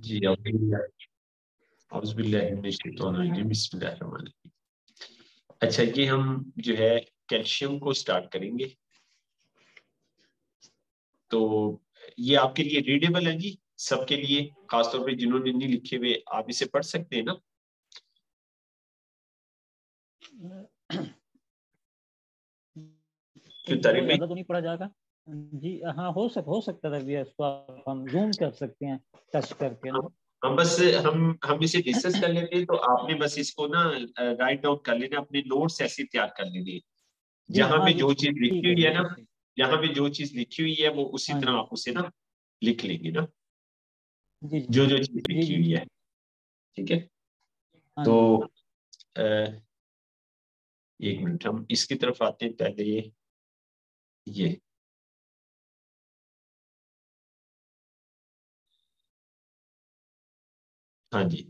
जी अच्छा ये हम जो है कैल्शियम को स्टार्ट करेंगे। तो ये आपके लिए रीडेबल है जी सबके लिए खासतौर पे जिन्होंने नहीं लिखे हुए आप इसे पढ़ सकते हैं ना? क्यों तो नहीं पढ़ा जाएगा? जी हाँ हो सक हो सकता था भैया इसको आप हम जूम कर सकते हैं टच करके। ना हम बस हम हम इसे डिस्कस कर लेते हैं तो आपने बस इसको ना राइट डाउन कर लेना अपने नोट्स ऐसे तैयार कर लेने जहाँ हाँ, पे जो चीज़ लिखी हुई है ना जहाँ पे जो चीज़ लिखी हुई है वो उसी हाँ तरह आप उसे ना लिख लेंगे ना। जो जो। चीज़ लिखी हुई है ठीक है? हाँ तो एक मिनट हम इसकी तरफ़ आते हैं पहले ये ये। हाँ जी।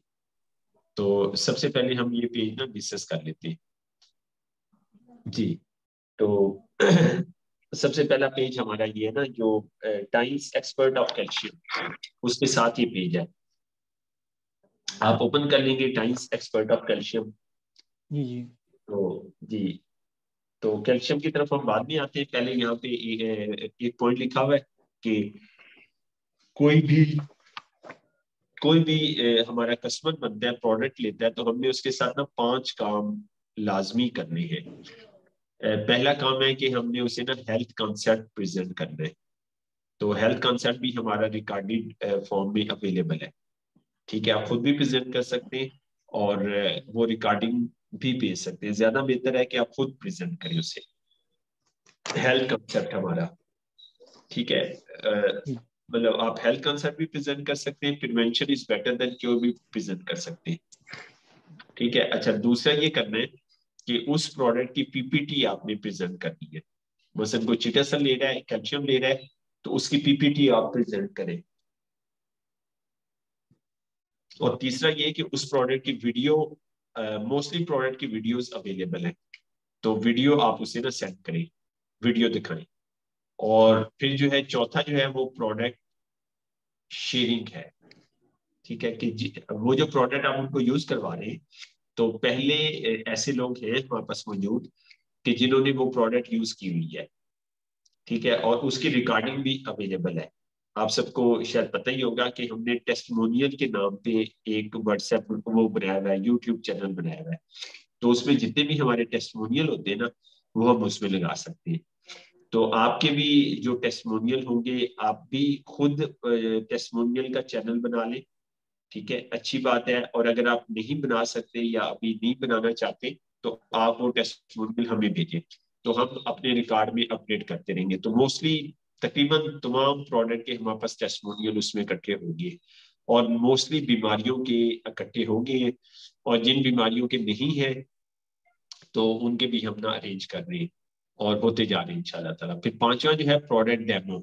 तो सबसे पहले हम ये पेज ना डिस्कस कर लेते हैं। जी तो सबसे पहला पेज हमारा ये है ना जो टाइम्स एक्सपर्ट ऑफ़ कैल्शियम उसके साथ ये पेज है। आप ओपन कर लेंगे टाइम्स एक्सपर्ट ऑफ़ कैल्शियम जी जी। तो जी। तो कैल्शियम की तरफ़ हम बाद में आते हैं। पहले यहाँ पे एक पॉइंट लिखा हुआ है कि कोई भी कोई भी हमारा कस्टमर बनता है प्रोडक्ट लेता है तो हमने उसके साथ ना पाँच काम लाजमी करने हैं। पहला काम है कि हमने उसे ना हेल्थ कॉन्सेप्ट प्रेजेंट करना है। तो हेल्थ कॉन्सेप्ट भी हमारा रिकॉर्डेड फॉर्म में अवेलेबल है। ठीक है, आप खुद भी प्रेजेंट कर सकते हैं और वो रिकॉर्डिंग भी भेज सकते हैं। ज़्यादा बेहतर है कि आप खुद प्रेजेंट करें उसे। हेल्थ कॉन्सेप्ट हमारा। ठीक है मतलब आप हेल्थ कंसेप्ट भी प्रेजेंट कर सकते हैं prevention is better than cure भी प्रेजेंट कर सकते हैं। ठीक है? अच्छा दूसरा ये करना है कि उस प्रोडक्ट की पीपीटी आपने प्रेजेंट करनी है। मसलन कोई चिटासन ले रहा है कैल्शियम ले रहा है तो उसकी पीपीटी आप प्रेजेंट करें। और तीसरा ये कि उस प्रोडक्ट की वीडियो मोस्टली प्रोडक्ट की वीडियोस अवेलेबल है। तो वीडियो आप उसे ना सेंड करें वीडियो दिखाएँ। और फिर जो है, चौथा जो है, वो प्रोडक्ट शेयरिंग है। ठीक है कि वो जो प्रोडक्ट आप उनको यूज़ करवा रहे तो पहले ऐसे लोग हैं हमारे पास मौजूद कि जिन्होंने वो प्रोडक्ट यूज़ की हुई है। ठीक है, और उसकी रिकॉर्डिंग भी अवेलेबल है। आप सबको शायद पता ही होगा कि हमने टेस्टमोनियल के नाम पे एक व्हाट्सएप वो बनाया हुआ है यूट्यूब चैनल बनाया हुआ है। तो उसमें जितने भी हमारे टेस्टमोनियल होते हैं ना, वो हम उसमें लगा सकते हैं। तो आपके भी जो टेस्टमोनियल होंगे, आप भी खुद टेस्टमोनियल का चैनल बना लें, ठीक है? अच्छी बात है, और अगर आप नहीं बना सकते या अभी नहीं बनाना चाहते तो आप वो टेस्टमोनियल हमें भेजें। तो हम अपने रिकॉर्ड में अपडेट करते रहेंगे। तो मोस्टली तकरीबन तमाम प्रोडक्ट के हमारे पास टेस्टमोनियल उसमें इकट्ठे होंगे। और मोस्टली बीमारियों के इकट्ठे होंगे, और जिन बीमारियों के नहीं है तो उनके भी हम ना अरेंज कर रहे हैं। और होते जा रहे हैं, इंशाल्लाह ताला। फिर पांचवा जो है प्रोडक्ट डेमो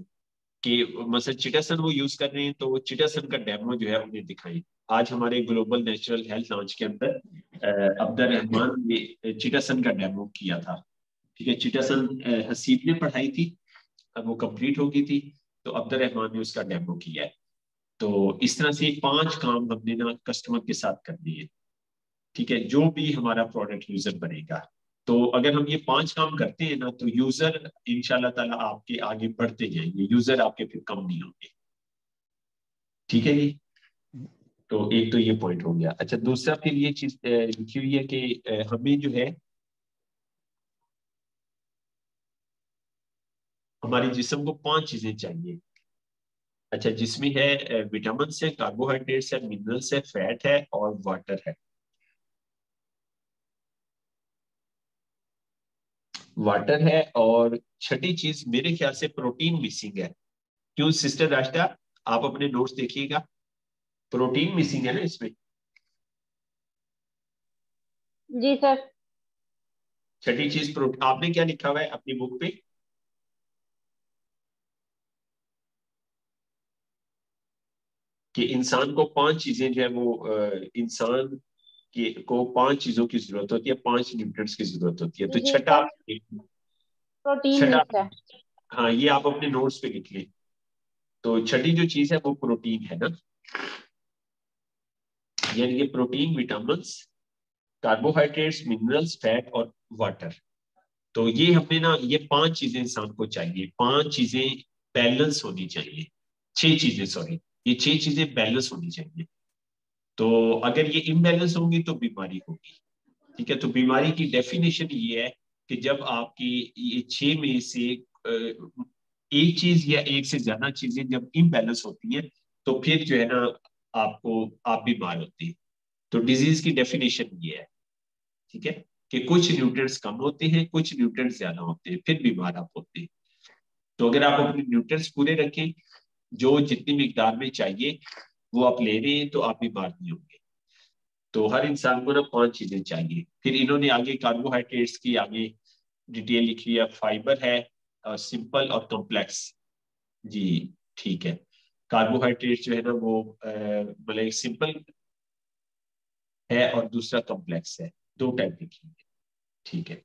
कि मतलब चिटासन वो यूज़ कर रहे हैं तो वो चिटासन का डेमो जो है, उन्हें दिखाएँ। आज हमारे ग्लोबल नेचुरल हेल्थ लॉन्च के अंदर अब्दुल रहमान ने चिटासन का डेमो किया था। ठीक है, चिटासन हसीब ने पढ़ाई थी, अब वो कंप्लीट हो गई थी तो अब्दुल रहमान ने उसका डेमो किया है। तो इस तरह से पाँच काम हमने ना कस्टमर के साथ करनी है। ठीक है, जो भी हमारा प्रोडक्ट यूज़र बनेगा। तो अगर हम ये पाँच काम करते हैं ना तो यूज़र इनशाला ताला आपके आगे बढ़ते जाएँगे। यूज़र आपके फिर कम नहीं होंगे। ठीक है जी? तो एक तो ये पॉइंट हो गया। अच्छा दूसरा फिर ये चीज़ लिखी हुई है कि हमें जो है, हमारे जिसम को पाँच चीज़ें चाहिए। अच्छा जिसमें है विटामिन है कार्बोहाइड्रेट्स है मिनरल्स है फैट है और वाटर है। वाटर है और छठी चीज़ मेरे ख्याल से प्रोटीन मिसिंग है। क्यों सिस्टर राष्ट्रा आप अपने नोट्स देखिएगा। प्रोटीन मिसिंग है ना इसमें? जी सर। छठी चीज़ प्रोटीन आपने क्या लिखा हुआ है अपनी बुक पे? कि इंसान को पाँच चीज़ें जो है वो इंसान के को पाँच चीज़ों की ज़रूरत होती है पाँच न्यूट्रिएंट्स की ज़रूरत होती है। तो छठा छठा हाँ। ये आप अपने नोट्स पे लिख लें। तो छठी जो चीज़ है वो प्रोटीन है ना? यानी कि protein vitamin carbohydrates minerals fat और वाटर तो ये हमने ना ये पाँच चीज़ें इंसान को चाहिए। पाँच चीज़ें बैलेंस होनी चाहिए। छह चीज़ें सॉरी ये छह चीज़ें बैलेंस होनी चाहिए। तो अगर ये इम्बैलेंस होंगी तो बीमारी होगी। ठीक है? तो बीमारी की डेफिनेशन ये है कि जब आपकी ये छह में से एक चीज़ या एक से ज़्यादा चीज़ें जब इम्बैलेंस होती हैं तो फिर जो है ना आपको, आप बीमार होते हैं। तो डिज़ीज़ की डेफिनेशन ये है। ठीक है? कि कुछ न्यूट्रिएंट्स कम होते हैं, कुछ न्यूट्रिएंट्स ज़्यादा होते हैं, फिर बीमार आप होते हैं। तो अगर आप अपने न्यूट्रिएंट्स पूरे रखें, जो जितनी मिकदार में चाहिए वो आप ले रहे हैं तो आप बीमार नहीं होंगे। तो हर इंसान को ना पाँच चीज़ें चाहिए। फिर इन्होंने आगे कार्बोहाइड्रेट्स की, आगे डिटेल लिखी है फाइबर है और सिंपल और कॉम्प्लेक्स जी, ठीक है। कार्बोहाइड्रेट जो है ना वो मतलब सिंपल है और दूसरा कॉम्प्लेक्स है। दो टाइप लिखी है ठीक है।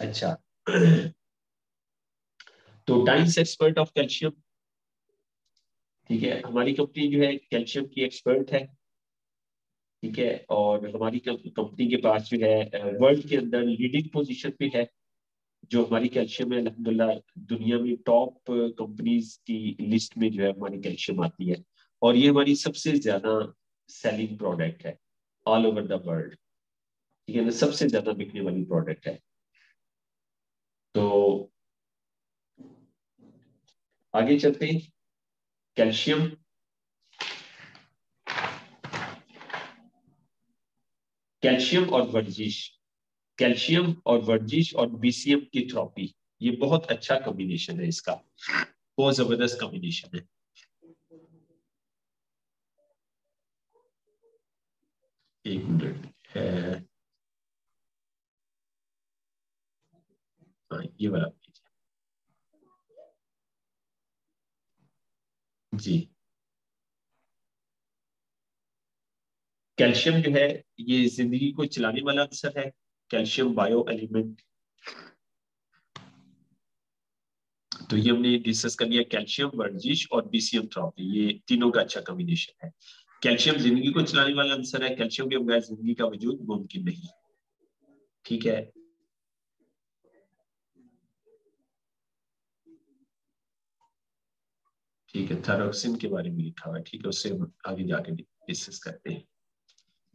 अच्छा। तो टाइम्स एक्सपर्ट ऑफ़ कैल्शियम ठीक है? हमारी कंपनी जो है कैल्शियम की एक्सपर्ट है। ठीक है? और हमारी कंपनी के पास जो है वर्ल्ड के अंदर लीडिंग पोजीशन पे है, जो हमारी कैल्शियम है, अलहमदुल्ला, दुनिया में टॉप कंपनीज़ की लिस्ट में जो है, हमारी कैल्शियम आती है। और ये हमारी सबसे ज़्यादा सेलिंग प्रोडक्ट है ऑल ओवर द वर्ल्ड ठीक है ना? सबसे ज़्यादा बिकने वाली प्रोडक्ट है। तो आगे चलते हैं। कैल्शियम कैल्शियम और वर्जिश। कैल्शियम और वर्जिश और बीसीएम की थ्रॉपी ये बहुत अच्छा कॉम्बिनेशन है इसका। बहुत ज़बरदस्त कॉम्बिनेशन है। एक मिनट। है, ये वाला। जी। कैल्शियम जो है, ये ज़िंदगी को चलाने वाला अंसर है। Calcium bio element. तो ये हमने डिस्कस कर लिया कैल्शियम, वर्जिश और बीसीएम थ्रोपी ये तीनों का अच्छा कॉम्बिनेशन है। कैल्शियम ज़िंदगी को चलाने वाला आंसर है। कैल्शियम के बगैर ज़िंदगी का वजूद मुमकिन नहीं। ठीक है? ठीक है थायरोक्सिन के बारे में लिखा हुआ है, ठीक है, उससे आगे जाके डिस्कस करते हैं।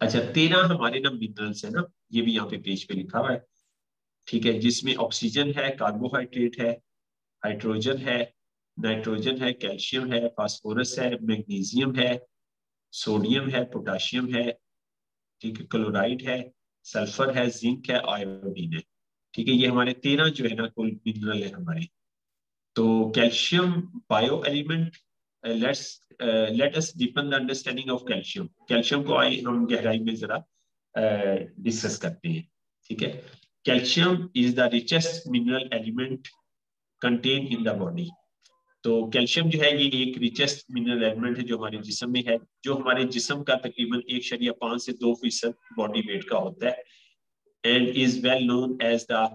अच्छा तेरह हमारे ना मिनरल्स है ना, ये भी यहाँ पे पेज पे लिखा हुआ है, ठीक है, जिसमें ऑक्सीजन है कार्बोहाइड्रेट है हाइड्रोजन है नाइट्रोजन है कैल्शियम है फास्फोरस है मैग्नीशियम है सोडियम है पोटाशियम है, ठीक है क्लोराइड है सल्फ़र है जिंक है आयोडीन है, ठीक है, ये हमारे तेरह जो है ना, कुल मिनरल है हमारे। तो calcium bio element let's let us deepen the understanding of calcium calcium को आए हम गहराई में जरा डिस्कस uh, करते हैं ठीक है? Calcium is the richest mineral element contain in the body तो कैल्शियम जो है ये एक रिचेस्ट मिनरल एलिमेंट है जो हमारे जिसम में है जो हमारे जिसम का तकरीबन एक शरिया पाँच से दो फ़ीसद बॉडी वेट का होता है and is well known as the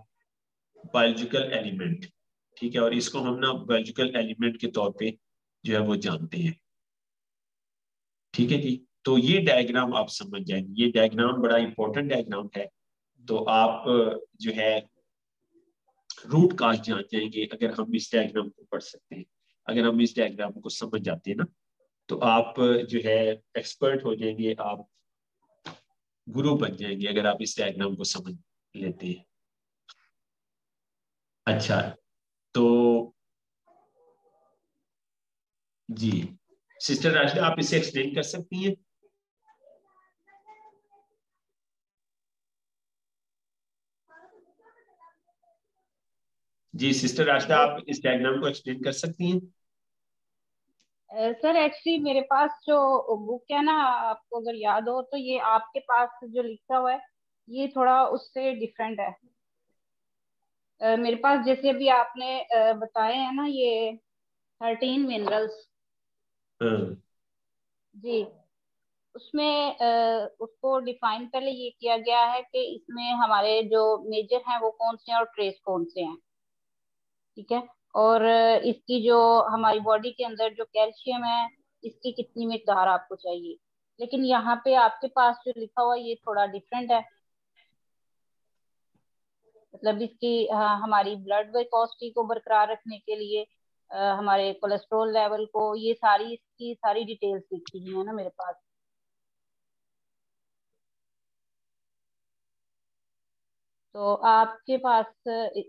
biological element ठीक है, और इसको हम ना बायोलॉजिकल एलिमेंट के तौर पे जो है वो जानते हैं। ठीक है जी? तो ये डायग्राम आप समझ जाएँगे। ये डायग्राम बड़ा इंपॉर्टेंट डायग्राम है। तो आप जो है रूट कास्ट जान जाएँगे अगर हम इस डायग्राम को पढ़ सकते हैं। अगर हम इस डायग्राम को समझ जाते हैं ना तो आप जो है एक्सपर्ट हो जाएँगे, आप गुरु बन जाएँगे अगर आप इस डायग्राम को समझ लेते हैं। अच्छा तो जी। सिस्टर राशिदा आप इसे एक्सप्लेन कर सकती हैं? जी सिस्टर राशिदा आप इस डायग्राम को एक्सप्लेन कर सकती हैं? सर एक्चुअली मेरे पास जो बुक है ना, आपको अगर याद हो तो ये आपके पास जो लिखा हुआ है, ये थोड़ा उससे डिफरेंट है। मेरे पास जैसे अभी आपने बताए हैं ना ये थर्टीन मिनरल्स जी। उसमें उसको डिफाइन पहले ये किया गया है कि इसमें हमारे जो मेजर हैं वो कौन से हैं और ट्रेस कौन से हैं। ठीक है? और इसकी जो हमारी बॉडी के अंदर जो कैल्शियम है इसकी कितनी मकदार आपको चाहिए। लेकिन यहाँ पे आपके पास जो लिखा हुआ ये थोड़ा डिफरेंट है। मतलब इसकी हमारी ब्लड वेकोसिटी को बरकरार रखने के लिए हमारे कोलेस्ट्रॉल लेवल को ये सारी इसकी सारी डिटेल्स लिखी हुई है ना मेरे पास। तो आपके पास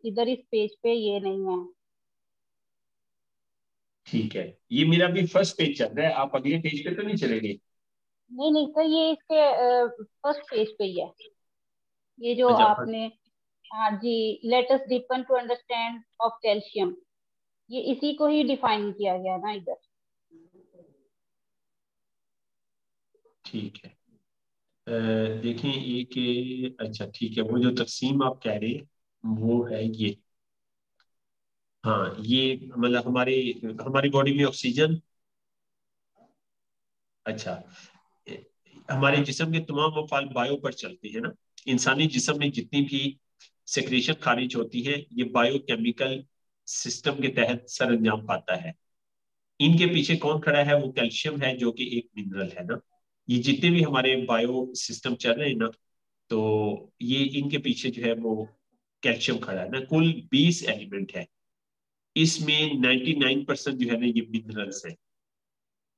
इधर इस पेज पे ये नहीं है। ठीक है। ये मेरा भी फ़र्स्ट पेज चल रहा है आप अगले पेज पे तो नहीं चलेंगे? नहीं नहीं सर ये इसके फ़र्स्ट पेज पे ही है। ये जो अच्छा, आपने हाँ जी let us deepen to understand of calcium ये इसी को ही डिफाइन किया गया ना इधर। ठीक है। देखें एक अच्छा ठीक है, वो जो तकसीम आप कह रहे हैं, वो है ये। हाँ ये मतलब हमारे, हमारी बॉडी में ऑक्सीजन अच्छा हमारे जिसम के तमाम अफाल बायो पर चलते हैं ना। इंसानी जिसम में जितनी भी सेक्रेशन खारिज होती है, ये बायोकेमिकल सिस्टम के तहत सर अंजाम पाता है। इनके पीछे कौन खड़ा है? वो कैल्शियम है, जो कि एक मिनरल है ना। ये जितने भी हमारे बायो सिस्टम चल रहे हैं ना तो ये इनके पीछे जो है वो कैल्शियम खड़ा है। ना, कुल 20 एलिमेंट है। इसमें 99 परसेंट जो है ना, ये मिनरल्स है।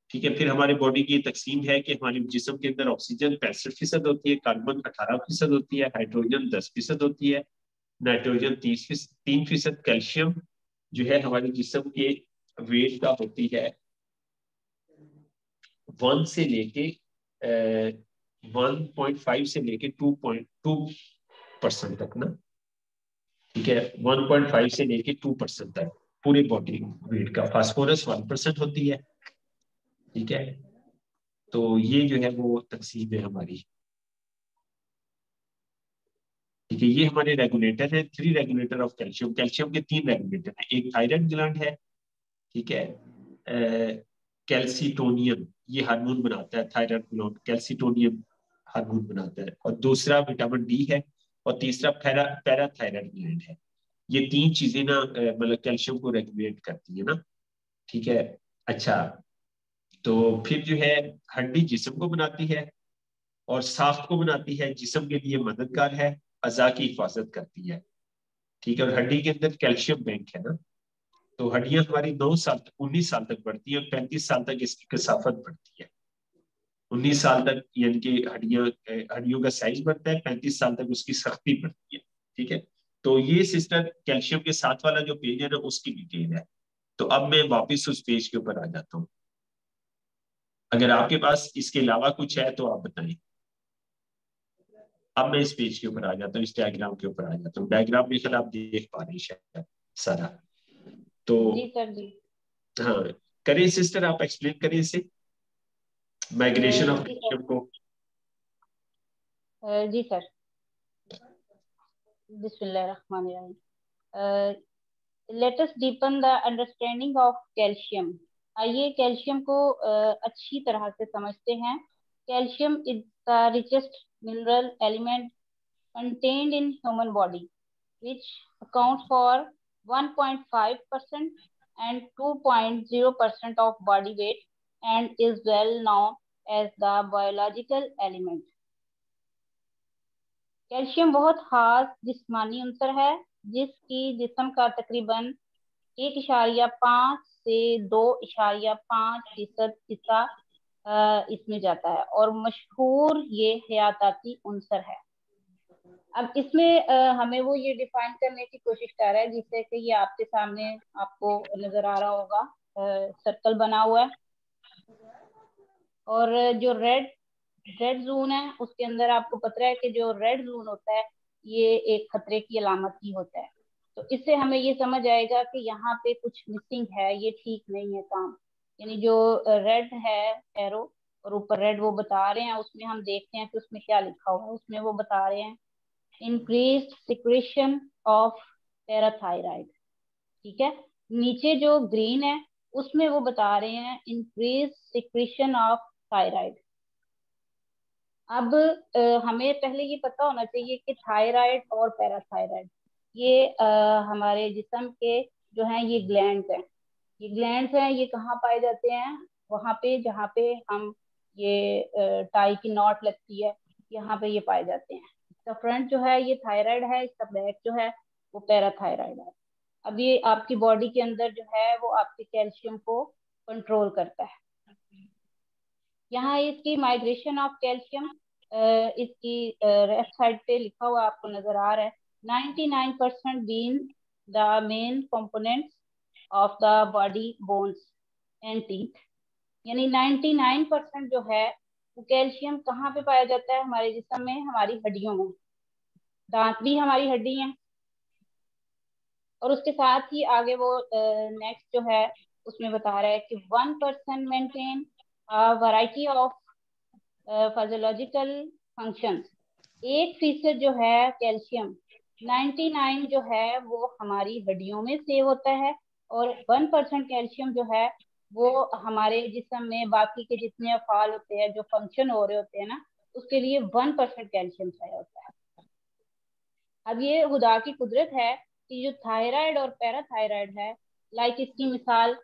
ठीक है, फिर हमारे बॉडी की तकसीम है कि हमारे जिसम के अंदर ऑक्सीजन पैंसठ फ़ीसद होती है कार्बन अठारह फ़ीसद होती है हाइड्रोजन दस फ़ीसद होती है। नाइट्रोजन तीस तीन फ़ीसद कैल्शियम जो है हमारे जिसम के वेट का होती है। वन से लेके वन पॉइंट फाइव से लेके टू पॉइंट, टू परसेंट तक ना। ठीक है? वन पॉइंट फाइव से लेके टू परसेंट तक पूरे बॉडी वेट का। फास्फोरस वन परसेंट होती है। ठीक है? तो ये जो है वो तकसीम है हमारी। ठीक है ये हमारे रेगुलेटर है three regulator of calcium calcium के तीन रेगुलेटर हैं। एक थायराइड ग्लैंड है, ठीक है? कैल्सीटोनियम ये हार्मोन बनाता है थायराइड ग्लैंड कैल्सीटोनियम हार्मोन बनाता है। और दूसरा विटामिन डी है और तीसरा पैरा पैराथायराइड ग्लैंड है। ये तीन चीज़ें ना मतलब कैल्शियम को रेगुलेट करती है ना, ठीक है? अच्छा तो फिर जो है, हड्डी जिसम को बनाती है और साफ्त को बनाती है। जिसम के लिए मददगार है। अजा की हिफाजत करती है। ठीक है, और हड्डी के अंदर कैल्शियम बैंक है ना? तो हड्डियाँ हमारी नौ साल तक, उन्नीस साल तक बढ़ती है और पैंतीस साल तक इसकी कसाफत बढ़ती है। उन्नीस साल तक यानी कि हड्डियाँ हड्डियों का साइज़ बढ़ता है, पैंतीस साल तक उसकी सख्ती बढ़ती है। ठीक है? तो ये सिस्टर कैल्शियम के साथ वाला जो पेज है ना, उसकी डिटेल है। तो अब मैं वापिस उस पेज के ऊपर आ जाता हूँ। अगर आपके पास इसके अलावा कुछ है तो आप बताएँ अब मैं इस पेज के ऊपर आ जाता हूँ इस डायग्राम के ऊपर आ जाता हूँ। डायग्राम में आप देख पा रहे हैं सारा। तो जी सर जी। हाँ करें सिस्टर आप एक्सप्लेन करें इसे। माइग्रेशन ऑफ़ को जी सर। बिस्मिल्लाहिर्रहमानिर्रहीम। Let us deepen the understanding of calcium आइए कैल्शियम को uh, अच्छी तरह से समझते हैं। Calcium is the richest mineral element contained in human body which accounts for 1.5% and 2.0% of body weight and is well known as the biological element. Calcium बहुत खास जिस्मानी अंसर है जिसकी जिसम का तकरीबन एक इशारिया पाँच से दो इशारिया पाँच फ़ीसद हिस्सा इसमें जाता है और मशहूर ये हयाताती अंसर है। अब इसमें हमें वो ये डिफाइन करने की कोशिश कर रहा है, जिससे कि ये आपके सामने आपको नज़र आ रहा होगा। सर्कल बना हुआ है। और जो रेड रेड जोन है, उसके अंदर आपको पता है कि जो रेड जोन होता है, ये एक खतरे की अलामत ही होता है। तो इससे हमें ये समझ आएगा कि यहाँ पे कुछ मिसिंग है, ये ठीक नहीं है काम। यानी जो रेड है एरो और ऊपर रेड वो बता रहे हैं उसमें हम देखते हैं कि उसमें क्या लिखा हुआ है उसमें वो बता रहे हैं इंक्रीज सिक्रेशन ऑफ़ पैराथायराइड ठीक है? नीचे जो ग्रीन है उसमें वो बता रहे हैं इंक्रीज सिक्रेशन ऑफ़ थायराइड अब आ, हमें पहले ये पता होना चाहिए कि थायराइड और पैराथायराइड ये आ, हमारे जिसम के जो हैं ये ग्लैंड हैं। ये ग्लैंड हैं, ये कहाँ पाए जाते हैं? वहाँ पे, जहाँ पे हम ये टाई की नॉट लगती है, यहाँ पे ये पाए जाते हैं। इसका फ्रंट जो है, ये थायराइड है, इसका बैक जो है, वो पैराथायराइड है। अब ये आपकी बॉडी के अंदर जो है, वो आपके कैल्शियम को कंट्रोल करता है। यहाँ इसकी माइग्रेशन ऑफ़ कैल्शियम इसकी लेफ़्ट साइड पे लिखा हुआ आपको नज़र आ रहा है। 99 percent been the main components of the body bones and teeth यानी 99 परसेंट जो है वो कैल्शियम कहाँ पे पाया जाता है? हमारे जिसम में हमारी हड्डियों में। दांत भी हमारी हड्डी है। और उसके साथ ही आगे वो नेक्स्ट uh, जो है उसमें बता रहा है कि one percent maintain variety of physiological function एक फ़ीसद जो है कैल्शियम 99 जो है वो हमारी हड्डियों में सेव होता है। और वन परसेंट कैल्शियम जो है, वो हमारे जिसम में बाकी के जितने अफाल होते हैं, जो फ़ंक्शन हो रहे होते हैं ना, उसके लिए वन परसेंट कैल्शियम चाहिए होता है। अब ये खुदा की कुदरत है कि जो थायराइड और पैराथायराइड है लाइक इसकी मिसाल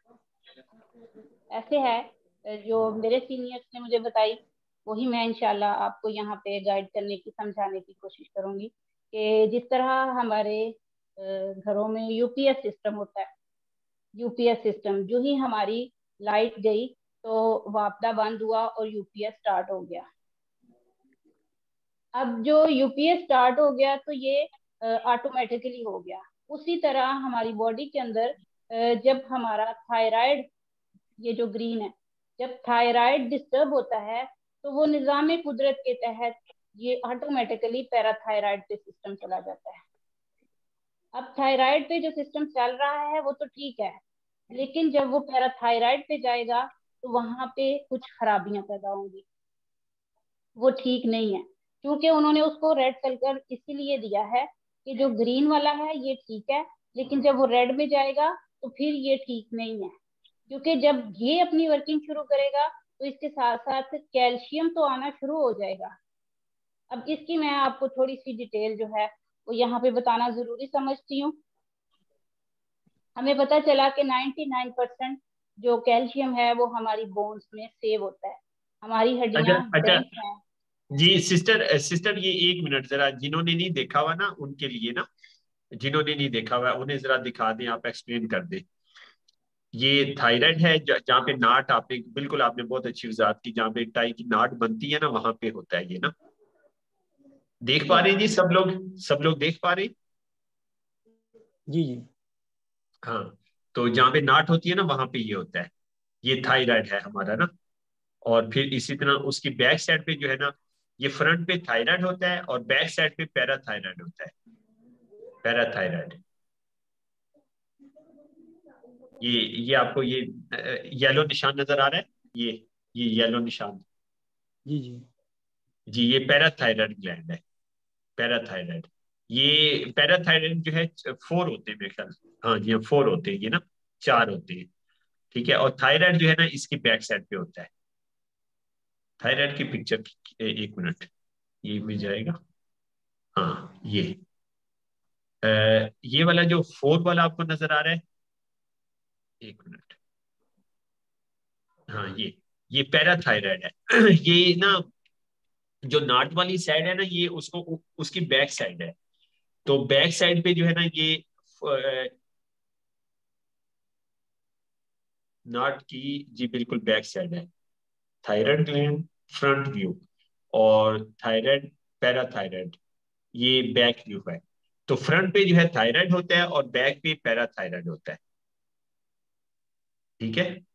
ऐसे है, जो मेरे सीनियर्स ने मुझे बताई, वही मैं इनशाला आपको यहाँ पे गाइड करने की, समझाने की कोशिश करूँगी कि जिस तरह हमारे घरों में यूपीएस सिस्टम होता है यूपीएस सिस्टम, जो ही हमारी लाइट गई तो वापदा बंद हुआ और यूपीएस स्टार्ट हो गया। अब जो यूपीएस स्टार्ट हो गया तो ये ऑटोमेटिकली हो गया। उसी तरह हमारी बॉडी के अंदर जब हमारा थायराइड ये जो ग्रीन है, जब थायराइड डिस्टर्ब होता है तो वो निज़ाम कुदरत के तहत ये ऑटोमेटिकली पैराथायराइड पे सिस्टम चला जाता है। अब थायराइड पे जो सिस्टम चल रहा है, वो तो ठीक है लेकिन जब वो पैराथायराइड पे जाएगा तो वहाँ पे कुछ खराबियाँ पैदा होंगी। वो ठीक नहीं है, क्योंकि उन्होंने उसको रेड कलर इसीलिए दिया है कि जो ग्रीन वाला है, ये ठीक है, लेकिन जब वो रेड में जाएगा तो फिर ये ठीक नहीं है। क्योंकि जब ये अपनी वर्किंग शुरू करेगा तो इसके साथ साथ कैल्शियम तो आना शुरू हो जाएगा। अब इसकी मैं आपको थोड़ी सी डिटेल जो है, वो यहाँ पे बताना ज़रूरी समझती हूँ। हमें पता चला कि 99 परसेंट जो कैल्शियम है वो हमारी बोन्स में सेव होता है। हमारी हड्डियाँ अच्छा, अच्छा, जी सिस्टर सिस्टर ये एक मिनट जरा जिन्होंने नहीं देखा हुआ ना उनके लिए ना जिन्होंने नहीं देखा हुआ उन्हें जरा दिखा दें आप एक्सप्लेन कर दें। ये थायराइड है जहाँ पे नाट आपने बिल्कुल आपने बहुत अच्छी वजात की जहाँ पे टाई की नाट बनती है ना वहाँ पे होता है ये ना। देख पा रहे हैं जी सब लोग सब लोग देख पा रहे जी जी। हाँ तो जहाँ पे नाट होती है ना वहाँ पे ये होता है। ये थायराइड है हमारा ना। और फिर इसी तरह उसकी बैक साइड पे जो है ना ये फ्रंट पे थायराइड होता है और बैक साइड पे पैराथायराइड होता है। पैराथायराइड। ये ये आपको ये येलो निशान नज़र आ रहा है? ये ये येलो निशान। जी जी। जी ये पैराथायराइड ग्लैंड है। पैराथायराइड। ये पैराथायराइड जो है फोर होते हैं मेरे ख्याल हाँ जी फोर होते हैं ये ना चार होते हैं ठीक है? और थायराइड जो है ना इसकी बैक साइड पे होता है। थायराइड की पिक्चर एक मिनट ये मिल जाएगा? हाँ ये। आ, ये वाला जो फोर वाला आपको नज़र आ रहा है एक मिनट हाँ ये ये पैराथायराइड है। ये ना जो नाट वाली साइड है ना ये उसको उसकी बैक साइड है। तो बैक साइड पे जो है ना ये नाट की जी बिल्कुल बैक साइड है। थायराइड ग्लैंड फ्रंट व्यू और थायराइड पैराथायराइड ये बैक व्यू है। तो फ्रंट पे जो है थायराइड होता है और बैक पे पैराथायराइड होता है। ठीक है?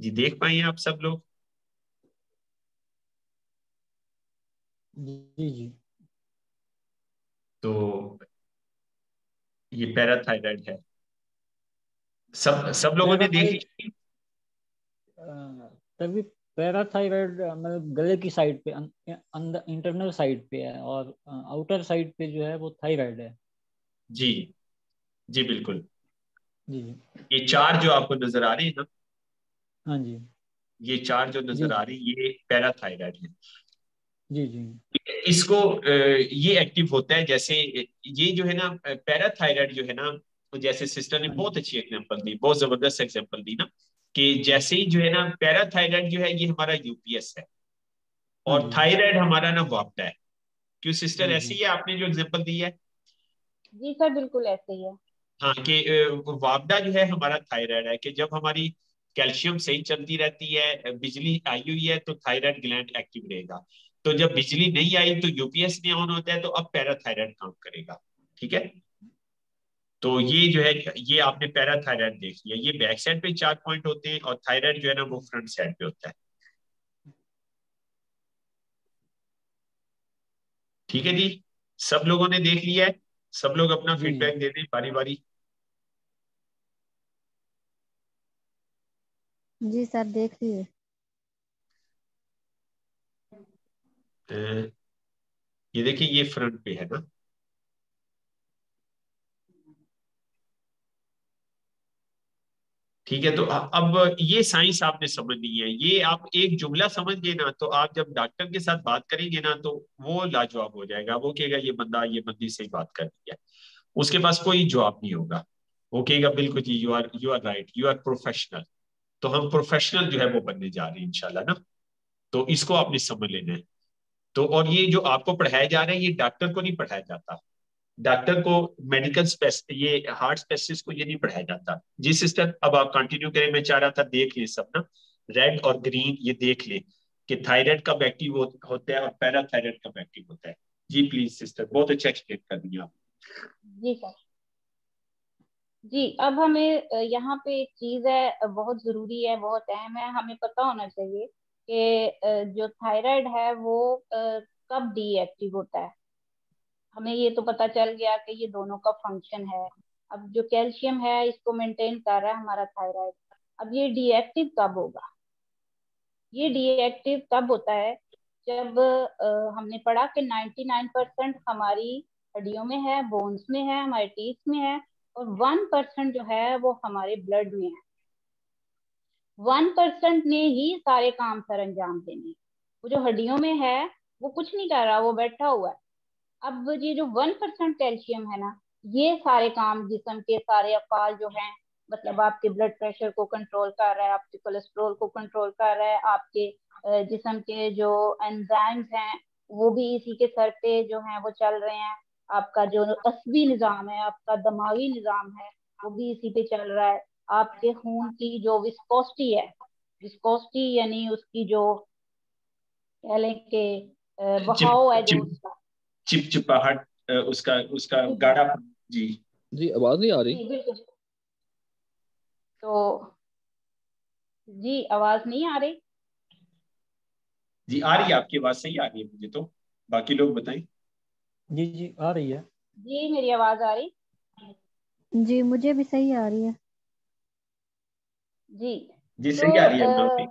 जी देख पाए आप सब लोग? जी जी। तो ये पैराथायराइड है। सब सब लोगों ने देख। ली तभी पैराथायराइड मतलब गले की साइड पे अं, अंदर इंटरनल साइड पे है और आउटर साइड पे जो है वो थायराइड है। जी जी बिल्कुल। जी। ये चार जो आपको नज़र आ रही है ना? हाँ जी। ये चार जो नज़र आ रही ये पैराथायराइड है। जी जी। इसको ये एक्टिव होता है जैसे ये जो है ना पैराथायराइड जो है ना जैसे सिस्टर ने बहुत अच्छी एग्जांपल दी बहुत ज़बरदस्त एग्जांपल दी ना कि जैसे ही जो है ना पैराथायराइड जो है ये हमारा यूपीएस है। और थायराइड हमारा ना वापटा है। क्यों सिस्टर ऐसी है आपने जो एग्जांपल दी है? जी सर बिल्कुल ऐसे ही है। हाँ कि वापडा जो है हमारा थायराइड है कि जब हमारी कैल्शियम सही चलती रहती है बिजली आई हुई है तो थायराइड ग्लैंड एक्टिव रहेगा। तो जब बिजली नहीं आई तो यूपीएस नहीं ऑन होता है तो अब पैराथायराइड काम करेगा। ठीक है? तो ये जो है ये आपने पैरा पैराथायराइड देख लिया। ये बैक साइड पे चार पॉइंट होते हैं और थायराइड जो है ना वो फ्रंट साइड पे होता है। ठीक है जी? सब लोगों ने देख लिया है? सब लोग अपना फीडबैक दे दें बारी बारी। जी सर देख लिए ये देखिए ये फ्रंट पे है ना? ठीक है तो अब ये साइंस आपने समझनी है, ये आप एक जुमला समझ गए ना तो आप जब डॉक्टर के साथ बात करेंगे ना तो वो लाजवाब हो जाएगा। वो कहेगा, ये बंदा, ये बंदी सही बात कर रही है। उसके पास कोई जवाब नहीं होगा। वो कहेगा, बिल्कुल जी you are you are right you are professional तो हम प्रोफेशनल जो है वो बनने जा रहे हैं इनशाला ना? तो इसको आपने समझ लेना है। तो और ये जो आपको पढ़ाया जा रहा है, ये डॉक्टर को नहीं पढ़ाया जाता। डॉक्टर को मेडिकल ये हार्ट स्पेशलिस्ट को ये नहीं पढ़ाया जाता। जी सिस्टर अब आप कंटिन्यू करें मैं चाह रहा था, देख ले सब ना रेड और ग्रीन ये देख ले कि थायराइड कब एक्टिव होता है और पैराथायराइड कब एक्टिव होता है। जी प्लीज़ सिस्टर बहुत अच्छा एक्सप्लेन कर दिया आप। जी जी, अब हमें यहाँ पे एक चीज़ है बहुत ज़रूरी है, बहुत अहम है। हमें पता होना चाहिए कि जो थायराइड है वो कब डीएक्टिव होता है। हमें ये तो पता चल गया कि ये दोनों का फ़ंक्शन है। अब जो कैल्शियम है इसको मेंटेन कर रहा है हमारा थायराइड अब ये डीएक्टिव कब होगा? ये डीएक्टिव तब होता है जब आ, हमने पढ़ा कि 99 परसेंट हमारी हड्डियों में है बोन्स में है हमारे टीथ में है और वन परसेंट जो है वो हमारे ब्लड में है। वन परसेंट ने ही सारे काम सर अंजाम देने। वो जो हड्डियों में है वो कुछ नहीं कर रहा वो बैठा हुआ है। अब ये जो वन परसेंट कैल्शियम है ना ये सारे काम जिसम के सारे अफाल जो हैं मतलब आपके ब्लड प्रेशर को कंट्रोल कर रहा है आपके कोलेस्ट्रोल को कंट्रोल कर रहा है आपके जिसम के जो एंजाइम्स हैं वो भी इसी के सर पे जो हैं वो चल रहे हैं। आपका जो असबी निज़ाम है आपका दिमागी निज़ाम है वो भी इसी पे चल रहा है। आपके खून की जो विस्कोसिटी है विस्कोसिटी यानी उसकी जो कह लें कि बहाव है जो उसका चिपचिपाहट उसका उसका गाढ़ा जी। जी आवाज़ नहीं आ रही। तो जी आवाज़ नहीं आ रही? जी आ रही है आपकी आवाज़ सही आ रही है मुझे तो। बाकी लोग बताएँ। जी जी आ रही है। जी मेरी आवाज़ आ रही? जी मुझे भी सही आ रही है। जी। जी सही तो, आ रही है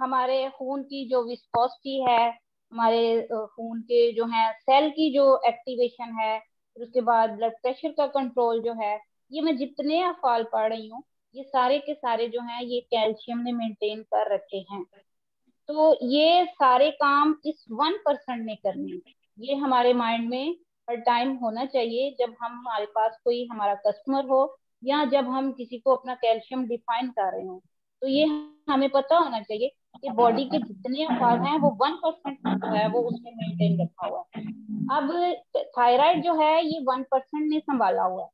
हमारे खून की जो विस्कोसिटी है हमारे खून के जो है सेल की जो एक्टिवेशन है, फिर उसके बाद ब्लड प्रेशर का कंट्रोल जो है, ये मैं जितने अफाल पढ़ रही हूँ, ये सारे के सारे जो हैं, ये कैल्शियम ने मेंटेन कर रखे हैं। तो ये सारे काम इस वन परसेंट ने करने ये हमारे माइंड में हर टाइम होना चाहिए, जब हम हमारे पास कोई हमारा कस्टमर हो, या जब हम किसी को अपना कैल्शियम डिफाइन कर रहे हो। तो ये हमें पता होना चाहिए कि बॉडी के जितने अफाज हैं वो वन परसेंट जो है वो उसमें मेंटेन रखा हुआ है। अब थायराइड जो है ये वन परसेंट ने संभाला हुआ है।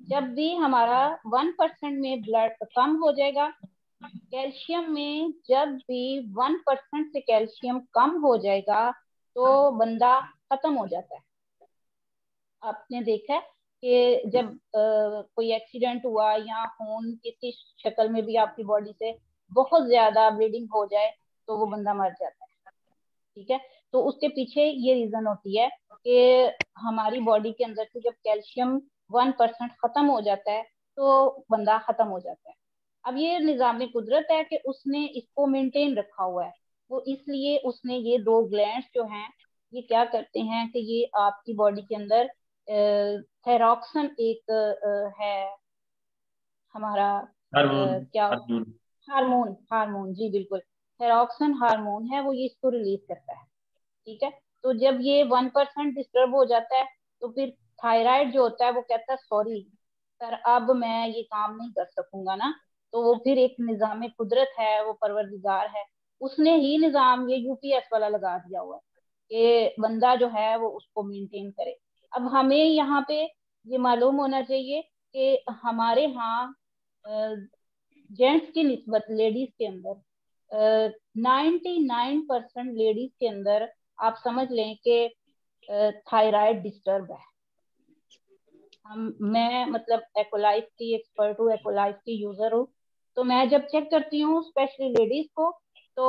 जब भी हमारा वन परसेंट में ब्लड कम हो जाएगा कैल्शियम में जब भी वन परसेंट से कैल्शियम कम हो जाएगा तो बंदा खत्म हो जाता है। आपने देखा है कि जब आ, कोई एक्सीडेंट हुआ या खून किसी शक्ल में भी आपकी बॉडी से बहुत ज़्यादा ब्लीडिंग हो जाए तो वो बंदा मर जाता है। ठीक है? तो उसके पीछे ये रीजन होती है कि हमारी बॉडी के अंदर से जब कैल्शियम वन परसेंट खत्म हो जाता है तो बंदा खत्म हो जाता है। अब ये निज़ाम कुदरत है कि उसने इसको मेंटेन रखा हुआ है। वो इसलिए उसने ये दो ग्लैंड जो हैं ये क्या करते हैं कि ये आपकी बॉडी के अंदर थेरोक्सन एक है हमारा क्या हार्मोन हार्मोन, जी बिल्कुल। थेरोक्सन हार्मोन है, वो ये इसको रिलीज़ करता है, ठीक है? तो जब ये वन परसेंट डिस्टर्ब हो जाता है तो फिर थायराइड जो होता है, वो कहता है सॉरी सर अब मैं ये काम नहीं कर सकूँगा ना। तो वो फिर एक निज़ाम कुदरत है, वो परवरदिगार है। उसने ही निज़ाम, ये यूपीएस वाला लगा दिया हुआ है कि बंदा जो है, वो उसको मेंटेन करे। अब हमें यहाँ पे ये मालूम होना चाहिए कि हमारे यहाँ जेंट्स की नस्बत लेडीज़ के अंदर नाइन्टी नाइन परसेंट लेडीज़ के अंदर आप समझ लें कि थायराइड डिस्टर्ब है। हम, मैं मतलब एकोलाइफ की एक्सपर्ट हूँ एकोलाइफ की यूज़र हूँ तो मैं जब चेक करती हूँ स्पेशली लेडीज़ को तो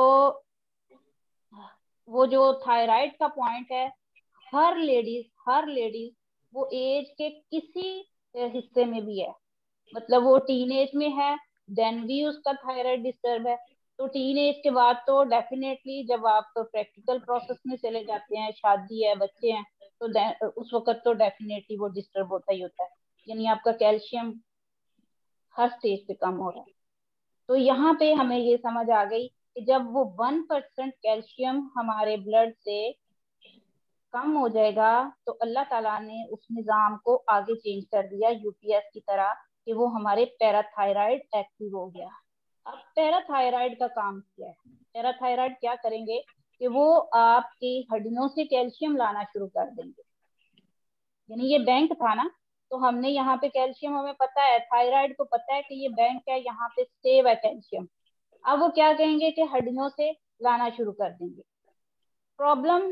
वो जो थायराइड का पॉइंट है, हर लेडीज़ हर लेडीज़ वो एज के किसी हिस्से में भी है। मतलब वो टीन एज में है देन भी उसका थायराइड डिस्टर्ब है। तो टीन एज के बाद तो डेफिनेटली जब आप तो प्रैक्टिकल प्रोसेस में चले जाते हैं, शादी है, बच्चे हैं तो उस वक्त तो डेफिनेटली वो डिस्टर्ब होता ही होता है। यानी आपका कैल्शियम हर स्टेज पे कम हो रहा है। तो यहाँ पे हमें ये समझ आ गई कि जब वो वन परसेंट कैल्शियम हमारे ब्लड से कम हो जाएगा तो अल्लाह ताला ने उस निज़ाम को आगे चेंज कर दिया यूपीएस की तरह। कि वो हमारे पैराथायराइड एक्टिव हो गया। अब पैराथायराइड का काम क्या है? पैराथायराइड क्या करेंगे कि वो आपकी हड्डियों से कैल्शियम लाना शुरू कर देंगे। यानी ये बैंक था ना तो हमने यहाँ पे कैल्शियम, हमें पता है, थायराइड को पता है कि ये बैंक है, यहाँ पे सेव है कैल्शियम। अब वो क्या कहेंगे कि हड्डियों से लाना शुरू कर देंगे। प्रॉब्लम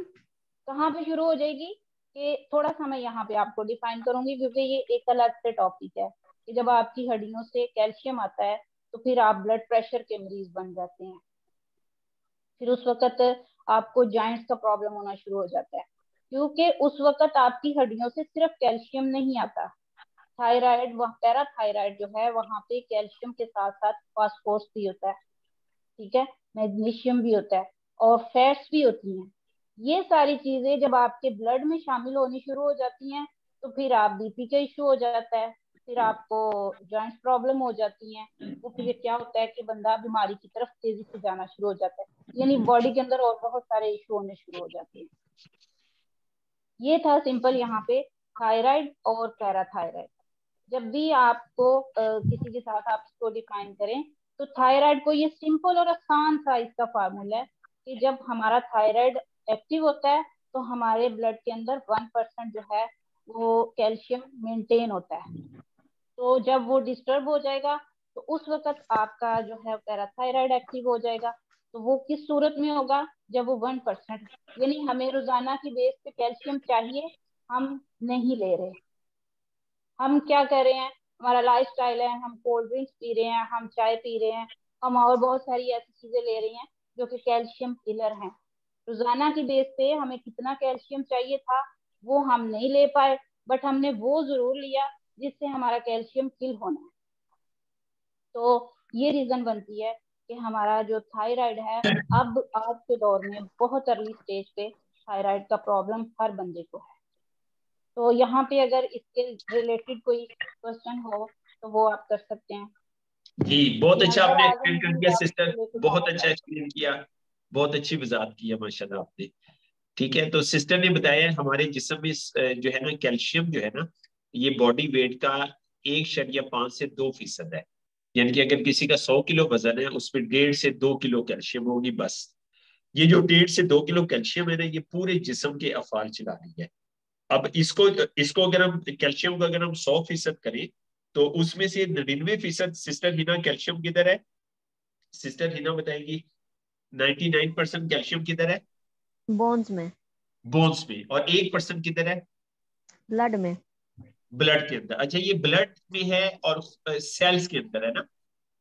कहाँ पे शुरू हो जाएगी कि थोड़ा सा मैं यहाँ पे आपको डिफाइन करूँगी, क्योंकि ये एक अलग से टॉपिक है। कि जब आपकी हड्डियों से कैल्शियम आता है तो फिर आप ब्लड प्रेशर के मरीज़ बन जाते हैं। फिर उस वक्त आपको जॉइंट्स का प्रॉब्लम होना शुरू हो जाता है। क्योंकि उस वक्त आपकी हड्डियों से सिर्फ़ कैल्शियम नहीं आता। थायराइड वह पैराथायराइड जो है, वहाँ पे कैल्शियम के साथ साथ फास्फोर्स भी होता है। ठीक है? मैग्नीशियम भी होता है और फैट्स भी होती हैं। ये सारी चीज़ें जब आपके ब्लड में शामिल होनी शुरू हो जाती हैं तो फिर आप बीपी का इशू हो जाता है। फिर आपको जॉइंट प्रॉब्लम हो जाती है वो फिर क्या होता है कि बंदा बीमारी की तरफ़ तेज़ी से जाना शुरू हो जाता है। यानी बॉडी के अंदर और बहुत सारे इशू होने शुरू हो जाते हैं। ये था सिंपल यहाँ पे थायराइड और पैराथायराइड जब भी आपको आ, किसी के साथ आप इसको डिफाइन करें तो थायराइड को ये सिंपल और आसान सा इसका फार्मूला है कि जब हमारा थायराइड एक्टिव होता है तो हमारे ब्लड के अंदर वन परसेंट जो है वो कैल्शियम मेंटेन होता है। तो जब वो डिस्टर्ब हो जाएगा तो उस वक्त आपका जो है पैराथायराइड एक्टिव हो जाएगा। तो वो किस सूरत में होगा? जब वो वन परसेंट यानी हमें रोज़ाना की बेस पे कैल्शियम चाहिए, हम नहीं ले रहे। हम क्या कर रहे हैं? हमारा लाइफ स्टाइल है, हम कोल्ड ड्रिंक्स पी रहे हैं, हम चाय पी रहे हैं, हम और बहुत सारी ऐसी चीज़ें ले रही हैं जो कि कैल्शियम किलर हैं। रोज़ाना की बेस पे हमें कितना कैल्शियम चाहिए था, वो हम नहीं ले पाए बट हमने वो ज़रूर लिया जिससे हमारा कैल्शियम किल होना है। तो ये रीजन बनती है कि हमारा जो थायराइड है अब आज के दौर में बहुत अर्ली स्टेज पे थायराइड का प्रॉब्लम हर बंदे को है। तो यहाँ पे अगर इसके रिलेटेड कोई क्वेश्चन हो तो वो आप कर सकते हैं। जी बहुत अच्छा आपने एक्सप्लेन कर दिया सिस्टर बहुत अच्छा एक्सप्लेन किया। बहुत अच्छी वजात की है माशाल्लाह आपने। ठीक है तो सिस्टर ने बताया हमारे जिसम में जो है ना कैल्शियम जो है ना ये बॉडी वेट का एक शरिया पाँच से दो फ़ीसद है। यानी कि अगर किसी का सौ किलो वज़न है उसमें डेढ़ से दो किलो कैल्शियम होगी बस। ये जो डेढ़ से दो किलो कैल्शियम है ना ये पूरे जिसम के अफाल चला रही है। अब इसको इसको अगर हम कैल्शियम को अगर हम सौ फ़ीसद करें तो उसमें से नड़िनवे फ़ीसद सिस्टर हिना कैल्शियम किधर है? सिस्टर हिना बताएगी नाइनटी नाइन परसेंट कैल्शियम किधर है? बोन्स में। बोन्स में। और एक परसेंट किधर है? ब्लड में। ब्लड के अंदर। अच्छा ये ब्लड में है और सेल्स के अंदर है ना?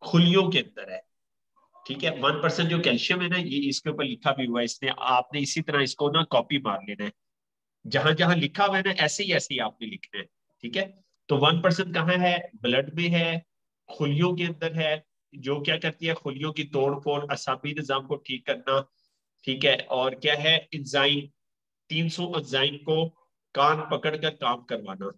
खुलियों के अंदर है। ठीक है? वन परसेंट जो कैल्शियम है ना, ये इसके ऊपर लिखा भी हुआ है। इसने, आपने इसी तरह इसको ना कॉपी मार लेना है। जहाँ जहाँ लिखा हुआ है ना, ऐसे ही ऐसे ही आपने लिखना है। ठीक है? तो वन परसेंट कहाँ है? ब्लड में है, खुलियों के अंदर है। जो क्या करती है? खुलियों की तोड़ फोड़ असाबी निज़ाम को ठीक करना। ठीक है? और क्या है? इंजाइम तीन सौ को कान पकड़ कर काम करवाना।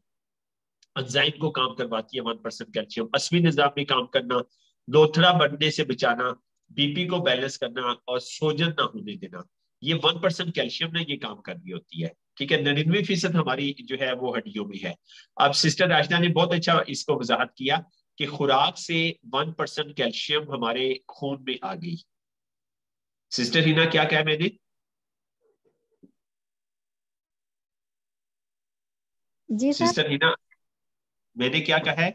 एंजाइम को काम करवाती है वन परसेंट कैल्शियम। असवी निज़ाम में काम करना लोथड़ा बढ़ने से बचाना बीपी को बैलेंस करना और सोजन ना होने देना। ये वन परसेंट कैल्शियम ने ये काम करनी होती है। ठीक है नड़िनवे फ़ीसद हमारी जो है वो हड्डियों में है। अब सिस्टर राजदा ने बहुत अच्छा इसको वजाहत किया कि खुराक से वन परसेंट कैल्शियम हमारे खून में आ गई। सिस्टर हिना क्या कहा मैंने? जी सिस्टर हिना मैंने क्या कहा है?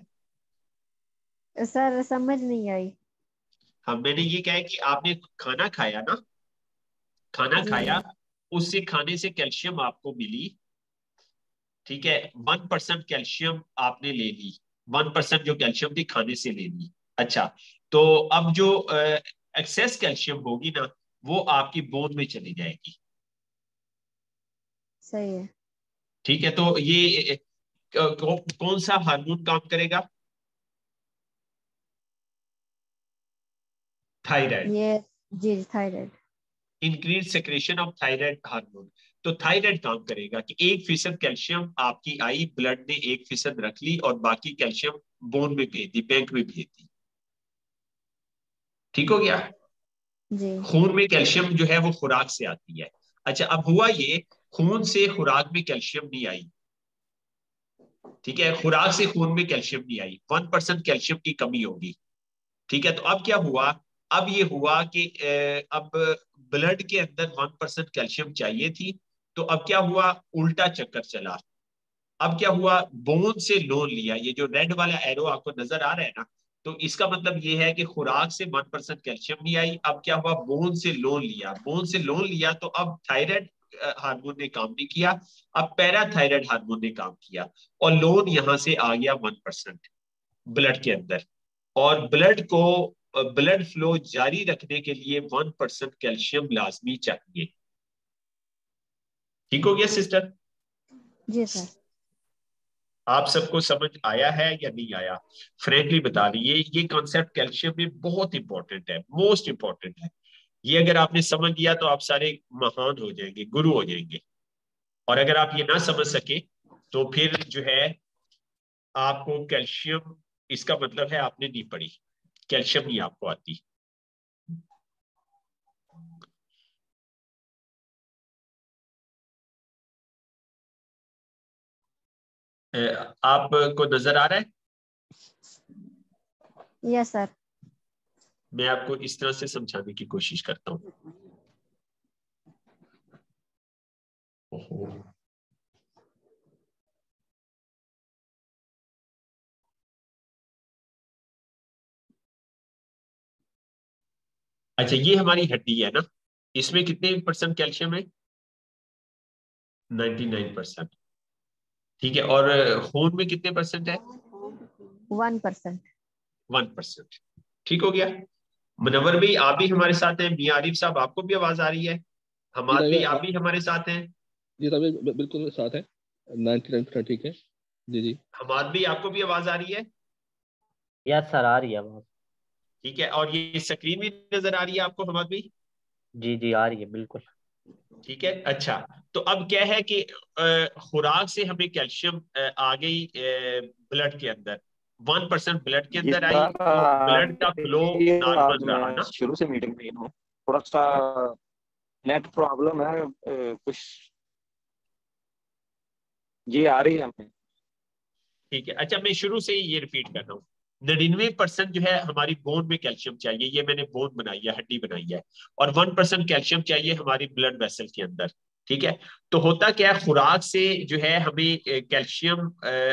सर समझ नहीं आई। हाँ मैंने ये कहा है कि आपने खाना खाया ना? खाना खाया उससे खाने से कैल्शियम आपको मिली। ठीक है वन परसेंट कैल्शियम आपने ले ली। वन परसेंट जो कैल्शियम थी खाने से ले ली। अच्छा तो अब जो एक्सेस कैल्शियम होगी ना वो आपकी बोन में चली जाएगी। सही है। ठीक है तो ये कौन सा हार्मोन काम करेगा? थायराइड ये जी thyroid increase secretion of thyroid hormone तो थायराइड काम करेगा कि एक फ़ीसद कैल्शियम आपकी आई ब्लड ने एक फ़ीसद रख ली और बाकी कैल्शियम बोन में भेज दी बैंक में भेज दी। ठीक हो गया? जी। खून में कैल्शियम जो है वो खुराक से आती है। अच्छा अब हुआ ये खून से खुराक में कैल्शियम नहीं आई। ठीक है? खुराक से खून में कैल्शियम नहीं आई। वन परसेंट कैल्शियम की कमी होगी। ठीक है? तो अब क्या हुआ? अब ये हुआ कि अब ब्लड के अंदर वन परसेंट कैल्शियम चाहिए थी तो अब क्या हुआ? उल्टा चक्कर चला। अब क्या हुआ? बोन से लोन लिया। ये जो रेड वाला एरो आपको नज़र आ रहा है ना तो इसका मतलब ये है कि खुराक से वन परसेंट कैल्शियम नहीं आई। अब क्या हुआ? बोन से लोन लिया। बोन से लोन लिया तो अब थायराइड हार्मोन ने काम नहीं किया। अब पैराथायराइड हार्मोन ने काम किया और लोन यहाँ से आ गया वन परसेंट ब्लड के अंदर। और ब्लड को ब्लड फ्लो जारी रखने के लिए वन परसेंट कैल्शियम लाजमी चाहिए। ठीक हो गया सिस्टर? जी सर। आप सबको समझ आया है या नहीं आया? फ्रेंकली बता रही ये ये कॉन्सेप्ट कैल्शियम में बहुत इंपॉर्टेंट है मोस्ट इंपॉर्टेंट है। ये अगर आपने समझ लिया तो आप सारे महान हो जाएँगे, गुरु हो जाएँगे। और अगर आप ये ना समझ सके तो फिर जो है, आपको कैल्शियम, इसका मतलब है आपने नहीं पढ़ी कैल्शियम नहीं आपको आती। आपको नज़र आ रहा है? यस सर मैं आपको इस तरह से समझाने की कोशिश करता हूँ। अच्छा ये हमारी हड्डी है ना? इसमें कितने परसेंट कैल्शियम है? 99 परसेंट ठीक है और खून में कितने परसेंट है? वन परसेंट वन परसेंट ठीक हो गया? मुनवर भाई आप भी हमारे साथ हैं। मियाँ आरिफ साहब आपको भी आवाज़ आ रही है? हमाद भाई आप भी हमारे साथ हैं। जी सर बिल्कुल साथ है। ठीक है। जी जी। हमाद भाई आपको भी आवाज़ आ रही है? यस सर आ रही है आवाज़। ठीक है और ये स्क्रीन भी नज़र आ रही है आपको हमाद भाई? जी जी आ रही है बिल्कुल। ठीक है अच्छा। तो अब क्या है कि खुराक से हमें कैल्शियम आ गई ब्लड के अंदर। वन परसेंट ब्लड के अंदर आई ब्लड का फ्लो नॉर्मल रहा ना? शुरू से मीटिंग में हूँ थोड़ा सा नेट प्रॉब्लम है कुछ जी आ रही है हमें। ठीक है। अच्छा मैं शुरू से ही ये रिपीट कर रहा हूँ। नड़िनवे परसेंट जो है हमारी बोन में कैल्शियम चाहिए। ये मैंने बोन बनाई है हड्डी बनाई है। और वन परसेंट कैल्शियम चाहिए हमारी ब्लड वेसल के अंदर। ठीक है? तो होता क्या है? खुराक से जो है हमें कैल्शियम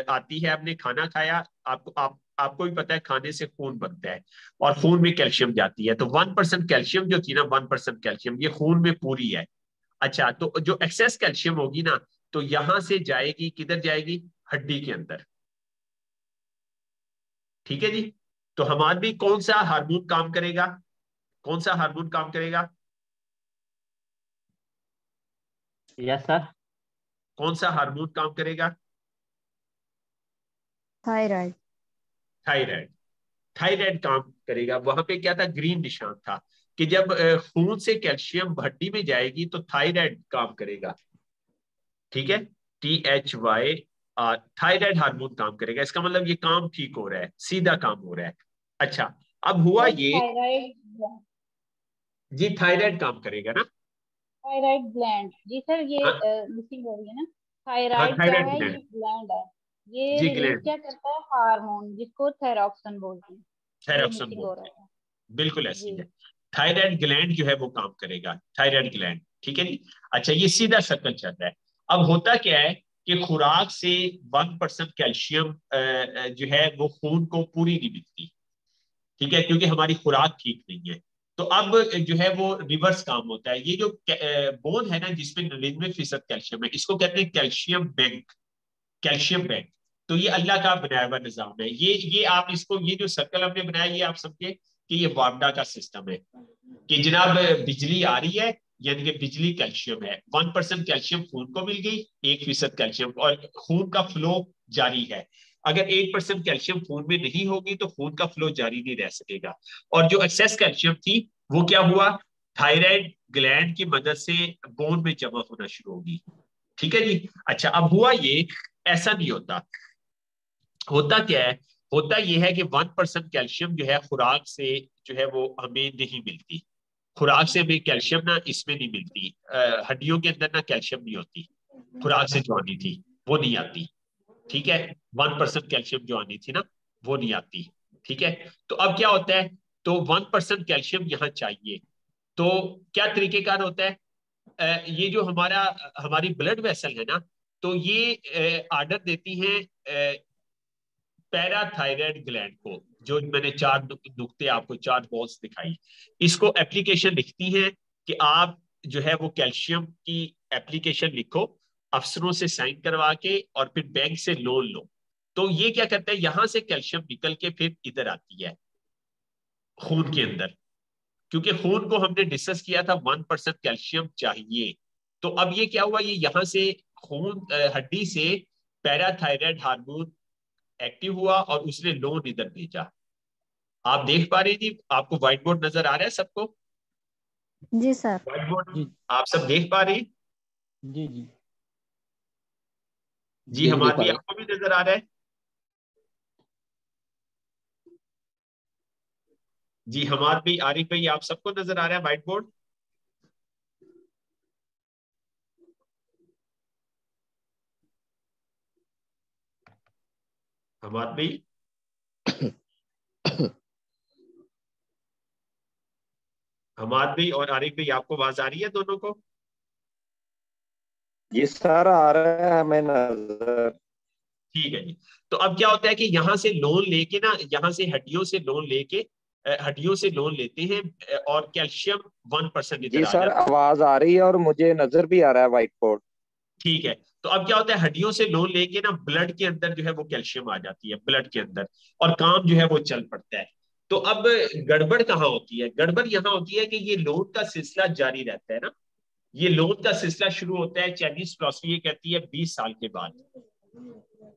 आती है आपने खाना खाया, आपको, आप, आपको भी पता है खाने से खून बनता है और खून में कैल्शियम जाती है। तो वन परसेंट कैल्शियम जो थी ना, वन परसेंट कैल्शियम, ये खून में पूरी है। अच्छा तो जो एक्सेस कैल्शियम होगी ना तो यहाँ से जाएगी, किधर जाएगी? हड्डी के अंदर। ठीक है जी? तो हमारे भी कौन सा हार्मोन काम करेगा? कौन सा हार्मोन काम करेगा? यस सर कौन सा हार्मोन काम करेगा? थायराइड थायराइड थायराइड काम करेगा। वहाँ पे क्या था? ग्रीन निशान था कि जब खून से कैल्शियम हड्डी में जाएगी तो थायराइड काम करेगा। ठीक है? T H Y R thyroid hormone काम करेगा। इसका मतलब ये काम ठीक हो रहा है सीधा काम हो रहा है। अच्छा अब हुआ ये जी थायराइड काम करेगा ना? थायराइड ग्लैंड जी सर ये हाँ। मिसिंग हो रही है ना? थायराइड क्या है ग्लैंड। ये ग्लैंड है। ये रिलीज़ क्या करता है? हार्मोन जिसको थेरोक्सिन बोलते हैं। हो बोलते हैं। बिल्कुल ऐसी है। थायराइड ग्लैंड जो है वो काम करेगा। थायराइड ग्लैंड ठीक है जी? अच्छा ये सीधा सर्कल चल रहा है। अब होता क्या है कि खुराक से वन परसेंट कैल्शियम जो है वो खून को पूरी नहीं मिलती। ठीक है? क्योंकि हमारी खुराक ठीक नहीं है। तो अब जो है वो रिवर्स काम होता है। ये जो बोन है ना जिसमें नड़िनवे फ़ीसद कैल्शियम है, इसको कहते हैं कैल्शियम बैंक कैल्शियम बैंक तो ये अल्लाह का बनाया हुआ निज़ाम है। ये ये आप इसको, ये जो सर्कल हमने बनाया, ये आप समझे कि ये वापडा का सिस्टम है। कि जनाब, बिजली आ रही है, यानी कि बिजली कैल्शियम है। वन परसेंट कैल्शियम खून को मिल गई, एक फ़ीसद कैल्शियम और खून का फ्लो जारी है। अगर एट परसेंट कैल्शियम खून में नहीं होगी तो खून का फ्लो जारी नहीं रह सकेगा। और जो एक्सेस कैल्शियम थी, वो क्या हुआ? थायराइड ग्लैंड की मदद से बोन में जमा होना शुरू होगी। ठीक है जी? अच्छा अब हुआ ये, ऐसा नहीं होता। होता क्या है? होता यह है कि वन परसेंट कैल्शियम जो है, खुराक से जो है, वो हमें नहीं मिलती। खुराक से हमें कैल्शियम ना इसमें नहीं मिलती। हड्डियों के अंदर ना कैल्शियम नहीं होती। खुराक से जो आनी थी, वो नहीं आती। ठीक है? वन परसेंट कैल्शियम जो आनी थी ना, वो नहीं आती, ठीक है? तो अब क्या होता है? तो वन परसेंट कैल्शियम यहाँ चाहिए। तो क्या तरीकेकार होता है? ये जो हमारा, हमारी ब्लड वेसल है ना तो ये आर्डर देती है पैराथायराइड ग्लैंड को, जो मैंने चार नुकते आपको चार बॉल्स दिखाई। इसको एप्लीकेशन लिखती है कि आप जो है वो कैल्शियम की एप्लीकेशन लिखो अफसरों से साइन करवा के और फिर बैंक से लोन लो। तो ये क्या करता है? यहाँ से कैल्शियम निकल के फिर इधर आती है खून के अंदर। क्योंकि खून को हमने डिस्कस किया था वन परसेंट कैल्शियम चाहिए। तो अब ये क्या हुआ? ये यहाँ से खून हड्डी से पैराथायराइड हार्मोन एक्टिव हुआ और उसने लोन इधर भेजा। आप देख पा रहे जी? आपको व्हाइट बोर्ड नज़र आ रहा है सबको? जी सर। व्हाइट बोर्ड आप सब देख पा रहे जी जी। जी हमारे भी आपको भी नज़र आ रहा है। जी हमारे भी आरिफ भाई आप सबको नज़र आ रहा है व्हाइट बोर्ड हमाद भाई? हमाद भी और आरिफ भाई आपको आवाज़ आ रही है दोनों को? जी सर आ रहा है हमें नज़र। ठीक है जी। तो अब क्या होता है कि यहाँ से लोन लेके ना यहाँ से हड्डियों से लोन लेके हड्डियों से लोन लेते हैं और कैल्शियम वन परसेंट जी सर आवाज़ आ रही है और मुझे नज़र भी आ रहा है व्हाइट बोर्ड ठीक है। तो अब क्या होता है हड्डियों से लोन लेके ना ब्लड के अंदर जो है वो कैल्शियम आ जाती है ब्लड के अंदर और काम जो है वो चल पड़ता है। तो अब गड़बड़ कहाँ होती है? गड़बड़ यहाँ होती है कि ये लोन का सिलसिला जारी रहता है ना। ये लोन का सिलसिला शुरू होता है चाइनीज़ फिलोसफी ये कहती है बीस साल के बाद।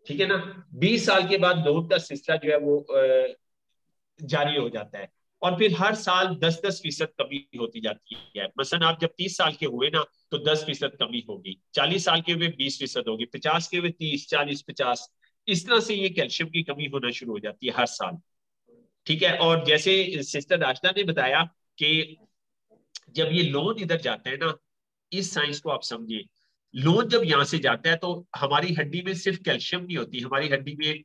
ठीक है ना? बीस साल के बाद लोन का सिलसिला जो है वो जारी हो जाता है। और फिर हर साल दस दस फ़ीसद कमी होती जाती है। मसलन आप जब तीस साल के हुए ना तो दस फ़ीसद कमी होगी। चालीस साल के हुए, बीस फ़ीसद होगी। पचास के हुए, तीस, चालीस, पचास। इस तरह से ये कैल्शियम की कमी होना शुरू हो जाती है हर साल। ठीक है? और जैसे सिस्टर राशना ने बताया कि जब ये लोन इधर जाता है ना इस साइंस को आप समझिए। लोन जब यहाँ से जाता है तो हमारी हड्डी में सिर्फ़ कैल्शियम नहीं होती, हमारी हड्डी में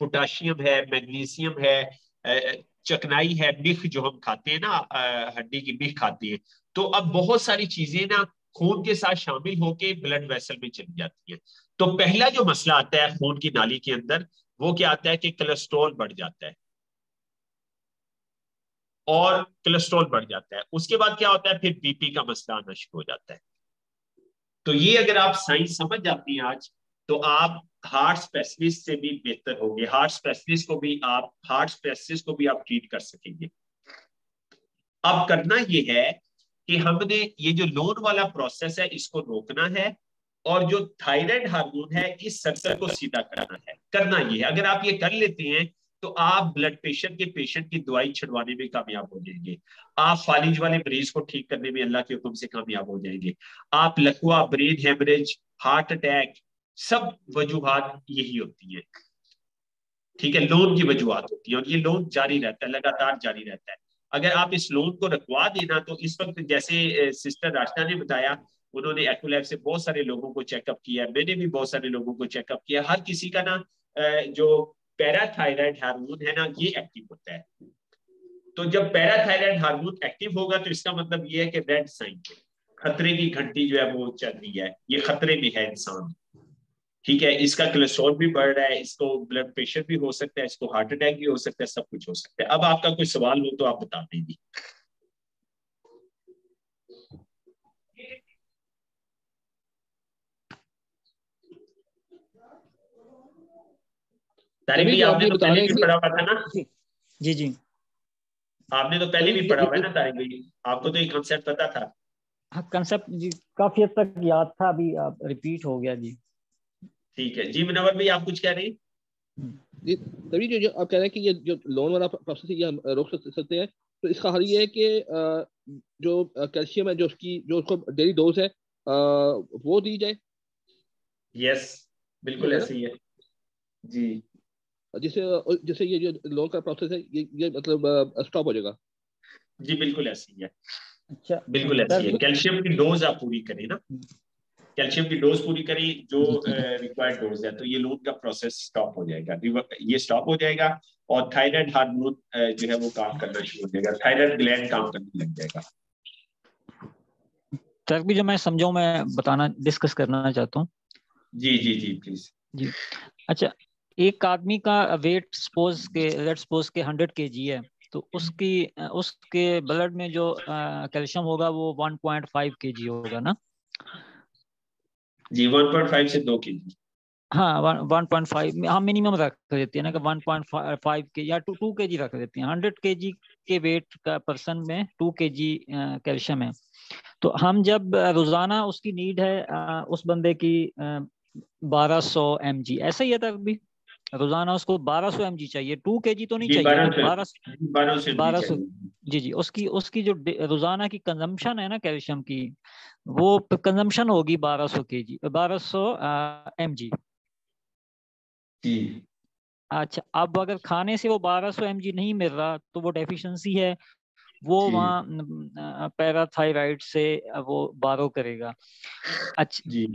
पोटाशियम है, मैग्नीशियम है चकनाई है, मिख जो हम खाते हैं ना हड्डी की मिख खाते हैं। तो अब बहुत सारी चीज़ें ना खून के साथ शामिल होके ब्लड वेसल में चली जाती है। तो पहला जो मसला आता है खून की नाली के अंदर, वो क्या आता है कि कोलेस्ट्रॉल बढ़ जाता है। और कोलेस्ट्रॉल बढ़ जाता है। उसके बाद क्या होता है? फिर बीपी का मसला आना शुरू हो जाता है। तो ये अगर आप साइंस समझ जाती हैं आज तो आप हार्ट स्पेशलिस्ट से भी बेहतर होंगे। हार्ट स्पेशलिस्ट को भी आप हार्ट स्पेशलिस्ट को भी आप ट्रीट कर सकेंगे। अब करना ये है कि हमने ये जो लोन वाला प्रोसेस है, इसको रोकना है और जो थायराइड हार्मोन है, इस सर्कल को सीधा करना है। करना ये है। अगर आप ये कर लेते हैं तो आप ब्लड प्रेशर के पेशेंट की दवाई छिड़वाने में कामयाब हो जाएँगे। आप फालिज वाले मरीज़ को ठीक करने में अल्लाह के हुक्म से कामयाब हो जाएँगे। आप लकवा ब्रेन हेमरेज हार्ट अटैक सब वजूहत यही होती है। ठीक है लोन की वजूहत होती है और ये लोन जारी रहता है, लगातार जारी रहता है। अगर आप इस लोन को रखवा देना तो इस वक्त जैसे सिस्टर राशना ने बताया, उन्होंने एक्लैब से बहुत सारे लोगों को चेकअप किया मैंने भी बहुत सारे लोगों को चेकअप किया हर किसी का ना जो पैराथायराइड हार्मोन है ना, ये एक्टिव होता है। तो जब पैराथायराइड हार्मोन एक्टिव होगा तो इसका मतलब ये है कि रेड साइन खतरे की घंटी जो है वो चल रही है। ये खतरे में है इंसान। ठीक है, इसका कोलेस्ट्रॉल भी बढ़ रहा है, इसको ब्लड प्रेशर भी हो सकता है, इसको हार्ट अटैक भी हो सकता है, सब कुछ हो सकता है। अब आपका कोई सवाल हो तो आप बता दीजिए तारिक आपने तो पहले भी पढ़ा हुआ था ना? जी जी आपने तो पहले भी पढ़ा हुआ है ना तारिक भाई? आपको तो ये कंसेप्ट पता था। हाँ कंसेप्ट जी काफ़ी हद तक याद था अभी आप रिपीट हो गया जी। ठीक है। जी मुनवर भाई आप कुछ कह रहे हैं? जी तभी जो, जो आप कह रहे हैं कि ये जो लोन वाला प्रोसेस ये हम रोक सकते हैं। तो इसका हल ये है कि जो कैल्शियम है जो उसकी जो उसको डेली डोज है वो दी जाए। यस बिल्कुल ऐसे ही है। जी। जिससे जिससे ये जो लोन का प्रोसेस है ये ये मतलब स्टॉप हो जाएगा। जी बिल्कुल ऐसे ही है। अच्छा। बिल्कुल ऐसे ही है। कैल्शियम की डोज आप पूरी करें ना। कैल्शियम की डोज पूरी करी जो रिक्वायर्ड डोज है तो ये लोन का प्रोसेस स्टॉप हो जाएगा। ये स्टॉप हो जाएगा और थायराइड हार्मोन जो है वो काम करना शुरू हो जाएगा। थायराइड ग्लैंड काम करने लग जाएगा। तक भी जो मैं समझाऊं मैं बताना डिस्कस करना चाहता हूँ। जी जी जी प्लीज़ जी। अच्छा एक आदमी का वेट सपोज़ के लेट सपोज़ के हंड्रेड के जी है तो उसकी उसके ब्लड में जो कैल्शियम होगा वो 1.5 केजी होगा ना? जी 1.5 से 2 केजी हाँ वन पॉइंट फाइव हाँ मिनिमम रख देती है ना कि वन पॉइंट फाइव के या टू टू के जी रख देती है। हंड्रेड के जी के वेट का पर्सन में टू के जी कैल्शियम है। तो हम जब रोज़ाना उसकी नीड है उस बंदे की बारह सौ एम जी ऐसा ही है तक भी? रोज़ाना उसको 1200 सौ चाहिए। टू के जी तो नहीं चाहिए बारह बारह सौ जी जी उसकी उसकी जो रोज़ाना की कंजम्पशन है ना कैल्शियम की वो कंजम्पशन होगी 1200 सौ के जी बारह सौ एम जी। अच्छा अब अगर खाने से वो 1200 सौ एम जी नहीं मिल रहा तो वो डेफिशिएंसी है वो वहाँ पैराथायराइड से वो बारो करेगा। अच्छा जी।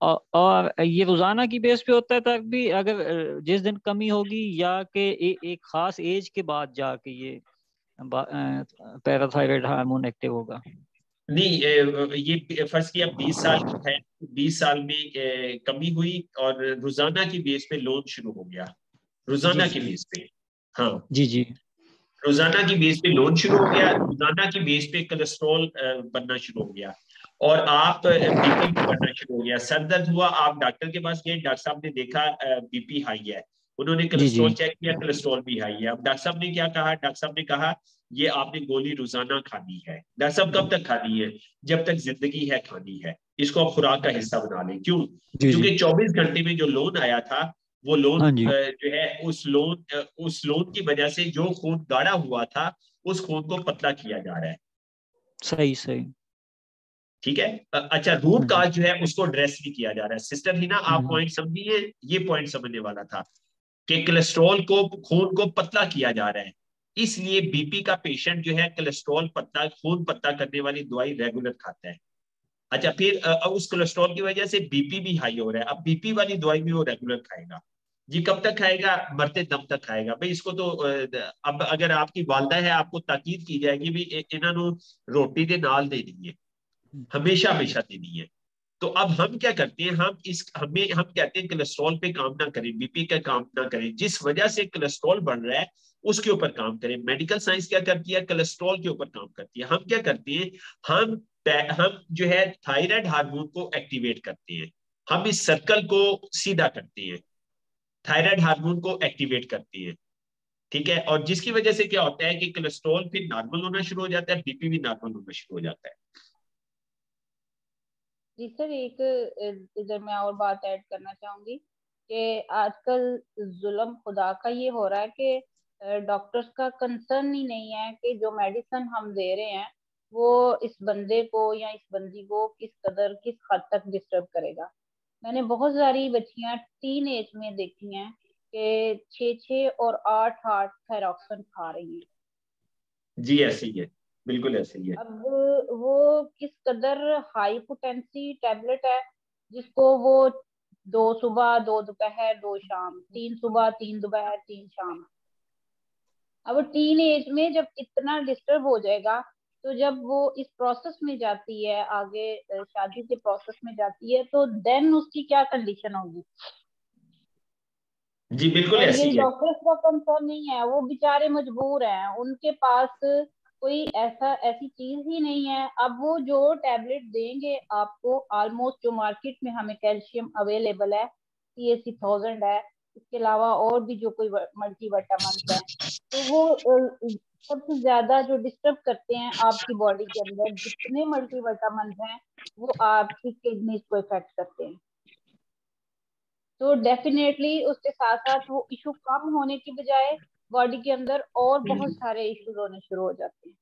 और ये रोज़ाना की बेस पे होता है तक भी अगर जिस दिन कमी होगी या कि एक खास एज के बाद जाके ये पैराथायराइड हार्मोन एक्टिव होगा। नहीं ये फ़र्ज़ किया बीस साल है बीस साल में कमी हुई और रोज़ाना की बेस पे लोन शुरू हो गया। रोज़ाना की बेस पे हाँ। जी जी। रोज़ाना की बेस पे लोन शुरू हो गया रोज़ाना की बेस पे कोलेस्ट्रॉल बनना शुरू हो गया। और आप बीपी बढ़ना शुरू हो गया। सर दर्द हुआ आप डॉक्टर के पास गए डॉक्टर साहब ने देखा बीपी हाई है। उन्होंने कोलेस्ट्रॉल चेक किया कोलेस्ट्रॉल भी हाई है। अब डॉक्टर साहब ने क्या कहा? डॉक्टर साहब ने कहा ये आपने गोली रोज़ाना खानी है। डॉक्टर साहब कब तक खानी है? जब तक ज़िंदगी है खानी है। इसको आप खुराक का हिस्सा बना लें। क्यों? क्योंकि 24 घंटे में जो लोन आया था वो लोन हाँ जो। है उस लोन उस लोन की वजह से जो खून गाढ़ा हुआ था उस खून को पतला किया जा रहा है। सही सही। ठीक है? अच्छा रूट काज जो है उसको ड्रेस भी किया जा रहा है। सिस्टर ही ना आप पॉइंट हाँ समझिए ये पॉइंट समझने वाला था कि कोलेस्ट्रॉल को खून को पतला किया जा रहा है। इसलिए बीपी का पेशेंट जो है कोलेस्ट्रॉल पत्ता खून पत्ता करने वाली दवाई रेगुलर खाता है। अच्छा फिर अब उस कोलेस्ट्रॉल की वजह से बीपी भी हाई हो रहा है। अब बीपी वाली दवाई भी वो रेगुलर खाएगा। जी कब तक खाएगा? मरते दम तक खाएगा। भाई इसको तो अब अगर आपकी वालदा है आपको ताकीद की जाएगी भी इन्होंने रोटी के नाल देनी है। हमेशा हमेशा देनी है। तो अब हम क्या करते हैं, हम इस, हमें, हम कहते हैं कोलेस्ट्रॉल पे काम ना करें बीपी का काम ना करें, जिस वजह से कोलेस्ट्रॉल बढ़ रहा है, उसके ऊपर काम करें। मेडिकल साइंस क्या करती है? कोलेस्ट्रॉल के ऊपर काम करती है। हम क्या करते हैं, हम हम जो है थायराइड हार्मोन को एक्टिवेट करते हैं। हम इस सर्कल को सीधा करते हैं। थायराइड हार्मोन को एक्टिवेट करते हैं। ठीक है? और जिसकी वजह से क्या होता है कि कोलेस्ट्रॉल फिर नॉर्मल होना शुरू हो जाता है बीपी भी नॉर्मल होना शुरू हो जाता है। जी सर, एक इधर मैं और बात ऐड करना चाहूँगी कि आजकल जुल्म खुदा का ये हो रहा है कि डॉक्टर्स का कंसर्न ही नहीं है कि जो मेडिसिन हम दे रहे हैं, वो इस बंदे को या इस बंदी को किस कदर, किस हद तक डिस्टर्ब करेगा। मैंने बहुत सारी बच्चियाँ टीन एज में देखी हैं कि छ छ और आठ आठ थैरोक्सन खा रही हैं। जी, ऐसी है। बिल्कुल ऐसे ही है। अब वो किस कदर हाई पोटेंसी टैबलेट है जिसको वो दो सुबह दो दोपहर दो शाम तीन सुबह तीन दोपहर तीन शाम। अब टीन एज में जब इतना डिस्टर्ब हो जाएगा तो जब वो इस प्रोसेस में जाती है आगे शादी के प्रोसेस में जाती है तो देन उसकी क्या कंडीशन होगी? जी बिल्कुल ऐसी है डॉक्टर्स का कंसर्न नहीं है वो बेचारे मजबूर हैं उनके पास कोई ऐसा, ऐसी चीज़ ही नहीं है। अब वो जो टैबलेट देंगे आपको ऑलमोस्ट जो मार्केट में हमें कैल्शियम अवेलेबल है सी एस सी थाउज़ेंड है, इसके अलावा और भी जो कोई मल्टी विटामिन है तो वो सबसे ज़्यादा जो डिस्टर्ब करते हैं आपकी बॉडी के अंदर, जितने मल्टी विटामिन हैं, वो आपकी किडनीज को इफ़ेक्ट करते हैं। तो डेफिनेटली उसके साथ साथ वो इशू कम होने की बजाय बॉडी के अंदर और बहुत सारे इश्यूज़ होने शुरू हो जाते हैं।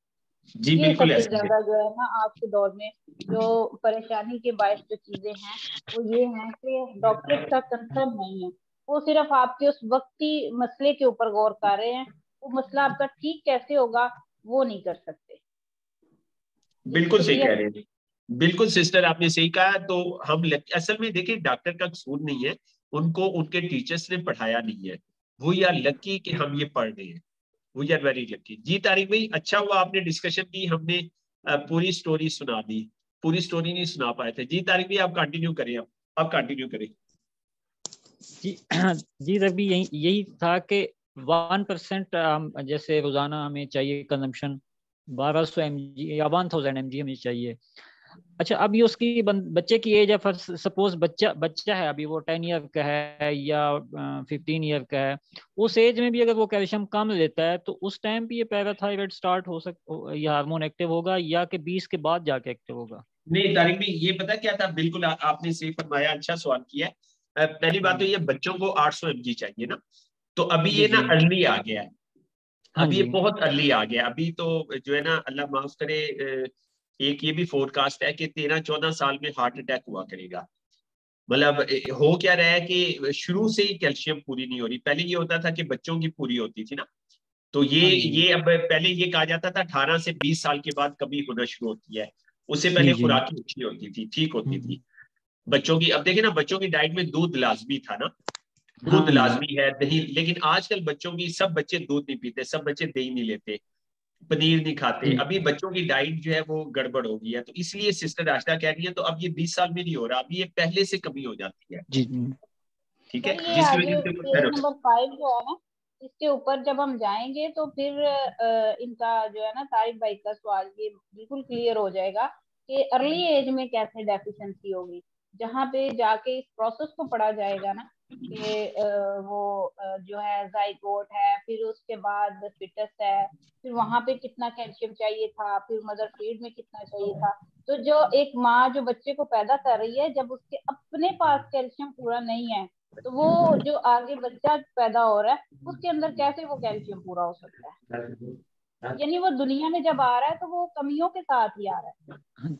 जी बिल्कुल ज़्यादा जो है ना आज के दौर में जो परेशानी के बायस जो चीज़ें हैं वो ये हैं कि डॉक्टर का कंसर्न नहीं है। वो सिर्फ़ आपके उस वक्ती मसले के ऊपर गौर कर रहे हैं। वो मसला आपका ठीक कैसे होगा वो नहीं कर सकते। बिल्कुल सही कह रहे हैं। बिल्कुल सिस्टर आपने सही कहा। तो हम लग- असल में देखिए डॉक्टर का कसूर नहीं है। उनको उनके टीचर्स ने पढ़ाया नहीं है। वो यार लकी कि हम ये पढ़ रहे हैं। वी आर वेरी लकी जी, तारिक भाई अच्छा हुआ आपने डिस्कशन की, हमने पूरी स्टोरी सुना दी। पूरी स्टोरी नहीं सुना पाए थे। जी, तारिक भाई, आप कंटिन्यू करें अब आप कंटिन्यू करें। जी जी रबी यही यही था कि वन परसेंट जैसे रोज़ाना हमें चाहिए कंजम्पशन बारह सौ एम जी या वन थाउज़ेंड एम जी हमें चाहिए। अच्छा अभी उसकी बच्चे की एज है फॉर सपोज़ बच्चा बच्चा है अभी वो टेन ईयर का है या फिफ्टीन ईयर का है उस एज में भी अगर वो कैल्शियम कम लेता है तो उस टाइम भी ये पैराथायराइड स्टार्ट हो सक या हार्मोन एक्टिव होगा या कि बीस के बाद जाके एक्टिव होगा? नहीं तारिक भाई ये पता क्या था? बिल्कुल आ, आपने सही फरमाया अच्छा सवाल किया है। पहली बात तो ये बच्चों को 800 एमजी चाहिए ना तो अभी ये ना अर्ली आ गया है। हाँ अभी ये बहुत अर्ली आ गया अभी तो जो है ना अल्लाह माफ़ करे एक ये भी फोरकास्ट है कि तेरह चौदह साल में हार्ट अटैक हुआ करेगा। मतलब हो क्या रहा है कि शुरू से ही कैल्शियम पूरी नहीं हो रही। पहले ये होता था कि बच्चों की पूरी होती थी ना। तो ये हाँ ये अब पहले ये कहा जाता था अठारह से बीस साल के बाद कभी होना शुरू होती है। उससे पहले। खुराकी अच्छी होती थी ठीक होती हम्म। थी बच्चों की अब देखिए ना बच्चों की डाइट में दूध लाजमी था ना। दूध हाँ। लाजमी है दही लेकिन आजकल बच्चों की सब बच्चे दूध नहीं पीते सब बच्चे दही नहीं लेते। पनीर नहीं खाते। अभी बच्चों की डाइट जो है वो गड़बड़ हो गई है। तो इसलिए सिस्टर आशा कह रही है तो अब ये बीस साल में नहीं हो रहा अभी ये पहले से कमी हो जाती है। जी जी। ठीक है? जिसकी वजह से है इसके ऊपर जब हम जाएँगे तो फिर इनका जो है ना तारिक भाई का सवाल ये बिल्कुल क्लियर हो जाएगा कि अर्ली एज में कैसे डेफिशिएंसी होगी। जहाँ पे जाके इस प्रोसेस को पढ़ा जाएगा ना कि वो जो है जाइगोट है, फिर उसके बाद फिटस है, फिर वहाँ पे कितना कैल्शियम चाहिए था, फिर मदर फ़ीड में कितना चाहिए था। तो जो एक माँ जो बच्चे को पैदा कर रही है, जब उसके अपने पास कैल्शियम पूरा नहीं है तो वो जो आगे बच्चा पैदा हो रहा है, उसके अंदर कैसे वो कैल्शियम पूरा हो सकता है? यानी वो दुनिया में जब आ रहा है तो वो कमियों के साथ ही आ रहा है।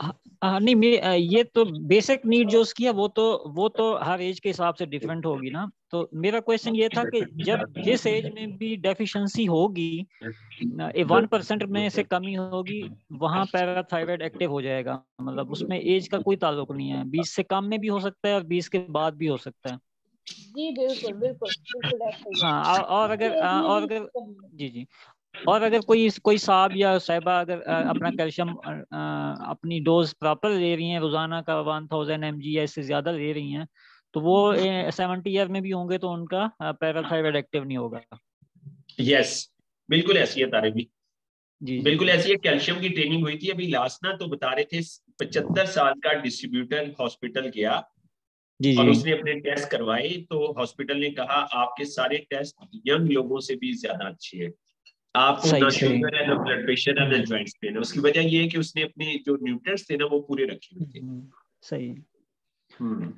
हाँ नहीं मे ये तो बेसिक नीड जो उसकी है वो तो वो तो हर एज के हिसाब से डिफरेंट होगी ना। तो मेरा क्वेश्चन ये था कि जब जिस एज में भी डेफिशिएंसी होगी वन परसेंट में से कमी होगी वहाँ पैराथायराइड एक्टिव हो जाएगा। मतलब उसमें एज का कोई ताल्लुक नहीं है। बीस से कम में भी हो सकता है और बीस के बाद भी हो सकता है। जी बिल्कुल बिल्कुल ही है। हाँ और- अगर और अगर जी जी। और अगर कोई कोई साहब या साहिबा अगर अपना कैल्शियम अपनी डोज प्रॉपर ले रही हैं रोज़ाना का वन थाउज़ेंड एम या इससे ज़्यादा ले रही हैं तो वो सेवेंटी ईयर में भी होंगे तो उनका पैराथायराइड एक्टिव नहीं होगा। यस बिल्कुल ऐसी है तारे भी जी जी। बिल्कुल ऐसी है कैल्शियम की ट्रेनिंग हुई थी अभी लास्ट ना तो बता रहे थे पचहत्तर साल का डिस्ट्रीब्यूटर हॉस्पिटल गया जी और जी उसने अपने टेस्ट करवाए तो हॉस्पिटल ने कहा आपके सारे टेस्ट यंग लोगों से भी ज़्यादा अच्छे हैं। आपको ना शुगर है ना ब्लड प्रेशर है ना ज्वाइंट्स पेन है उसकी वजह ये है कि उसने अपने जो न्यूट्रिएंट्स थे ना वो पूरे रखे हुए थे। हम्म, सही। हम्म।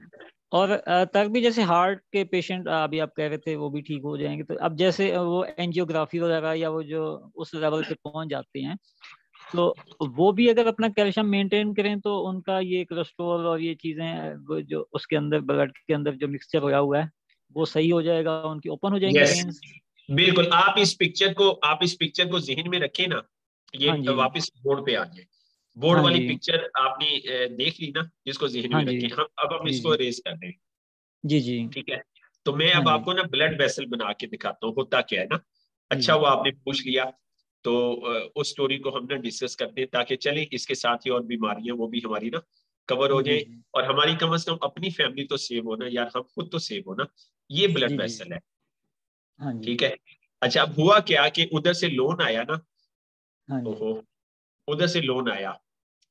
और तक भी जैसे हार्ट के पेशेंट अभी आप कह रहे थे वो भी ठीक हो जाएँगे। तो अब जैसे वो एंजियोग्राफी वगैरह या वो जो उस लेवल पे पहुँच जाते हैं तो वो भी अगर अपना कैल्शियम मेंटेन करें तो उनका ये कोलेस्ट्रॉल और ये चीज़ें जो उसके अंदर ब्लड के अंदर जो मिक्सचर होया हुआ है वो सही हो जाएगा उनकी ओपन हो जाएँगे Yes. बिल्कुल आप इस पिक्चर को आप इस पिक्चर को जहन में रखें ना ये हाँ। वापस बोर्ड पे आ जाए। बोर्ड हाँ वाली पिक्चर आपने देख ली ना जिसको जहन हाँ में। रखें। हम अब हम इसको रेज कर रहे जी जी। ठीक है? तो मैं हाँ अब आपको ना ब्लड वेसल बना के दिखाता हूँ होता क्या है ना? अच्छा। वो आपने पूछ लिया तो उस स्टोरी को हम ना डिस्कस करते हैं ताकि चले इसके साथ ही और बीमारियाँ वो भी हमारी ना कवर हो जाए। और हमारी कम अज कम अपनी फैमिली तो सेव होना यार हम खुद तो सेव होना ये ब्लड वेसल है। हाँ जी। ठीक है? अच्छा अब हुआ क्या कि उधर से लोन आया ना? हाँ ओहो उधर से लोन आया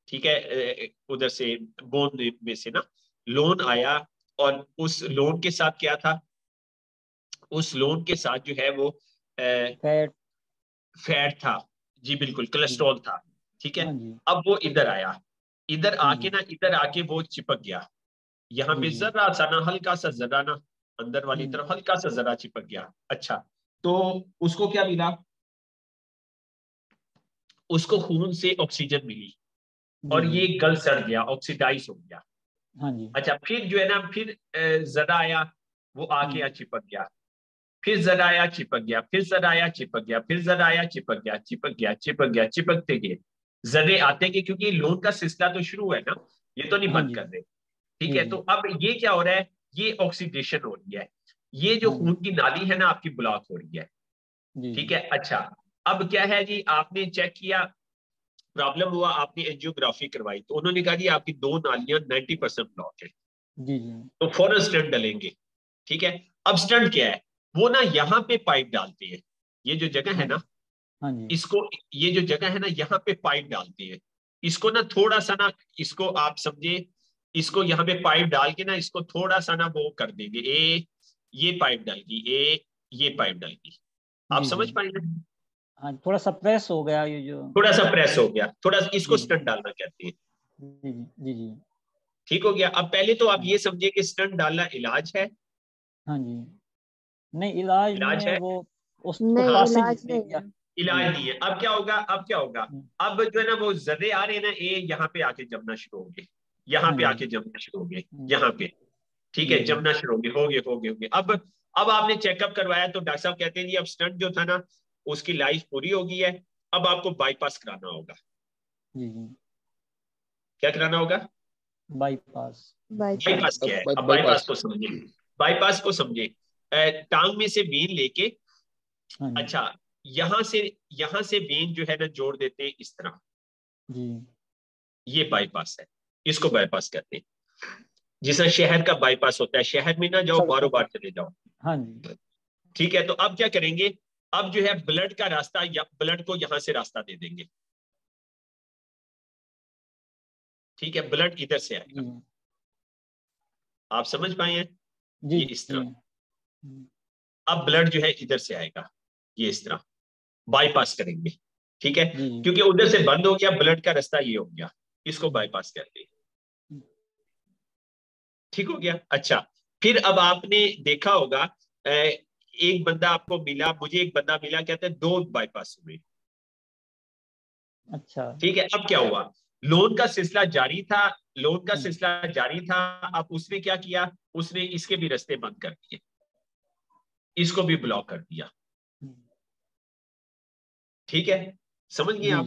ठीक है? उधर से बोन में से ना? लोन आया और उस लोन के साथ क्या था? उस लोन के साथ जो है वो फैट फैट था। जी बिल्कुल कोलेस्ट्रॉल था ठीक है? हाँ अब वो इधर आया। इधर आके ना इधर आके वो चिपक गया। यहाँ पे। जरा सा ना हल्का सा जरा ना अंदर वाली हम्म। तरफ़ हल्का सा जरा चिपक गया। अच्छा तो उसको क्या मिला? उसको खून से ऑक्सीजन मिली। और ये गल सड़ गया ऑक्सीडाइज हो गया। हाँ जी। अच्छा फिर जो है ना फिर जरा आया वो आके हम्म। यहाँ चिपक गया। फिर जरा आया चिपक गया। फिर जरा आया चिपक गया। फिर जरा आया चिपक गया चिपक गया चिपक गया चिपकते गए। जरे आते गए क्योंकि लोन का सिलसिला तो शुरू है ना ये तो नहीं हाँ बंद कर रहे। ठीक है तो अब ये क्या हो रहा है? ये ऑक्सीडेशन हो रही है। ये जो खून की नाली है ना आपकी ब्लॉक हो रही है। ठीक है? अच्छा अब क्या है जी आपने चेक किया प्रॉब्लम हुआ आपने एंजियोग्राफी करवाई तो उन्होंने कहा जी आपकी दो नालियाँ 90 परसेंट ब्लॉक है। जी जी। तो फ़ौरन स्टंट डलेंगे। ठीक है? अब स्टंट क्या है? वो ना यहाँ पे पाइप डालते हैं। ये जो जगह है ना हाँ इसको ये जो जगह है ना यहाँ पे पाइप डालते हैं। इसको ना थोड़ा सा ना इसको आप समझे इसको यहाँ पे पाइप डाल के ना इसको थोड़ा सा ना वो कर देंगे। ए ये पाइप डालगी ए ये पाइप डालगी आप समझ पाएँगे हाँ थोड़ा सा प्रेस हो गया ये जो। थोड़ा सा प्रेस हो गया। थोड़ा सा इसको स्टंट डालना कहते हैं। जी जी ठीक हो गया। अब पहले तो आप ये समझिए कि स्टंट डालना इलाज है? हाँ जी। नहीं इलाज इलाज है? है? वो उस नहीं इलाज नहीं है। इलाज नहीं है। अब क्या होगा? अब क्या होगा? हम्म। अब जो है ना वो जर्रे आ रहे हैं ना ए यहाँ पे आके जमना शुरू होंगे यहाँ पे हाँ आके जमना शुरू हो हम्म। यहाँ पे। ठीक है हम्म। जमना शुरू होंगे हो गए हो गए हो गए अब अब आपने चेकअप करवाया तो डॉक्टर साहब कहते हैं जी अब स्टंट जो था ना उसकी लाइफ पूरी हो गई है अब आपको बाईपास कराना होगा। क्या कराना होगा? बाईपास बाईपास बाईपास क्या है? अब बाईपास। को समझे बाईपास को समझे टांग में से वेन लेके हाँ अच्छा यहाँ से यहाँ से वेन जो है ना जोड़ देते हैं इस तरह। जी। ये बाईपास है। इसको बाईपास कहते हैं। जिसमें शहर का बाईपास होता है शहर में ना जाओ बारो बार चले जाओ। हाँ जी। ठीक है तो अब क्या करेंगे? अब जो है ब्लड का रास्ता या ब्लड को यहाँ से रास्ता दे देंगे। ठीक है ब्लड इधर से आएगा। आप समझ पाए हैं? जी ये इस तरह। अब ब्लड जो है इधर से आएगा। ये इस तरह। बाईपास करेंगे। ठीक है? क्योंकि उधर से बंद हो गया ब्लड का रास्ता ये हो गया। इसको बाईपास कहते हैं। ठीक हो गया? अच्छा फिर अब आपने देखा होगा एक बंदा आपको मिला मुझे एक बंदा मिला कहते हैं दो बाईपास हुए। अच्छा। ठीक है अब क्या हुआ? लोन का सिलसिला जारी था लोन का। सिलसिला जारी था अब उसने क्या किया? उसने इसके भी रस्ते बंद कर दिए। इसको भी ब्लॉक कर दिया। ठीक है? समझ गए आप?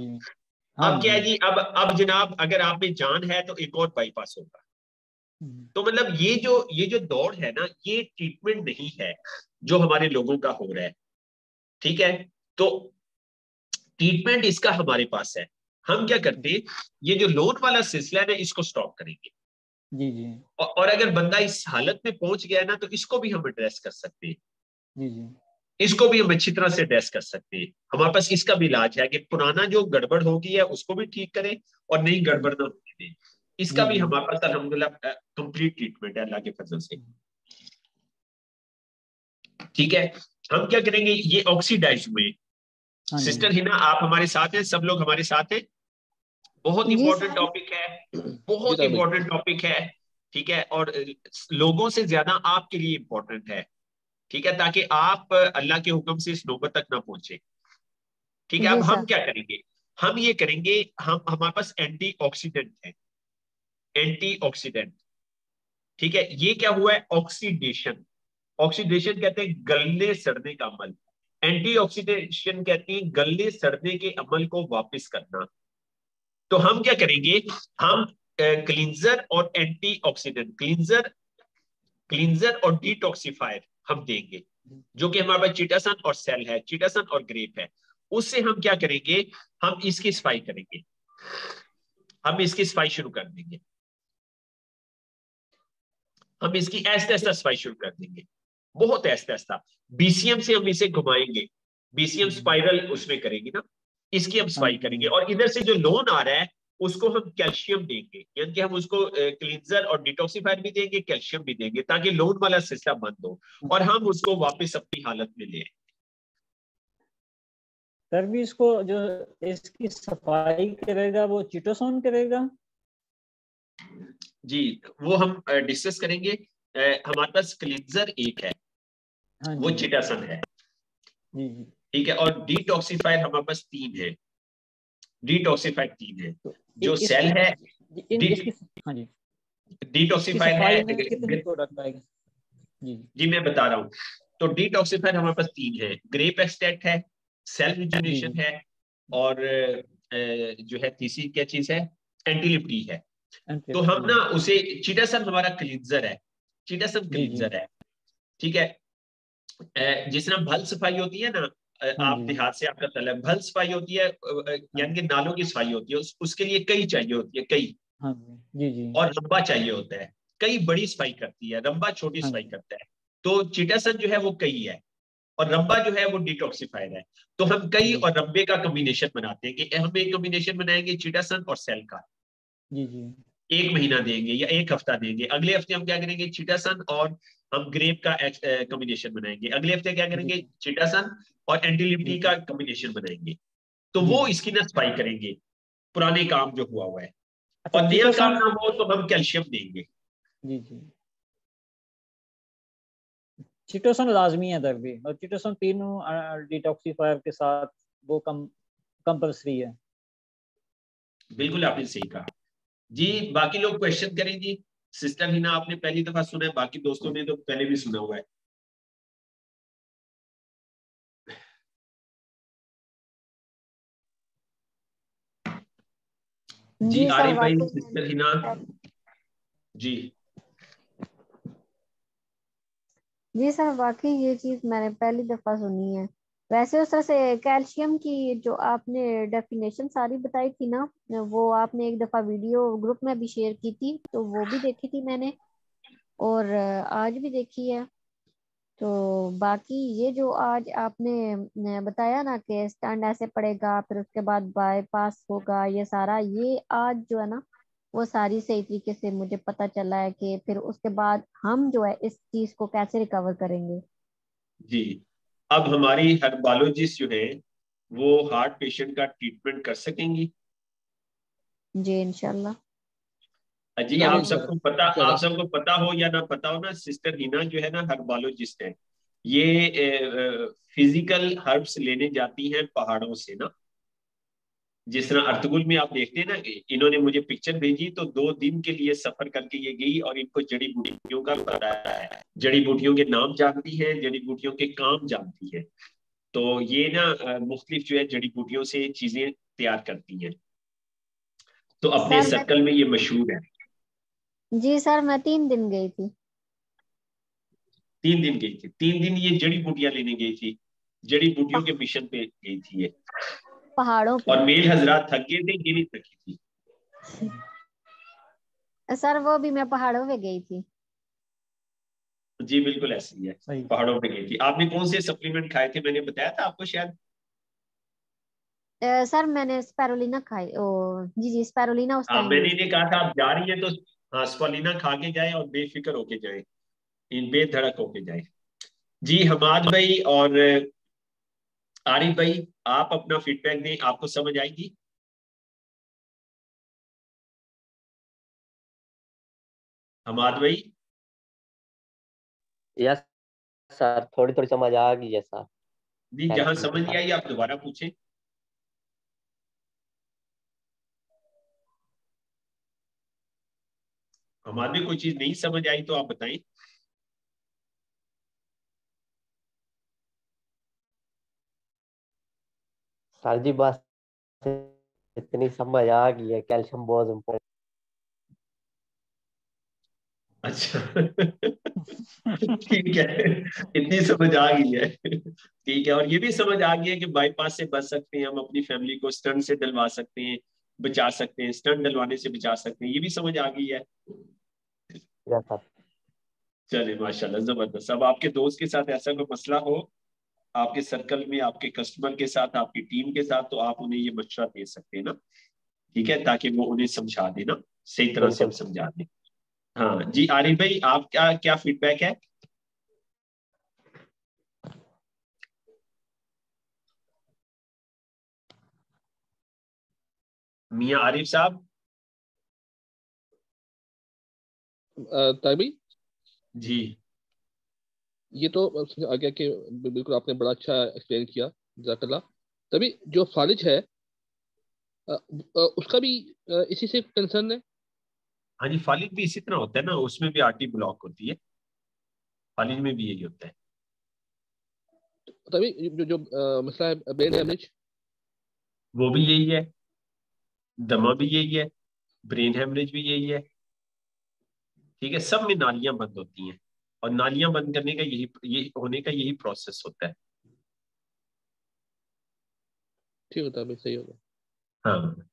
हाँ अब क्या है। जी अब अब जनाब अगर आप में जान है तो एक और बाईपास होगा। तो मतलब ये जो ये जो दौड़ है ना ये ट्रीटमेंट नहीं है जो हमारे लोगों का हो रहा है। ठीक है? तो ट्रीटमेंट इसका हमारे पास है। हम क्या करते हैं? ये जो लोन वाला सिलसिला है ना इसको स्टॉप करेंगे। जी जी। और, और अगर बंदा इस हालत में पहुँच गया है ना तो इसको भी हम एड्रेस कर सकते हैं। जी जी। इसको भी हम अच्छी तरह से एड्रेस कर सकते हैं। हमारे पास इसका भी इलाज है कि पुराना जो गड़बड़ हो गई है उसको भी ठीक करें और नई गड़बड़ ना होने दें। इसका भी हमारे पास अलहमदुल्ला कंप्लीट ट्रीटमेंट है अल्लाह के फजल से। ठीक है? हम क्या करेंगे ये ऑक्सीडाइज हुए। हाँ सिस्टर हिना आप हमारे साथ हैं सब लोग हमारे साथ हैं? बहुत इंपॉर्टेंट टॉपिक है बहुत इंपॉर्टेंट टॉपिक है ठीक है? और लोगों से ज़्यादा आपके लिए इंपॉर्टेंट है ठीक है? ताकि आप अल्लाह के हुक्म से इस नौबत तक ना पहुँचे। ठीक है? अब हम क्या करेंगे? हम ये करेंगे हम हमारे पास एंटी ऑक्सीडेंट है। एंटी ऑक्सीडेंट ठीक है, ये क्या हुआ है? ऑक्सीडेशन। ऑक्सीडेशन कहते हैं गलने सड़ने का अमल। एंटी ऑक्सीडेशन कहते हैं गलने सड़ने के अमल को वापस करना। तो हम क्या करेंगे? हम क्लींजर और एंटीऑक्सीडेंट, क्लींजर क्लींजर और डिटॉक्सिफायर हम देंगे, जो कि हमारे पास चिटासन और सेल है, चिटासन और ग्रेप है। उससे हम क्या करेंगे? हम इसकी सफ़ाई करेंगे। हम इसकी सफ़ाई शुरू कर देंगे। हम इसकी ऐसा ऐसा सफ़ाई शुरू कर देंगे। बहुत ऐसा ऐसा बीसीएम से हम इसे घुमाएँगे। बीसीएम स्पाइरल उसमें करेंगे ना। इसकी हम सफ़ाई करेंगे और इधर से जो लोन आ रहा है उसको हम कैल्शियम देंगे। यानी कि हम उसको क्लींजर और डिटॉक्सीफायर भी देंगे कैल्शियम भी देंगे ताकि लोन वाला सिस्टम बंद हो और हम उसको वापस अपनी हालत में ले सर भी इसको जो इसकी सफ़ाई करेगा वो चिटोसोन करेगा? जी वो हम डिस्कस करेंगे हमारे पास क्लींजर एक है हाँ वो चिटासन है। ठीक है और डिटॉक्सीफायर हमारे पास तीन है। डिटॉक्सीफायर तीन है। तो जो सेल है हाँ डिटॉक्सीफायर है जी। मैं बता रहा हूँ। तो डिटॉक्सीफायर हमारे पास तीन है। ग्रेप एक्सटेट है सेल रिजुनेशन है और जो है तीसरी क्या चीज़ है? एंटीलिप्टी है। तो हम ना उसे चिटासन हमारा क्लींजर है। चिटासन क्लींजर है। ठीक है? जिस तरह भल सफ़ाई होती है ना आप देहात से आपका तलब भल सफ़ाई होती है यानी कि नालों की सफ़ाई होती है उस, उसके लिए कई चाहिए होती है कई। हाँ जी। जी और रंबा चाहिए होता है। कई बड़ी सफ़ाई करती है रंबा छोटी हाँ सफ़ाई करता है। तो चिटासन जो है वो कई है और रंबा जो है वो डिटॉक्सिफायर है। तो हम कई और रंबे का कॉम्बिनेशन बनाते हैं कि हम एक कॉम्बिनेशन बनाएँगे चिटासन और सेल का। जी जी। एक महीना देंगे या एक हफ़्ता देंगे। अगले हफ़्ते हम क्या करेंगे? चिटासन और हम ग्रेप का कॉम्बिनेशन बनाएँगे। अगले हफ़्ते क्या करेंगे? चिटासन और एंटीलिप्टी का कॉम्बिनेशन बनाएँगे। तो वो इसकी ना सफ़ाई करेंगे। पुराने काम जो हुआ हुआ है। अच्छा, और नया काम ना हो तो हम कैल्शियम देंगे। जी जी। चिटोसन लाजमी है दर भी। और चिटोसन तीनों डिटॉक्सिफायर के साथ वो कम कंपल्सरी है। बिल्कुल आपने सही कहा। जी बाकी लोग क्वेश्चन करें जी। सिस्टर हिना आपने पहली दफ़ा सुना है बाकी दोस्तों ने तो पहले भी सुना हुआ है। जी आरिफ भाई सिस्टर हिना जी। जी सर वाकई ये चीज़ मैंने पहली दफ़ा सुनी है। वैसे उस तरह से कैल्शियम की जो आपने डेफिनेशन सारी बताई थी ना, वो आपने एक दफ़ा वीडियो ग्रुप में भी शेयर की थी तो वो भी देखी थी मैंने और आज भी देखी है। तो बाकी ये जो आज आपने बताया ना कि स्टैंड ऐसे पड़ेगा, फिर उसके बाद बाईपास होगा, ये सारा, ये आज जो है ना, वो सारी सही तरीके से मुझे पता चला है कि फिर उसके बाद हम जो है इस चीज़ को कैसे रिकवर करेंगे। जी। अब हमारी हर्बालोजिस्ट जो है वो हार्ट पेशेंट का ट्रीटमेंट कर सकेंगी। जी इनशाला जी आप सबको पता आप सबको पता हो या ना पता हो ना सिस्टर हिना जो है ना हर्बालोजिस्ट है। ये ए, ए, फ़िज़िकल हर्ब्स लेने जाती हैं पहाड़ों से ना। जिस तरह अर्तगुल में आप देखते हैं ना इन्होंने मुझे पिक्चर भेजी तो दो दिन के लिए सफ़र करके ये गई और इनको जड़ी बूटियों का बताया। है जड़ी बूटियों के नाम जानती है जड़ी बूटियों के काम जानती है। तो ये ना मुख्तलिफ़ जो है जड़ी बूटियों से चीज़ें तैयार करती हैं। तो अपने सर्कल में ये मशहूर है। जी सर मैं तीन दिन गई थी। तीन दिन गई थी। तीन दिन ये जड़ी बूटियाँ लेने गई थी। जड़ी बूटियों के मिशन पे गई थी ये। पहाड़ों पे। और मेल हजरात थक गए थे ये नहीं थकी थी। सर वो भी मैं पहाड़ों पे गई थी। जी बिल्कुल ऐसे ही है। पहाड़ों पे गई थी। आपने कौन से सप्लीमेंट खाए थे? मैंने बताया था आपको शायद। सर मैंने स्पैरोलिना खाई ओ जी जी स्पैरोलिना उस टाइम हाँ, मैंने इन्हें कहा था आप जा रही हैं तो हाँ स्पैरोलिना खा के जाए और बेफिक्र होके जाए। इन बेधड़क होके जाए। जी हमाद भाई और आरिफ भाई आप अपना फीडबैक दें आपको समझ आएगी। हमाद भाई। यस सर थोड़ी थोड़ी समझ आ गई है सर जी जहाँ समझ नहीं आई आप दोबारा पूछें। हमारे कोई चीज़ नहीं समझ आई तो आप बताएँ। सर जी बस इतनी समझ आ गई है कैल्शियम बहुत इम्पोर्टेंट अच्छा। ठीक है इतनी समझ आ गई है। ठीक है और ये भी समझ आ गई है कि बाईपास से बच सकते हैं हम अपनी फैमिली को स्टंट से डलवा सकते हैं बचा सकते हैं स्टंट डलवाने से बचा सकते हैं ये भी समझ आ गई है। चले माशाल्लाह ज़बरदस्त। अब आपके दोस्त के साथ ऐसा कोई मसला हो आपके सर्कल में आपके कस्टमर के साथ आपकी टीम के साथ तो आप उन्हें ये मशवरा दे सकते हैं ना? ठीक है? ताकि वो उन्हें समझा दे ना? सही तरह से हम समझा दें। हाँ जी आरिफ भाई आपका क्या फीडबैक है? मियाँ आरिफ साहब? ताबी जी। ये तो आ गया कि बिल्कुल आपने बड़ा अच्छा एक्सप्लेन किया जजाकल्ला तभी जो फालिज है उसका भी इसी से कंसर्न है? हाँ जी फालिज भी इसी तरह होता है ना उसमें भी आरटी ब्लॉक होती है। फालिज में भी यही होता है। तभी जो जो मसला है ब्रेन हेमरेज वो भी यही है। दमा भी यही है। ब्रेन हेमरेज भी यही है। ठीक है सब में नालियाँ बंद होती हैं। और नालियाँ बंद करने का यही ये होने का यही प्रोसेस होता है। ठीक होता है सही होगा। हाँ।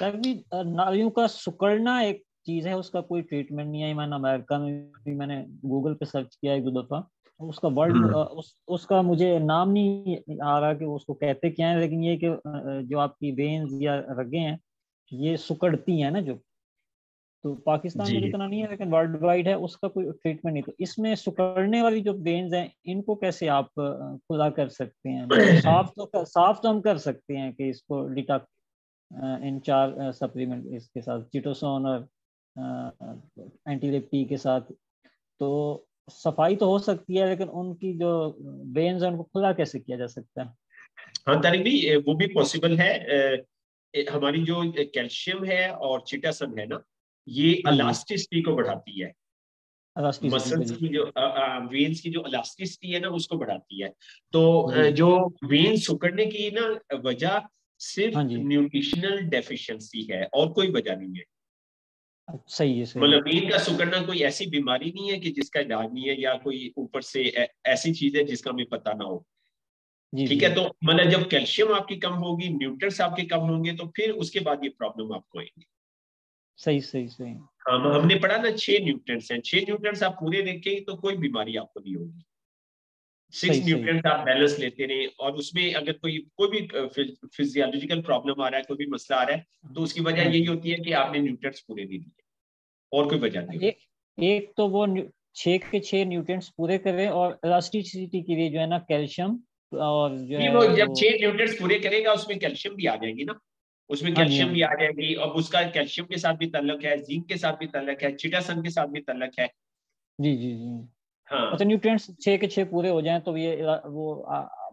तभी नालियों का सुकड़ना एक चीज़ है उसका कोई ट्रीटमेंट नहीं है। मैंने अमेरिका में भी मैंने गूगल पे सर्च किया एक दो दफ़ा। उसका वर्ड उस उसका मुझे नाम नहीं आ रहा कि उसको कहते क्या है लेकिन ये कि जो आपकी वेन्स या रगे हैं ये सुकड़ती हैं ना जो। तो पाकिस्तान में इतना नहीं है लेकिन वर्ल्ड वाइड है उसका कोई ट्रीटमेंट नहीं। तो इसमें सुकड़ने वाली जो वेन्स हैं इनको कैसे आप खुला कर सकते हैं? मतलब साफ़ तो कर, साफ़ तो हम कर सकते हैं कि इसको डिटॉक्स इन चार सप्लीमेंट इसके साथ चिटोसोन और एंटीलेप्टी के साथ। तो सफ़ाई तो हो सकती है लेकिन उनकी जो वेन्स है उनको खुला कैसे किया जा सकता है? हाँ तारिक भी वो भी पॉसिबल है। हमारी जो कैल्शियम है और चिटासन है ना ये अलास्टिसिटी को बढ़ाती है। मसल्स की जो वेन्स की जो अलास्टिसिटी है ना उसको बढ़ाती है। तो जो वेन सुकड़ने की ना वजह सिर्फ़ न्यूट्रिशनल डेफिशिएंसी है और कोई वजह नहीं है। सही है मतलब वेन का सुकड़ना कोई ऐसी बीमारी नहीं है कि जिसका इलाज नहीं है या कोई ऊपर से ऐसी चीज़ है जिसका हमें पता ना हो। ठीक है तो मतलब जब कैल्शियम आपकी कम होगी न्यूट्रंस आपके कम होंगे तो फिर उसके बाद ये प्रॉब्लम आपको आएँगी। सही सही सही। हाँ हमने पढ़ा ना छह न्यूट्रंस हैं। छह न्यूट्रंस आप पूरे देखेंगे तो कोई बीमारी आपको नहीं होगी। सिक्स न्यूट्रंस आप बैलेंस लेते रहे और उसमें अगर कोई कोई भी फिजियोलॉजिकल प्रॉब्लम आ रहा है कोई भी मसला आ रहा है तो उसकी वजह यही होती है कि आपने न्यूट्रंस पूरे नहीं दिए। और कोई वजह नहीं एक, एक तो वो छह के छह न्यूट्रंस पूरे करें और इलास्टिसिटी के लिए जो है ना कैल्शियम और जो है वो जब छह न्यूट्रंस पूरे करेगा उसमें कैल्शियम भी आ जाएगी ना। उसमें कैल्शियम भी आ जाएगी और उसका कैल्शियम के साथ भी तल्लक है जिंक के साथ भी तल्लक है चिटासन के साथ भी तल्लक है। जी जी जी। हाँ। अच्छा न्यूट्रिएंट्स छह के छह पूरे हो जाएँ तो ये वो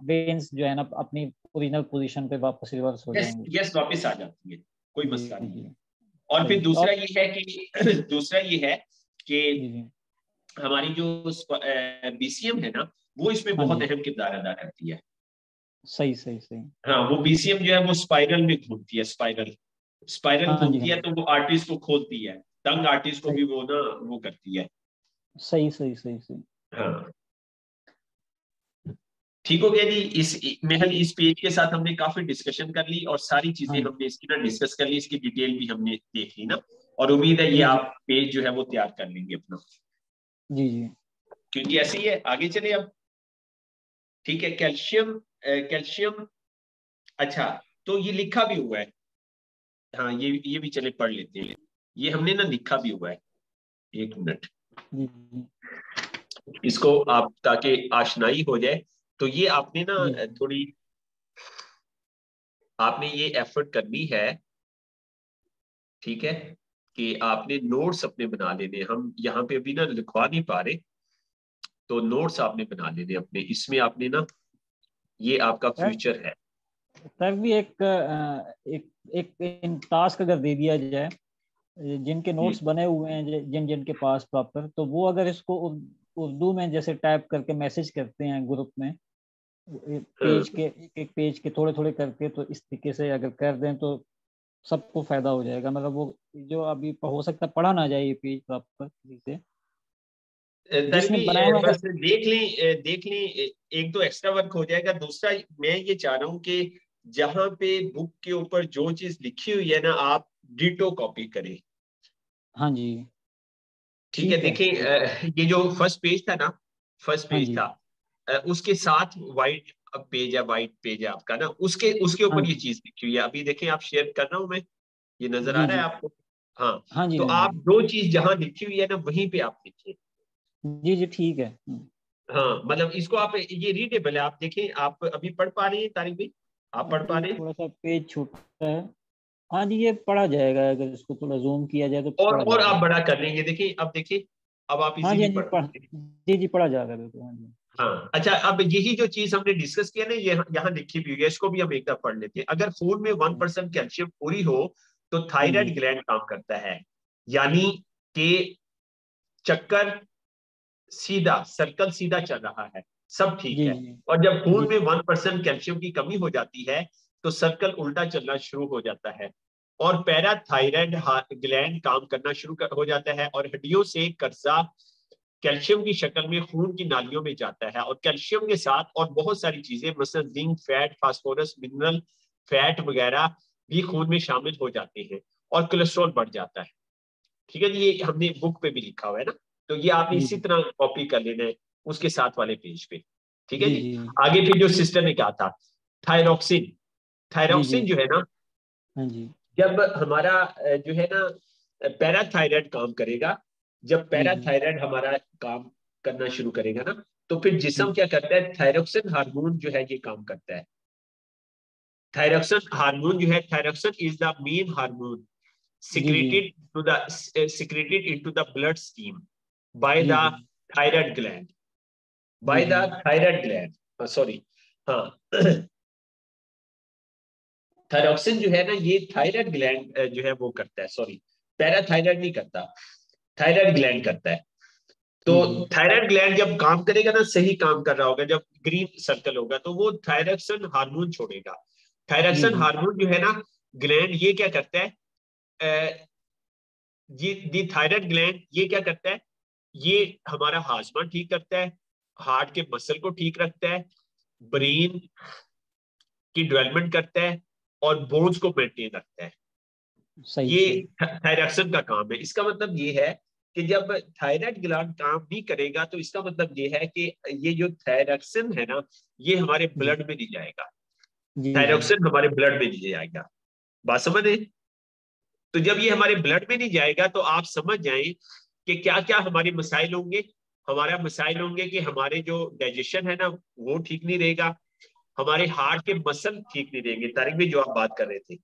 वेन्स जो है ना अपनी ओरिजिनल पोजीशन पे वापस रिवर्स हो जाएँगे। यस वापस आ जाती है कोई मसला नहीं है। और फिर दूसरा ये है कि दूसरा ये है कि हमारी जो बीसीएम है ना वो इसमें बहुत अहम किरदार अदा करती है। सही सही सही। हाँ वो बीसीएम जो है वो स्पाइरल में घूमती है स्पाइरल स्पाइरल हाँ, घूमती है तो वो आर्टिस्ट को खोलती है। तंग आर्टिस्ट को भी वो ना वो करती है। सही सही सही सही। हाँ। ठीक हो गया जी इस महल इस पेज के साथ हमने काफ़ी डिस्कशन कर ली और सारी चीज़ें हाँ। हमने इसकी ना डिस्कस कर ली इसकी डिटेल भी हमने देख ली ना। और उम्मीद है ये आप पेज जो है वो तैयार कर लेंगे अपना। जी जी। क्योंकि ऐसे ही है आगे चले अब। ठीक है कैल्शियम कैल्शियम। अच्छा तो ये लिखा भी हुआ है। हाँ ये ये भी चले पढ़ लेते हैं। ये हमने ना लिखा भी हुआ है। एक मिनट। इसको आप ताकि आशनाई हो जाए। तो ये आपने ना थोड़ी आपने ये एफर्ट करनी है ठीक है कि आपने नोट्स अपने बना लेने हम यहाँ पे अभी ना लिखवा नहीं पा रहे। तो नोट्स आपने बना लेने अपने। इसमें आपने ना ये आपका फ्यूचर है। सर भी एक एक एक टास्क अगर दे दिया जाए जिनके नोट्स बने हुए हैं जिन जिन के पास प्रॉपर तो वो अगर इसको उर्दू में जैसे टाइप करके मैसेज करते हैं ग्रुप में पेज के एक एक पेज के थोड़े थोड़े करके तो इस तरीके से अगर कर दें तो सबको फ़ायदा हो जाएगा। मतलब वो जो अभी हो सकता है पढ़ा ना जाए ये पेज प्रॉपर से बस देख ली देख ली एक तो एक्स्ट्रा वर्क हो जाएगा। दूसरा मैं ये चाह रहा हूँ कि जहाँ पे बुक के ऊपर जो चीज़ लिखी हुई है ना आप डिटो कॉपी करें। हाँ जी। ठीक है देखिए ये जो फ़र्स्ट पेज था ना फ़र्स्ट हाँ पेज था उसके साथ व्हाइट पेज है व्हाइट पेज है आपका ना उसके उसके ऊपर हाँ ये चीज़ लिखी हुई है। अभी देखें आप शेयर कर रहा हूँ मैं ये नज़र आ रहा है आपको? हाँ हाँ तो आप जो चीज़ जहाँ लिखी हुई है ना वहीं पे आप लिखिए। जी जी ठीक है। हम्म। हाँ मतलब इसको आप ये रीडेबल है आप देखें आप अभी पढ़ पा रहे हैं तारीख भी? आप पढ़ पा रहे हैं? थोड़ा सा पेज छोटा है। हाँ जी ये पढ़ा जाएगा अगर इसको थोड़ा जूम किया जाए तो और और आप बड़ा कर लेंगे देखिए अब देखिए अब आप हाँ जी पढ़ जी जी पढ़ा जाएगा बिल्कुल हाँ जी। हाँ अच्छा अब यही जो चीज़ हमने डिस्कस किया ना ये यहाँ लिखी भी हुई है इसको भी हम एक बार पढ़ लेते हैं। अगर खून में वन परसेंट कैल्शियम पूरी हो तो थायराइड हाँ ग्लैंड काम करता है। यानी कि चक्कर सीधा सर्कल सीधा चल रहा है। सब ठीक है। और जब खून में वन परसेंट कैल्शियम की कमी हो जाती है तो सर्कल उल्टा चलना शुरू हो जाता है। और पैराथायराइड ग्लैंड काम करना शुरू कर, हो जाता है और हड्डियों से कर्जा कैल्शियम की शक्ल में खून की नालियों में जाता है। और कैल्शियम के साथ और बहुत सारी चीज़ें muscle zinc fat phosphorus mineral fat वगैरह भी खून में शामिल हो जाते हैं और कोलेस्ट्रॉल बढ़ जाता है। ठीक है ये हमने बुक पे भी लिखा हुआ है ना? तो ये आप इसी तरह कॉपी कर लेना है उसके साथ वाले पेज पे। ठीक है जी आगे फिर जो सिस्टर ने कहा था? थायरोक्सिन थायरोक्सिन जो है ना हाँ जी। जब हमारा जो है ना पैराथायराइड काम करेगा जब पैराथायराइड हमारा काम करना शुरू करेगा ना तो फिर जिसम क्या करता है? थायरोक्सिन हार्मोन जो है ये काम करता है। थायरोक्सिन हार्मोन जो है thyroxine is the main hormone secreted to the uh, secreted into the blood stream by the thyroid gland. By the thyroid gland. Uh, sorry. हाँ थायरोक्सिन जो है ना ये थायराइड ग्लैंड जो है वो करता है सॉरी पैराथायराइड नहीं करता. थायराइड ग्लैंड करता है. तो थायराइड ग्लैंड जब काम करेगा ना सही काम कर रहा होगा जब ग्रीन सर्कल होगा तो वो थायरोक्सिन हार्मोन छोड़ेगा. थायरोक्सिन हार्मोन जो है ना ग्लैंड ये क्या करता है? ये दी थायराइड ग्लैंड ये क्या करता है? ये हमारा हाजमा ठीक करता है हार्ट के मसल को ठीक रखता है ब्रेन की डेवलपमेंट करता है और बोन्स को मेंटेन रखता है। सही ये थायरॉक्सिन का काम है। इसका मतलब ये है कि जब थायराइड ग्लैंड काम नहीं करेगा तो इसका मतलब ये है कि ये जो थायरॉक्सिन है ना ये हमारे ब्लड में नहीं जाएगा। थायरॉक्सिन हमारे ब्लड में नहीं जाएगा। बात समझ? तो जब ये हमारे ब्लड में नहीं जाएगा तो आप समझ जाए कि क्या क्या हमारे मसाइल होंगे? हमारा मसाइल होंगे कि हमारे जो डाइजेशन है ना वो ठीक नहीं रहेगा। हमारे हार्ट के मसल ठीक नहीं रहेंगे। तारिक भी जो आप बात कर रहे थे।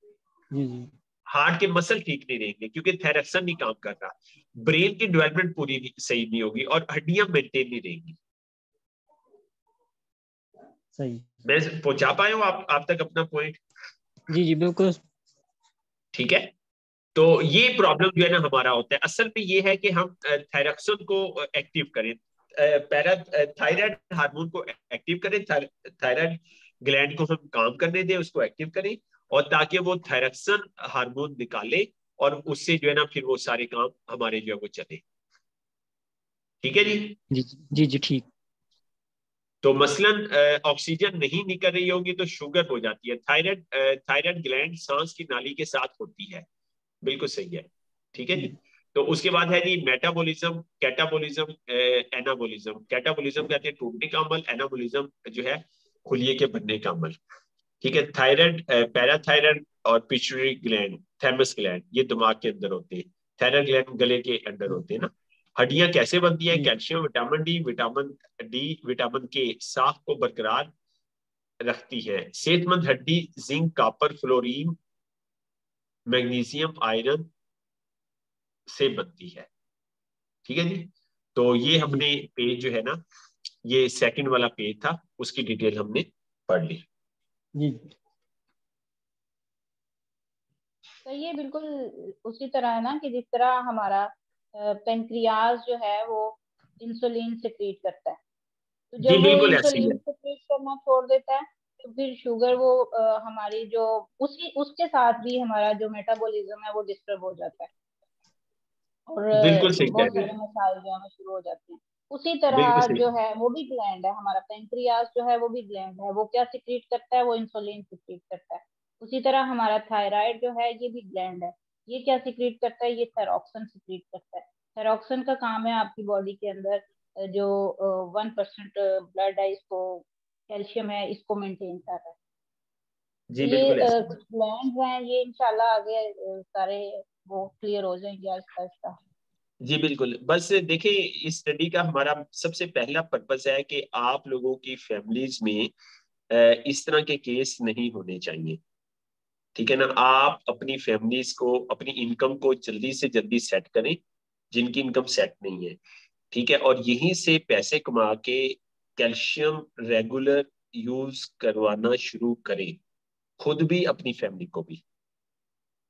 हार्ट के मसल ठीक नहीं रहेंगे क्योंकि थेरेक्सन नहीं काम कर रहा। ब्रेन की डेवलपमेंट पूरी नहीं, सही नहीं होगी और हड्डियाँ मेंटेन नहीं रहेंगी। सही। मैं पहुँचा पाया हूँ आप, आप तक अपना पॉइंट जी जी बिल्कुल। ठीक है? तो ये प्रॉब्लम जो है ना हमारा होता है। असल में ये है कि हम थायरक्सन को एक्टिव करें। पैरा थायराइड हार्मोन को एक्टिव करें थायराइड ग्लैंड को हम काम करने दें उसको एक्टिव करें और ताकि वो थायरक्सन हार्मोन निकाले और उससे जो है ना फिर वो सारे काम हमारे जो है वो चले। ठीक है जी? जी जी जी ठीक। तो मसलन ऑक्सीजन नहीं निकल रही होगी तो शुगर हो जाती है। थायराइड थायराइड ग्लैंड सांस की नाली के साथ होती है। बिल्कुल सही है। ठीक है जी? तो उसके बाद है जी मेटाबॉलिज्म कैटाबॉलिज्म एनाबॉलिज्म कैटाबॉलिज्म कहते हैं टूटने का अमल एनाबॉलिज्म जो है खुलिए के बनने का अमल। ठीक है? थायराइड पैराथायराइड और पिचुरी ग्लैंड थैमस ग्लैंड ये दिमाग के अंदर होते हैं। थायराइड ग्लैंड गले के अंदर होते हैं ना। हड्डियाँ कैसे बनती है? Calcium vitamin D vitamin D vitamin K साफ़ को बरकरार रखती है। सेहतमंद हड्डी zinc copper fluorine magnesium iron से बनती है। ठीक है जी? तो ये हमने पेज जो है ना ये सेकंड वाला पेज था उसकी डिटेल हमने पढ़ ली। जी। तो ये बिल्कुल उसी तरह है ना कि जिस तरह हमारा पेंक्रियाज जो है वो इंसुलिन सिक्रीट करता है। तो जी जब वो बिल्कुल ऐसे ही इंसुलिन है। सिक्रीट करना छोड़ देता है फिर शुगर वो अ, हमारी जो उसी उसके साथ भी हमारा जो मेटाबॉलिज्म है वो डिस्टर्ब हो जाता है। और बिल्कुल सही कह बहुत रहे सारे हैं। मसाइल जो हमें शुरू हो जाते हैं। उसी तरह जो है वो भी ग्लैंड है हमारा पेंक्रियास जो है वो भी ग्लैंड है। वो क्या सिक्रीट करता है? वो इंसुलिन सिक्रीट करता है। उसी तरह हमारा थायराइड जो है ये भी ग्लैंड है। ये क्या सिक्रीट करता है? ये थायरॉक्सन सिक्रीट करता है। थायरॉक्सन का काम है आपकी बॉडी के अंदर जो वन परसेंट ब्लड है इसको कैल्शियम है इसको मेंटेन कर रहा है। जी ये ग्लैंड हैं ये इंशाल्लाह आगे सारे वो क्लियर हो जाएँगे आहिस्ता आहिस्ता जी बिल्कुल। बस देखिए इस स्टडी का हमारा सबसे पहला पर्पस है कि आप लोगों की फैमिलीज़ में इस तरह के केस नहीं होने चाहिए। ठीक है ना? आप अपनी फैमिलीज़ को अपनी इनकम को जल्दी से जल्दी सेट करें जिनकी इनकम सेट नहीं है। ठीक है? और यहीं से पैसे कमा के कैल्शियम रेगुलर यूज़ करवाना शुरू करें, खुद भी, अपनी फैमिली को भी।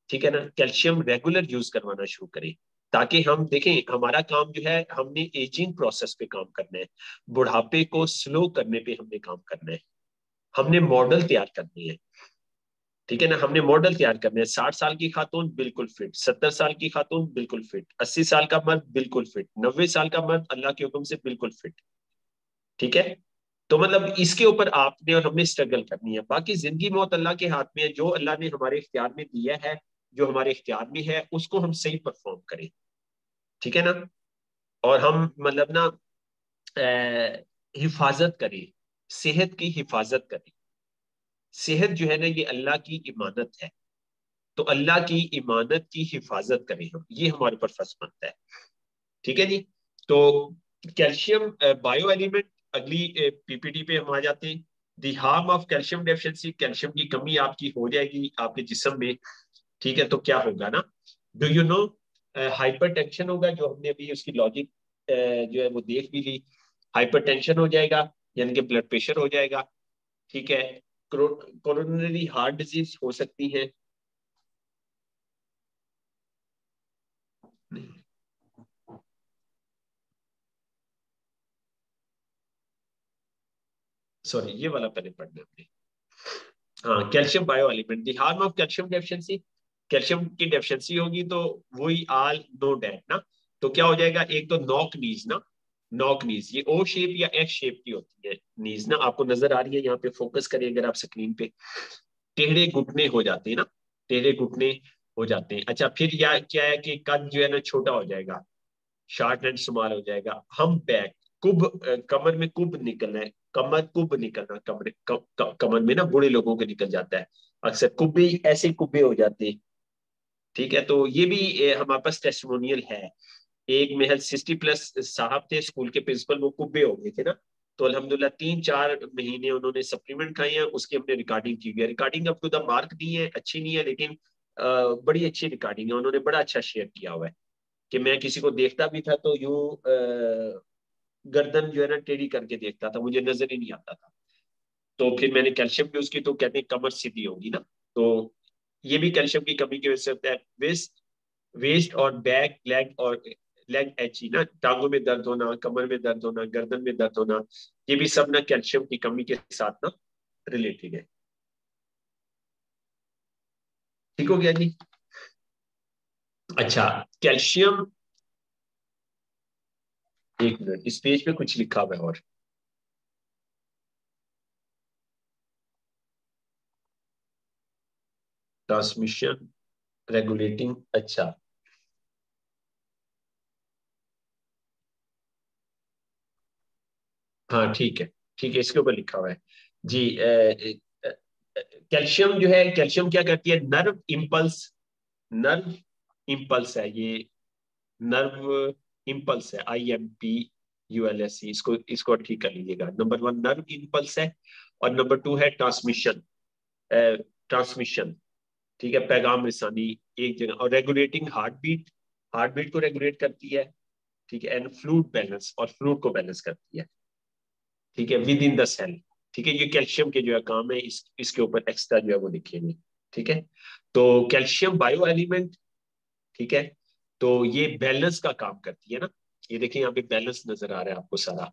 ठीक है ना? कैल्शियम रेगुलर यूज़ करवाना शुरू करें, ताकि हम देखें, हमारा काम जो है, हमने एजिंग प्रोसेस पे काम करना है। बुढ़ापे को स्लो करने पे हमने काम करना है। हमने मॉडल तैयार करनी है। ठीक है ना? हमने मॉडल तैयार करने हैं। साठ साल की खातून, बिल्कुल फिट सत्तर साल की खातून, बिल्कुल फिट अस्सी साल का मर्द, बिल्कुल फिट नब्बे साल का मर्द, अल्लाह के हुक्म से बिल्कुल फिट ठीक है? तो मतलब इसके ऊपर आपने और हमने स्ट्रगल करनी है। बाकी ज़िंदगी मौत अल्लाह के हाथ में है, जो अल्लाह ने हमारे इख्तियार में दिया है, जो हमारे इख्तियार में है, उसको हम सही परफॉर्म करें। ठीक है ना? और हम मतलब ना हिफाजत करें, सेहत की हिफाजत करें। सेहत जो है ना, ये अल्लाह की इमानत है। तो अल्लाह की इमानत की हिफाजत करें हम। ये हमारे ऊपर फ़र्ज़ बनता है। ठीक है जी? तो कैल्शियम बायो एलिमेंट अगली पीपीटी पे हम आ जाते हैं। The harm of calcium deficiency calcium की कमी आपकी हो जाएगी आपके जिसम में। ठीक है तो क्या होगा ना? डू यू नो हाइपरटेंशन होगा जो हमने अभी उसकी लॉजिक uh, जो है वो देख भी ली। हाइपरटेंशन हो जाएगा यानी कि ब्लड प्रेशर हो जाएगा। ठीक है कोरोनरी हार्ट डिज़ीज़ हो सकती है। सॉरी ये वाला पहले पढ़ना हमने हाँ calcium bio element the harm of calcium deficiency calcium की डेफिशिएंसी होगी तो वही आल नो डेट ना? तो क्या हो जाएगा? एक तो नॉक नीज, ना? नॉक नीज, ये ओ शेप या एच शेप की होती है नीज, ना? आपको नज़र आ रही है, यहाँ पे फोकस करिए अगर आप स्क्रीन पे। टेढ़े घुटने हो जाते हैं, ना? टेढ़े घुटने हो जाते हैं। अच्छा फिर या क्या है कि कद जो है ना, छोटा हो जाएगा। शार्ट एंड स्मॉल हो जाएगा। हम बैक कुब कमर में कुब निकलना है कमर कुब निकलना कमर कमर में ना बूढ़े लोगों के निकल जाता है। अक्सर कुब्बे ऐसे कुब्बे हो जाते हैं। ठीक है तो ये भी हमारे पास टेस्टिमोनियल है। एक महल सिक्सटी प्लस साहब थे स्कूल के प्रिंसिपल वो कुब्बे हो गए थे ना। तो अल्हम्दुलिल्लाह तीन चार महीने उन्होंने सप्लीमेंट खाई है उसकी हमने रिकॉर्डिंग की हुई है। रिकॉर्डिंग अब टू द मार्क नहीं है अच्छी नहीं है लेकिन अ, बड़ी अच्छी रिकॉर्डिंग है। उन्होंने बड़ा अच्छा शेयर किया हुआ है कि मैं किसी को देखता भी था तो यूँ गर्दन जो है ना टेढ़ी करके देखता था, मुझे नज़र ही नहीं आता था। तो फिर मैंने कैल्शियम यूज़ की तो कहते हैं कमर सीधी होगी ना। तो ये भी कैल्शियम की कमी की वजह से होता है। वेस्ट वेस्ट और बैक लेग और लेग एच ना। टांगों में दर्द होना, कमर में दर्द होना, गर्दन में दर्द होना, ये भी सब ना कैल्शियम की कमी के साथ ना रिलेटेड है। ठीक हो गया जी? अच्छा कैल्शियम एक मिनट इस पेज पे कुछ लिखा हुआ है और। ट्रांसमिशन रेगुलेटिंग अच्छा हाँ ठीक है ठीक है, इसके ऊपर लिखा हुआ है। जी कैल्शियम जो है, कैल्शियम क्या करती है? नर्व इम्पल्स नर्व इम्पल्स है ये। नर्व इम्पल्स है I M P U L S C इसको इसको ठीक कर लीजिएगा। नंबर वन नर्व इम्पल्स है, और नंबर टू है ट्रांसमिशन ट्रांसमिशन ठीक है, पैगाम रिसानी, एक जगह, और regulating heart beat heart beat को रेगुलेट करती है, ठीक है एंड फ्लूड बैलेंस और फ्लूड को बैलेंस करती है, ठीक है विद इन द सेल ठीक है, ये कैल्शियम के जो है काम है, इस, इसके ऊपर एक्स्ट्रा जो है वो लिखेंगे ठीक है तो कैल्शियम बायो एलिमेंट ठीक है तो ये बैलेंस का काम करती है ना? ये देखिए यहाँ पे बैलेंस नज़र आ रहा है आपको सारा।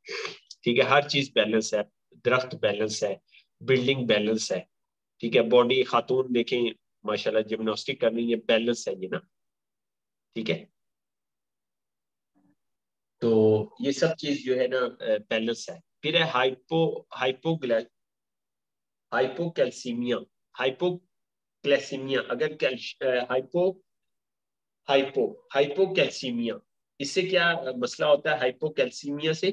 ठीक है, हर चीज़ बैलेंस है, दरख्त बैलेंस है बिल्डिंग बैलेंस है। ठीक है बॉडी खातून देखें, माशाल्लाह जिम्नास्टिक कर रही है बैलेंस है ये ना। ठीक है? तो ये सब चीज़ जो है ना बैलेंस है। फिर है हाइपो हाइपोग्लै हाइपोकैल्सीमिया हाइपोक्लेसीमिया अगर हाइपो हाइपो, हाइपोकैल्सीमिया। इससे क्या मसला होता है हाइपोकैल्सीमिया से?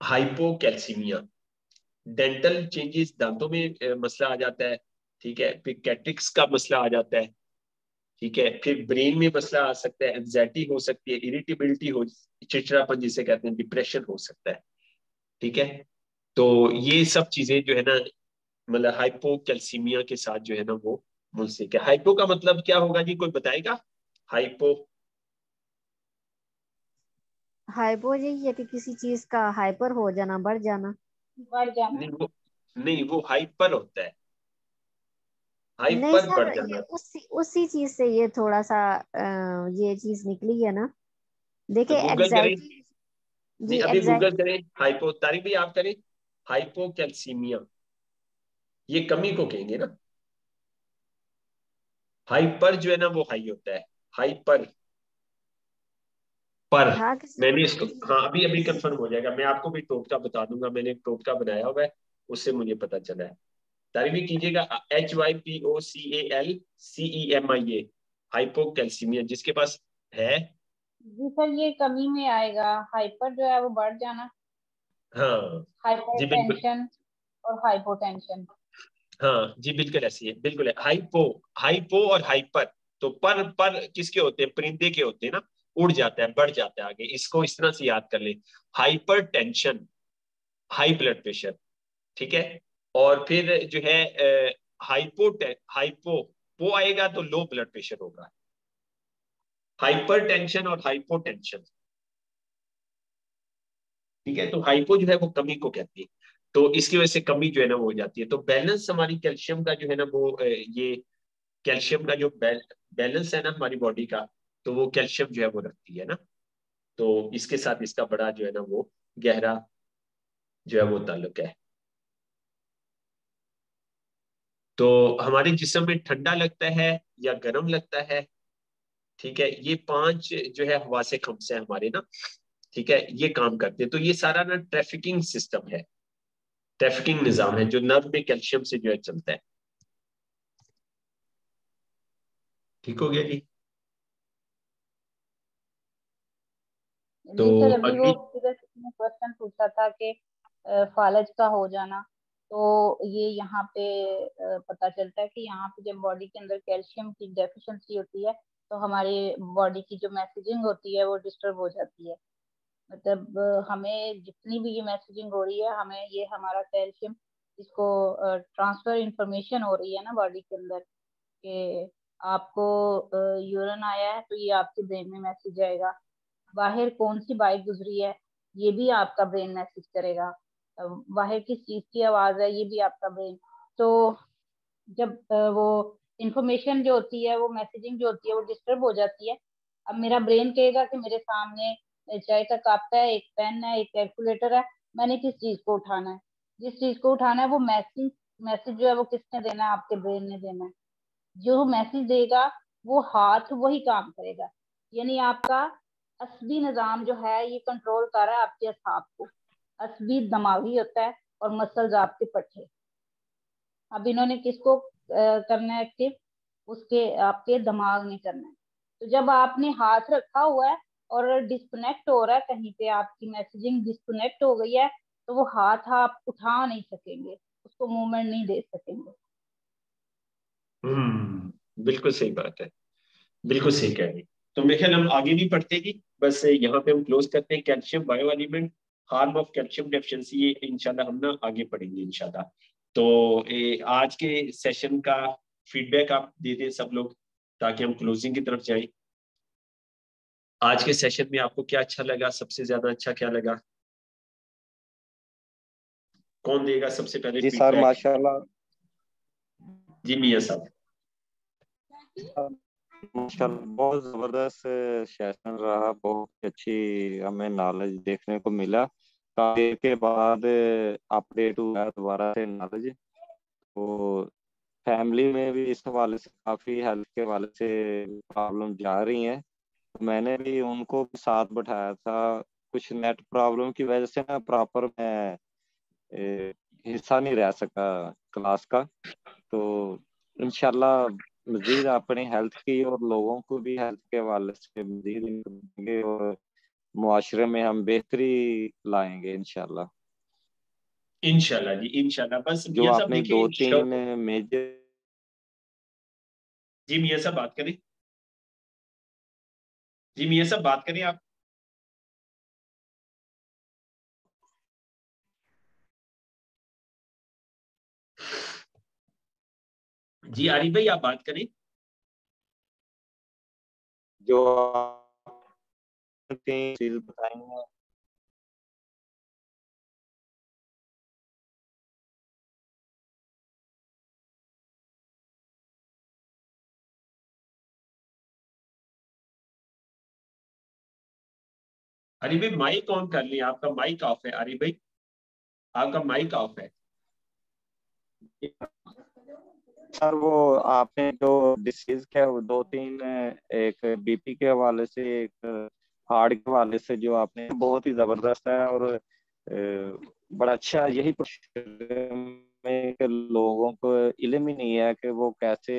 हाइपोकैल्सीमिया। डेंटल चेंजेस दांतों में मसला आ जाता है, ठीक है? फिर कैट्रिक्स का मसला आ जाता है, ठीक है? फिर ब्रेन में मसला आ सकता है एंजाइटी हो सकती है, इरिटेबिलिटी हो, चिड़चिड़ापन जिसे कहते हैं, डिप्रेशन हो सकता है, ठीक है? तो ये सब चीज़ें जो है ना मतलब हाइपोकैल्सीमिया के साथ जो है ना वो मुंसिक है हाइपो का मतलब क्या होगा जी? कोई बताएगा? हाइपो हाइपो यही है कि किसी चीज़ का हाइपर हो जाना बढ़ जाना। बढ़ जाना। नहीं वो नहीं वो हाइपर होता है। नहीं हाइपर सर बढ़ जाना। उसी उसी चीज़ से ये थोड़ा सा अ, ये चीज़ निकली है ना। तो देखिए गूगल करें। नहीं अभी गूगल करें। हाइपो तारीफ़ भी आप करें। हाइपोकैल्सीमिया ये कमी को कहेंगे ना। हाइपर जो है ना वो हाई होता है। हाइपर पर था मैंने इसको हाँ अभी अभी कंफर्म हो जाएगा। मैं आपको भी टोटका बता दूँगा। मैंने एक टोटका बनाया हुआ है उससे मुझे पता चला है। तारीफ़ भी कीजिएगा H Y P O C A L C E M I A hypocalcemia जिसके पास है। जी सर ये कमी में आएगा। हाइपर जो है वो बढ़ जाना। हाँ। जी बिल्कुल। हाइपरटेंशन और हाइपोटेंशन हाँ जी, बिल्कुल ऐसी है, बिल्कुल है। हाइपो हाइपो और हाइपर तो पर पर किसके होते हैं? परिंदे के होते हैं ना? उड़ जाता है, बढ़ जाता है आगे। इसको इस तरह से याद कर ले। Hypertension high blood pressure ठीक है? और फिर जो है हाइपो हाइपो वो आएगा तो लो ब्लड प्रेशर होगा। हाइपर टेंशन और हाइपो टेंशन ठीक है? तो हाइपो जो है वो कमी को कहती है। तो इसकी वजह से कमी जो है ना वो हो जाती है। तो बैलेंस हमारी कैल्शियम का जो है ना वो ये कैल्शियम का जो बैल, बैलेंस है ना हमारी बॉडी का तो वो कैल्शियम जो है वो रखती है ना। तो इसके साथ इसका बड़ा जो है ना वो गहरा जो है वो ताल्लुक है। तो हमारे जिसम में ठंडा लगता है या गर्म लगता है ठीक है ये पाँच जो है हवा से खम्स हमारे ना ठीक है ये काम करते हैं। तो ये सारा ना ट्रैफिकिंग सिस्टम है। ट्रैफिकिंग निज़ाम है जो नर्व में कैल्शियम से जो है चलता है। ठीक हो गया जी? तो अभी वो क्वेश्चन पूछा था कि फालज का हो जाना तो ये यहाँ पे पता चलता है कि यहाँ पे जब बॉडी के अंदर कैल्शियम की डेफिशिएंसी होती है तो हमारी बॉडी की जो मैसेजिंग होती है वो डिस्टर्ब हो जाती है। मतलब हमें जितनी भी ये मैसेजिंग हो रही है, हमें ये हमारा कैल्शियम इसको ट्रांसफ़र इंफॉर्मेशन हो रही है ना बॉडी के अंदर कि आपको यूरन आया है तो ये आपके ब्रेन में मैसेज जाएगा। बाहर कौन सी बाइक गुजरी है, ये भी आपका ब्रेन मैसेज करेगा। बाहर किस चीज़ की आवाज़ है, ये भी आपका ब्रेन तो जब वो इंफॉर्मेशन जो होती है, वो मैसेजिंग जो होती है, वो डिस्टर्ब हो जाती है। अब मेरा ब्रेन कहेगा कि मेरे सामने चाय का कप है, एक पेन है, एक कैलकुलेटर है, मैंने किस चीज़ को उठाना है? जिस चीज़ को उठाना है, वो मैसेज मैसेज जो है वो किसने देना है? आपके ब्रेन ने देना है। जो मैसेज देगा, वो हाथ वही काम करेगा। यानी आपका असबी निज़ाम जो है, ये कंट्रोल कर रहा है आपके असाब को। असबी दमागी होता है और मसल्स आपके पट्टे अब इन्होंने किसको करना है एक्टिव उसके, आपके दिमाग ने करना है। तो जब आपने हाथ रखा हुआ है और डिस्कनेक्ट हो रहा है कहीं पे आपकी मैसेजिंग डिस्कनेक्ट हो गई है तो वो हाथ आप उठा नहीं सकेंगे उसको मूवमेंट नहीं दे सकेंगे। हम्म बिल्कुल सही बात है बिल्कुल सही कह रही। तो मेरे ख्याल हम आगे नहीं पढ़ते जी बस यहाँ पे हम क्लोज करते हैं। Calcium bio element harm of calcium deficiency ये इंशाल्लाह हम ना आगे पढ़ेंगे इंशाल्लाह। तो ए, आज के सेशन का फीडबैक आप दे दें सब लोग ताकि हम क्लोजिंग की तरफ़ जाएँ। आज के सेशन में आपको क्या अच्छा लगा सबसे ज़्यादा अच्छा क्या लगा? कौन देगा सबसे पहले जी सर? माशाल्लाह। जी मियाँ साहब। माशाल्लाह बहुत ज़बरदस्त सेशन रहा बहुत अच्छी हमें नॉलेज देखने को मिला। काफ़ी के बाद अपडेट हुआ दोबारा से नॉलेज तो फैमिली में भी इस हवाले से काफ़ी हेल्थ के हवाले से प्रॉब्लम जा रही हैं। मैंने भी उनको भी साथ बैठाया था। कुछ नेट प्रॉब्लम की वजह से ना प्रॉपर मैं हिस्सा नहीं रह सका क्लास का। तो इनशाला मजीद अपनी हेल्थ की और लोगों को भी हेल्थ के हवाले से मजीद और मुआशरे में हम बेहतरी लाएँगे इनशाला इनशाला जी इनशाला बस जो आपने दो तीन मेजर जी मियाँ साहब बात करें। जी मियाँ साहब बात करें आप। जी आरिफ भाई आप बात करें। जो बताएँगे अरे भाई माइक ऑन कर लिया आपका माइक ऑफ़ है। अरे भाई, आपका माइक ऑफ़ है। सर, वो आपने जो डिसीज क्या वो दो तीन, एक बीपी के हवाले से, एक हार्ट के हवाले से जो आपने, बहुत ही ज़बरदस्त है और बड़ा अच्छा यही में लोगों को इलम ही नहीं है कि वो कैसे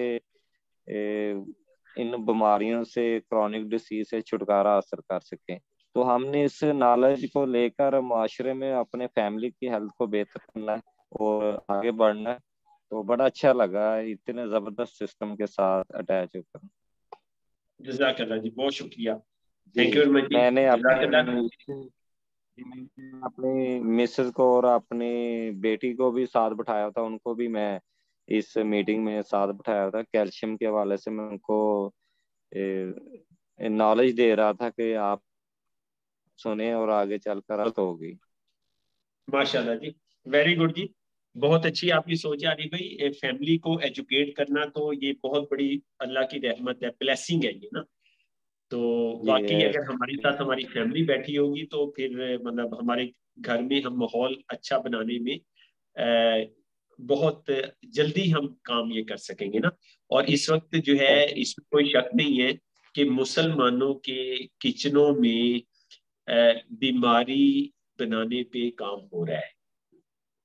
इन बीमारियों से क्रॉनिक डिसीज से छुटकारा हासिल कर सकें। तो हमने इस नॉलेज को लेकर माशरे में अपने फैमिली की हेल्थ को बेहतर करना है और आगे बढ़ना है। तो बड़ा अच्छा लगा इतने ज़बरदस्त सिस्टम के साथ अटैच होकर। जजाकल्ला जी बहुत शुक्रिया। थैंक यू मैंने अपने मिसेस को और अपनी बेटी को भी साथ बैठाया था उनको भी मैं इस मीटिंग में साथ बैठाया था। कैल्शियम के हवाले से मैं उनको नॉलेज दे रहा था कि आप सुने और आगे चलकर अर्थ होगी माशाल्लाह जी। वेरी गुड जी। बहुत अच्छी आपकी सोच है भाई। एक फैमिली को एजुकेट करना तो ये बहुत बड़ी अल्लाह की रहमत है ब्लेसिंग है ये ना। तो बाकी अगर हमारे साथ हमारी फैमिली बैठी होगी तो फिर मतलब हमारे घर में हम माहौल अच्छा बनाने में आ, बहुत जल्दी हम काम ये कर सकेंगे ना। और इस वक्त जो है इसमें कोई शक नहीं है कि मुसलमानों के किचनों में बीमारी बनाने पे काम हो रहा है।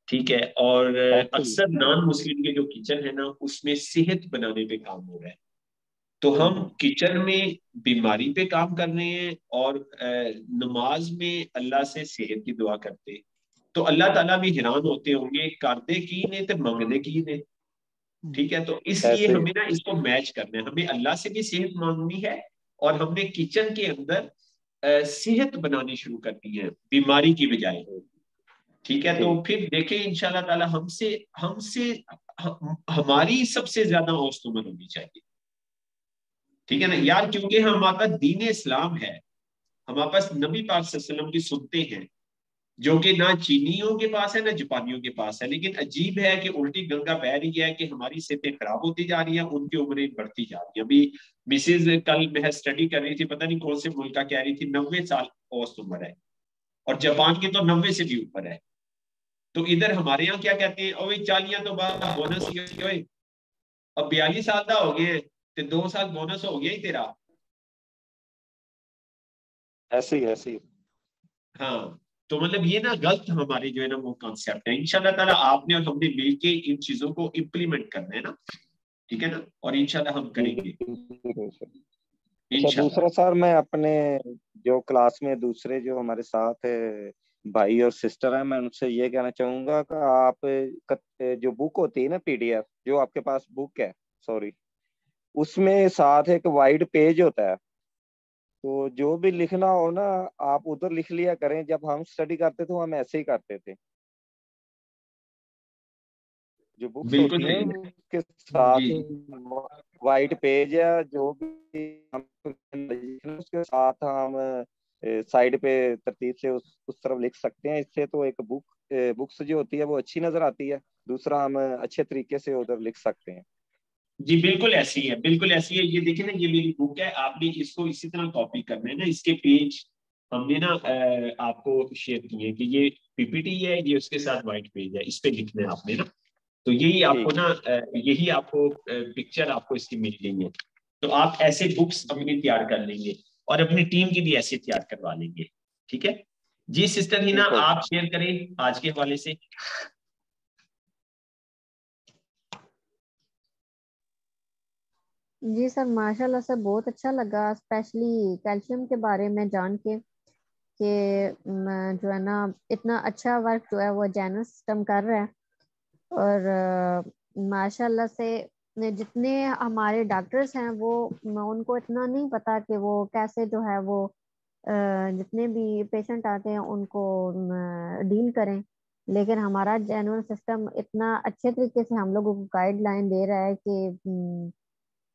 ठीक है? और अक्सर नॉन मुस्लिम के जो किचन है ना उसमें सेहत बनाने पे काम हो रहा है। तो हम किचन में बीमारी पे काम कर रहे हैं और नमाज़ में अल्लाह से सेहत की दुआ करते तो अल्लाह ताला भी हैरान होते होंगे करते की ने तो मंगने की ने। ठीक है? तो इसलिए हमें ना इसको मैच करना है। हमें अल्लाह से भी सेहत मांगनी है और हमने किचन के अंदर सेहत बनानी शुरू करनी है बीमारी की बजाय। ठीक है? तो फिर देखें इंशाल्लाह ताला हमसे हमसे हमारी सबसे ज़्यादा औसत उम्र होनी चाहिए। ठीक है ना? यार क्योंकि हमारा दीन इस्लाम है हम पास नबी पाक की सुनते हैं जो कि ना चीनियों के पास है ना जापानियों के पास है। लेकिन अजीब है कि उल्टी गंगा बह रही है कि हमारी सेहतें खराब होती जा रही हैं उनकी उम्रें बढ़ती जा रही हैं। अभी मिसेज कल मैं स्टडी कर रही थी पता नहीं कौन से मुल्क का कह रही थी नब्बे साल औसत उम्र है। और जापान की तो नब्बे से भी ऊपर है। तो इधर हमारे यहाँ क्या कहते हैं? और चालियाँ तो बाद बोनस अब बयालीस साल का हो गए तो दो साल बोनस हो गया ही तेरा। ऐसे ही ऐसे ही। हाँ। तो मतलब ये ना गलत हमारी जो है ना वो कॉन्सेप्ट है। इनशाला ताला आपने और हमने मिलके इन चीज़ों को इम्प्लीमेंट करना है ना। ठीक है ना? और इनशाला हम करेंगे। अच्छा दूसरा सर मैं अपने जो क्लास में दूसरे जो हमारे साथ है भाई और सिस्टर है मैं उनसे ये कहना चाहूँगा कि आप जो बुक होती है ना पीडीएफ जो आपके पास बुक है सॉरी उसमें साथ एक वाइड पेज होता है। तो जो भी लिखना हो ना आप उधर लिख लिया करें जब हम स्टडी करते थे हम ऐसे ही करते थे। जो बुक्स होती है उसके साथ वाइट पेज है जो भी हम उसके साथ हम साइड पे तरतीब से उस उस तरफ़ लिख सकते हैं। इससे तो एक बुक बुक्स जो होती है वो अच्छी नज़र आती है। दूसरा हम अच्छे तरीके से उधर लिख सकते हैं। जी बिल्कुल ऐसी है बिल्कुल ऐसी है। ये देखिए ना ये मेरी बुक है आपने इसको इसी तरह कॉपी करना है ना इसके पेज हमने ना आपको शेयर किए कि ये पीपीटी है ये उसके साथ व्हाइट पेज है इस पे लिखना है आपने ना। तो यही आपको ना यही आपको पिक्चर आपको इसकी मिल गई है। तो आप ऐसे बुक्स अपनी तैयार कर लेंगे और अपनी टीम की भी ऐसे तैयार करवा लेंगे ठीक है? जी सिस्टर हिना आप शेयर करें आज के हवाले से। जी सर, माशाल्लाह सर बहुत अच्छा लगा, स्पेशली कैल्शियम के बारे में जान के कि जो है ना, इतना अच्छा वर्क जो है वो जैनस सिस्टम कर रहा है। और माशाल्लाह से जितने हमारे डॉक्टर्स हैं, वो उनको इतना नहीं पता कि वो कैसे जो है वो जितने भी पेशेंट आते हैं, उनको डील करें। लेकिन हमारा जेनुअल सिस्टम इतना अच्छे तरीके से हम लोगों को गाइडलाइन दे रहा है कि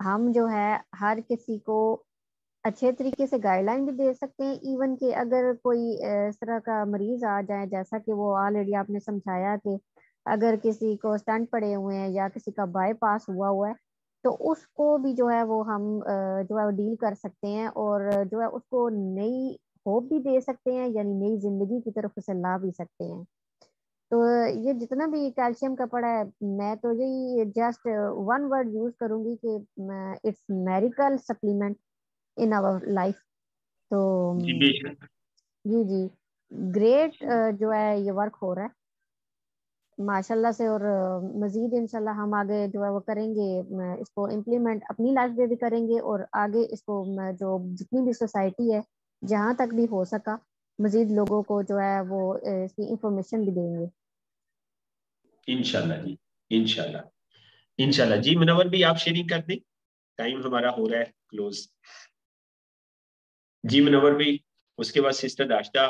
हम जो है हर किसी को अच्छे तरीके से गाइडलाइन भी दे सकते हैं इवन कि अगर कोई इस तरह का मरीज़ आ जाए, जैसा कि वो ऑलरेडी आपने समझाया कि अगर किसी को स्टंट पड़े हुए हैं या किसी का बाईपास हुआ हुआ है तो उसको भी जो है वो हम जो है वो डील कर सकते हैं और जो है उसको नई होप भी दे सकते हैं, यानी नई ज़िंदगी की तरफ़ उसे ला भी सकते हैं। तो ये जितना भी कैल्शियम का पड़ा है मैं तो यही जस्ट वन वर्ड यूज़ करूँगी कि it's miracle supplement in our life तो जी जी ग्रेट जो है ये वर्क हो रहा है। माशाल्लाह से और मजीद इंशाल्लाह हम आगे जो है वो करेंगे इसको इम्प्लीमेंट अपनी लाइफ में भी करेंगे और आगे इसको जो जितनी भी सोसाइटी है जहाँ तक भी हो सका मजीद लोगों को जो है वो इसकी इंफॉर्मेशन भी देंगे। इनशाला जी इनशाला इनशाला जी मनवर भी आप शेयरिंग कर दें। टाइम हमारा हो रहा है क्लोज जी मनवर भी उसके बाद सिस्टर दाश्ता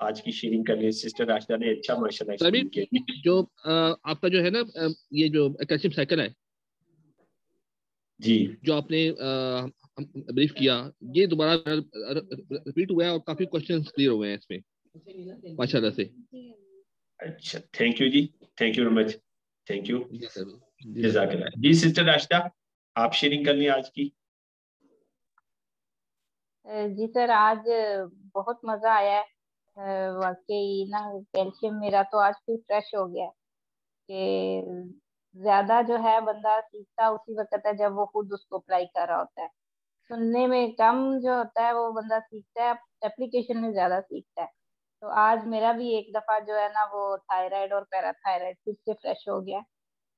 आज की शेयरिंग कर ली सिस्टर आशा ने अच्छा माशाल्लाह जो आपका जो है ना ये जो कैल्शियम साइकिल है। जी। जो आपने ब्रीफ किया ये दोबारा रिपीट हुआ है और काफ़ी क्वेश्चंस क्लियर हुए हैं इसमें। माशाल्लाह से। अच्छा thank you ji. Thank you very much thank you जजाकल्लाह जी सिस्टर आशा आप शेयरिंग कर ली आज की? जी सर आज बहुत मज़ा आया है। वाकई ना कैल्शियम मेरा तो आज फिर फ्रेश हो गया कि ज़्यादा जो है बंदा सीखता उसी वक्त है जब वो खुद उसको अप्लाई कर रहा होता है। सुनने में कम जो होता है वो बंदा सीखता है एप्लीकेशन में ज़्यादा सीखता है। तो आज मेरा भी एक दफ़ा जो है ना वो थायराइड और पैराथायराइड फिर से फ्रेश हो गया।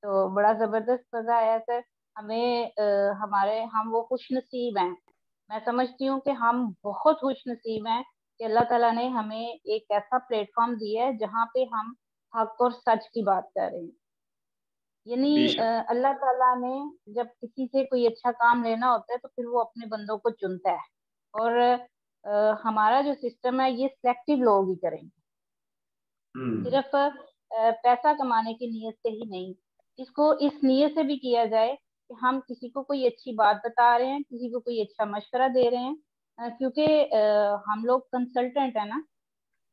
तो बड़ा ज़बरदस्त मज़ा आया सर। हमें आ, हमारे हम वो खुश नसीब हैं। मैं समझती हूँ कि हम बहुत खुश नसीब हैं कि अल्लाह ताला ने हमें एक ऐसा प्लेटफॉर्म दिया है जहाँ पे हम हक और सच की बात कर रहे हैं। यानी अल्लाह ताला ने जब किसी से कोई अच्छा काम लेना होता है तो फिर वो अपने बंदों को चुनता है। और आ, हमारा जो सिस्टम है ये सिलेक्टिव लोग ही करेंगे। हम्म। सिर्फ़ पैसा कमाने की नीयत से ही नहीं। इसको इस नीयत से भी किया जाए कि हम किसी को कोई अच्छी बात बता रहे हैं किसी को कोई अच्छा मशवरा दे रहे हैं क्योंकि हम लोग कंसल्टेंट है ना।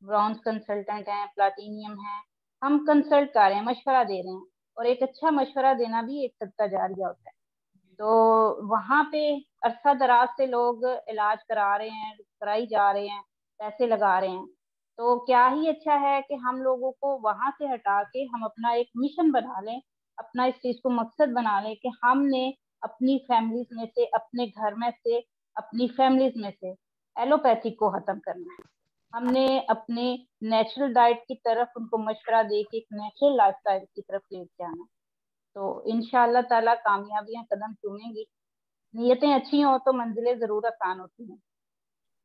ब्रॉन्ज कंसल्टेंट हैं प्लाटीनियम है। हम कंसल्ट कर रहे हैं मशवरा दे रहे हैं। और एक अच्छा मशवरा देना भी एक सदका जारिया होता है। तो वहाँ पे अरसा दराज से लोग इलाज करा रहे हैं, कराई जा रहे हैं, पैसे लगा रहे हैं। तो क्या ही अच्छा है कि हम लोगों को वहाँ से हटा के हम अपना एक मिशन बना लें, अपना इस चीज़ को मकसद बना लें कि हमने अपनी फैमिलीज़ में से, अपने घर में से, अपनी फैमिलीज़ में से एलोपैथी को खत्म करना है। हमने अपने नेचुरल डाइट की तरफ़ उनको मशवरा दे के एक नेचुरल लाइफ की तरफ़ लेके आना तो इन ताला कामयाबियाँ कदम चुनेंगी नीयतें अच्छी हो तो मंजिलें ज़रूर आसान होती हैं।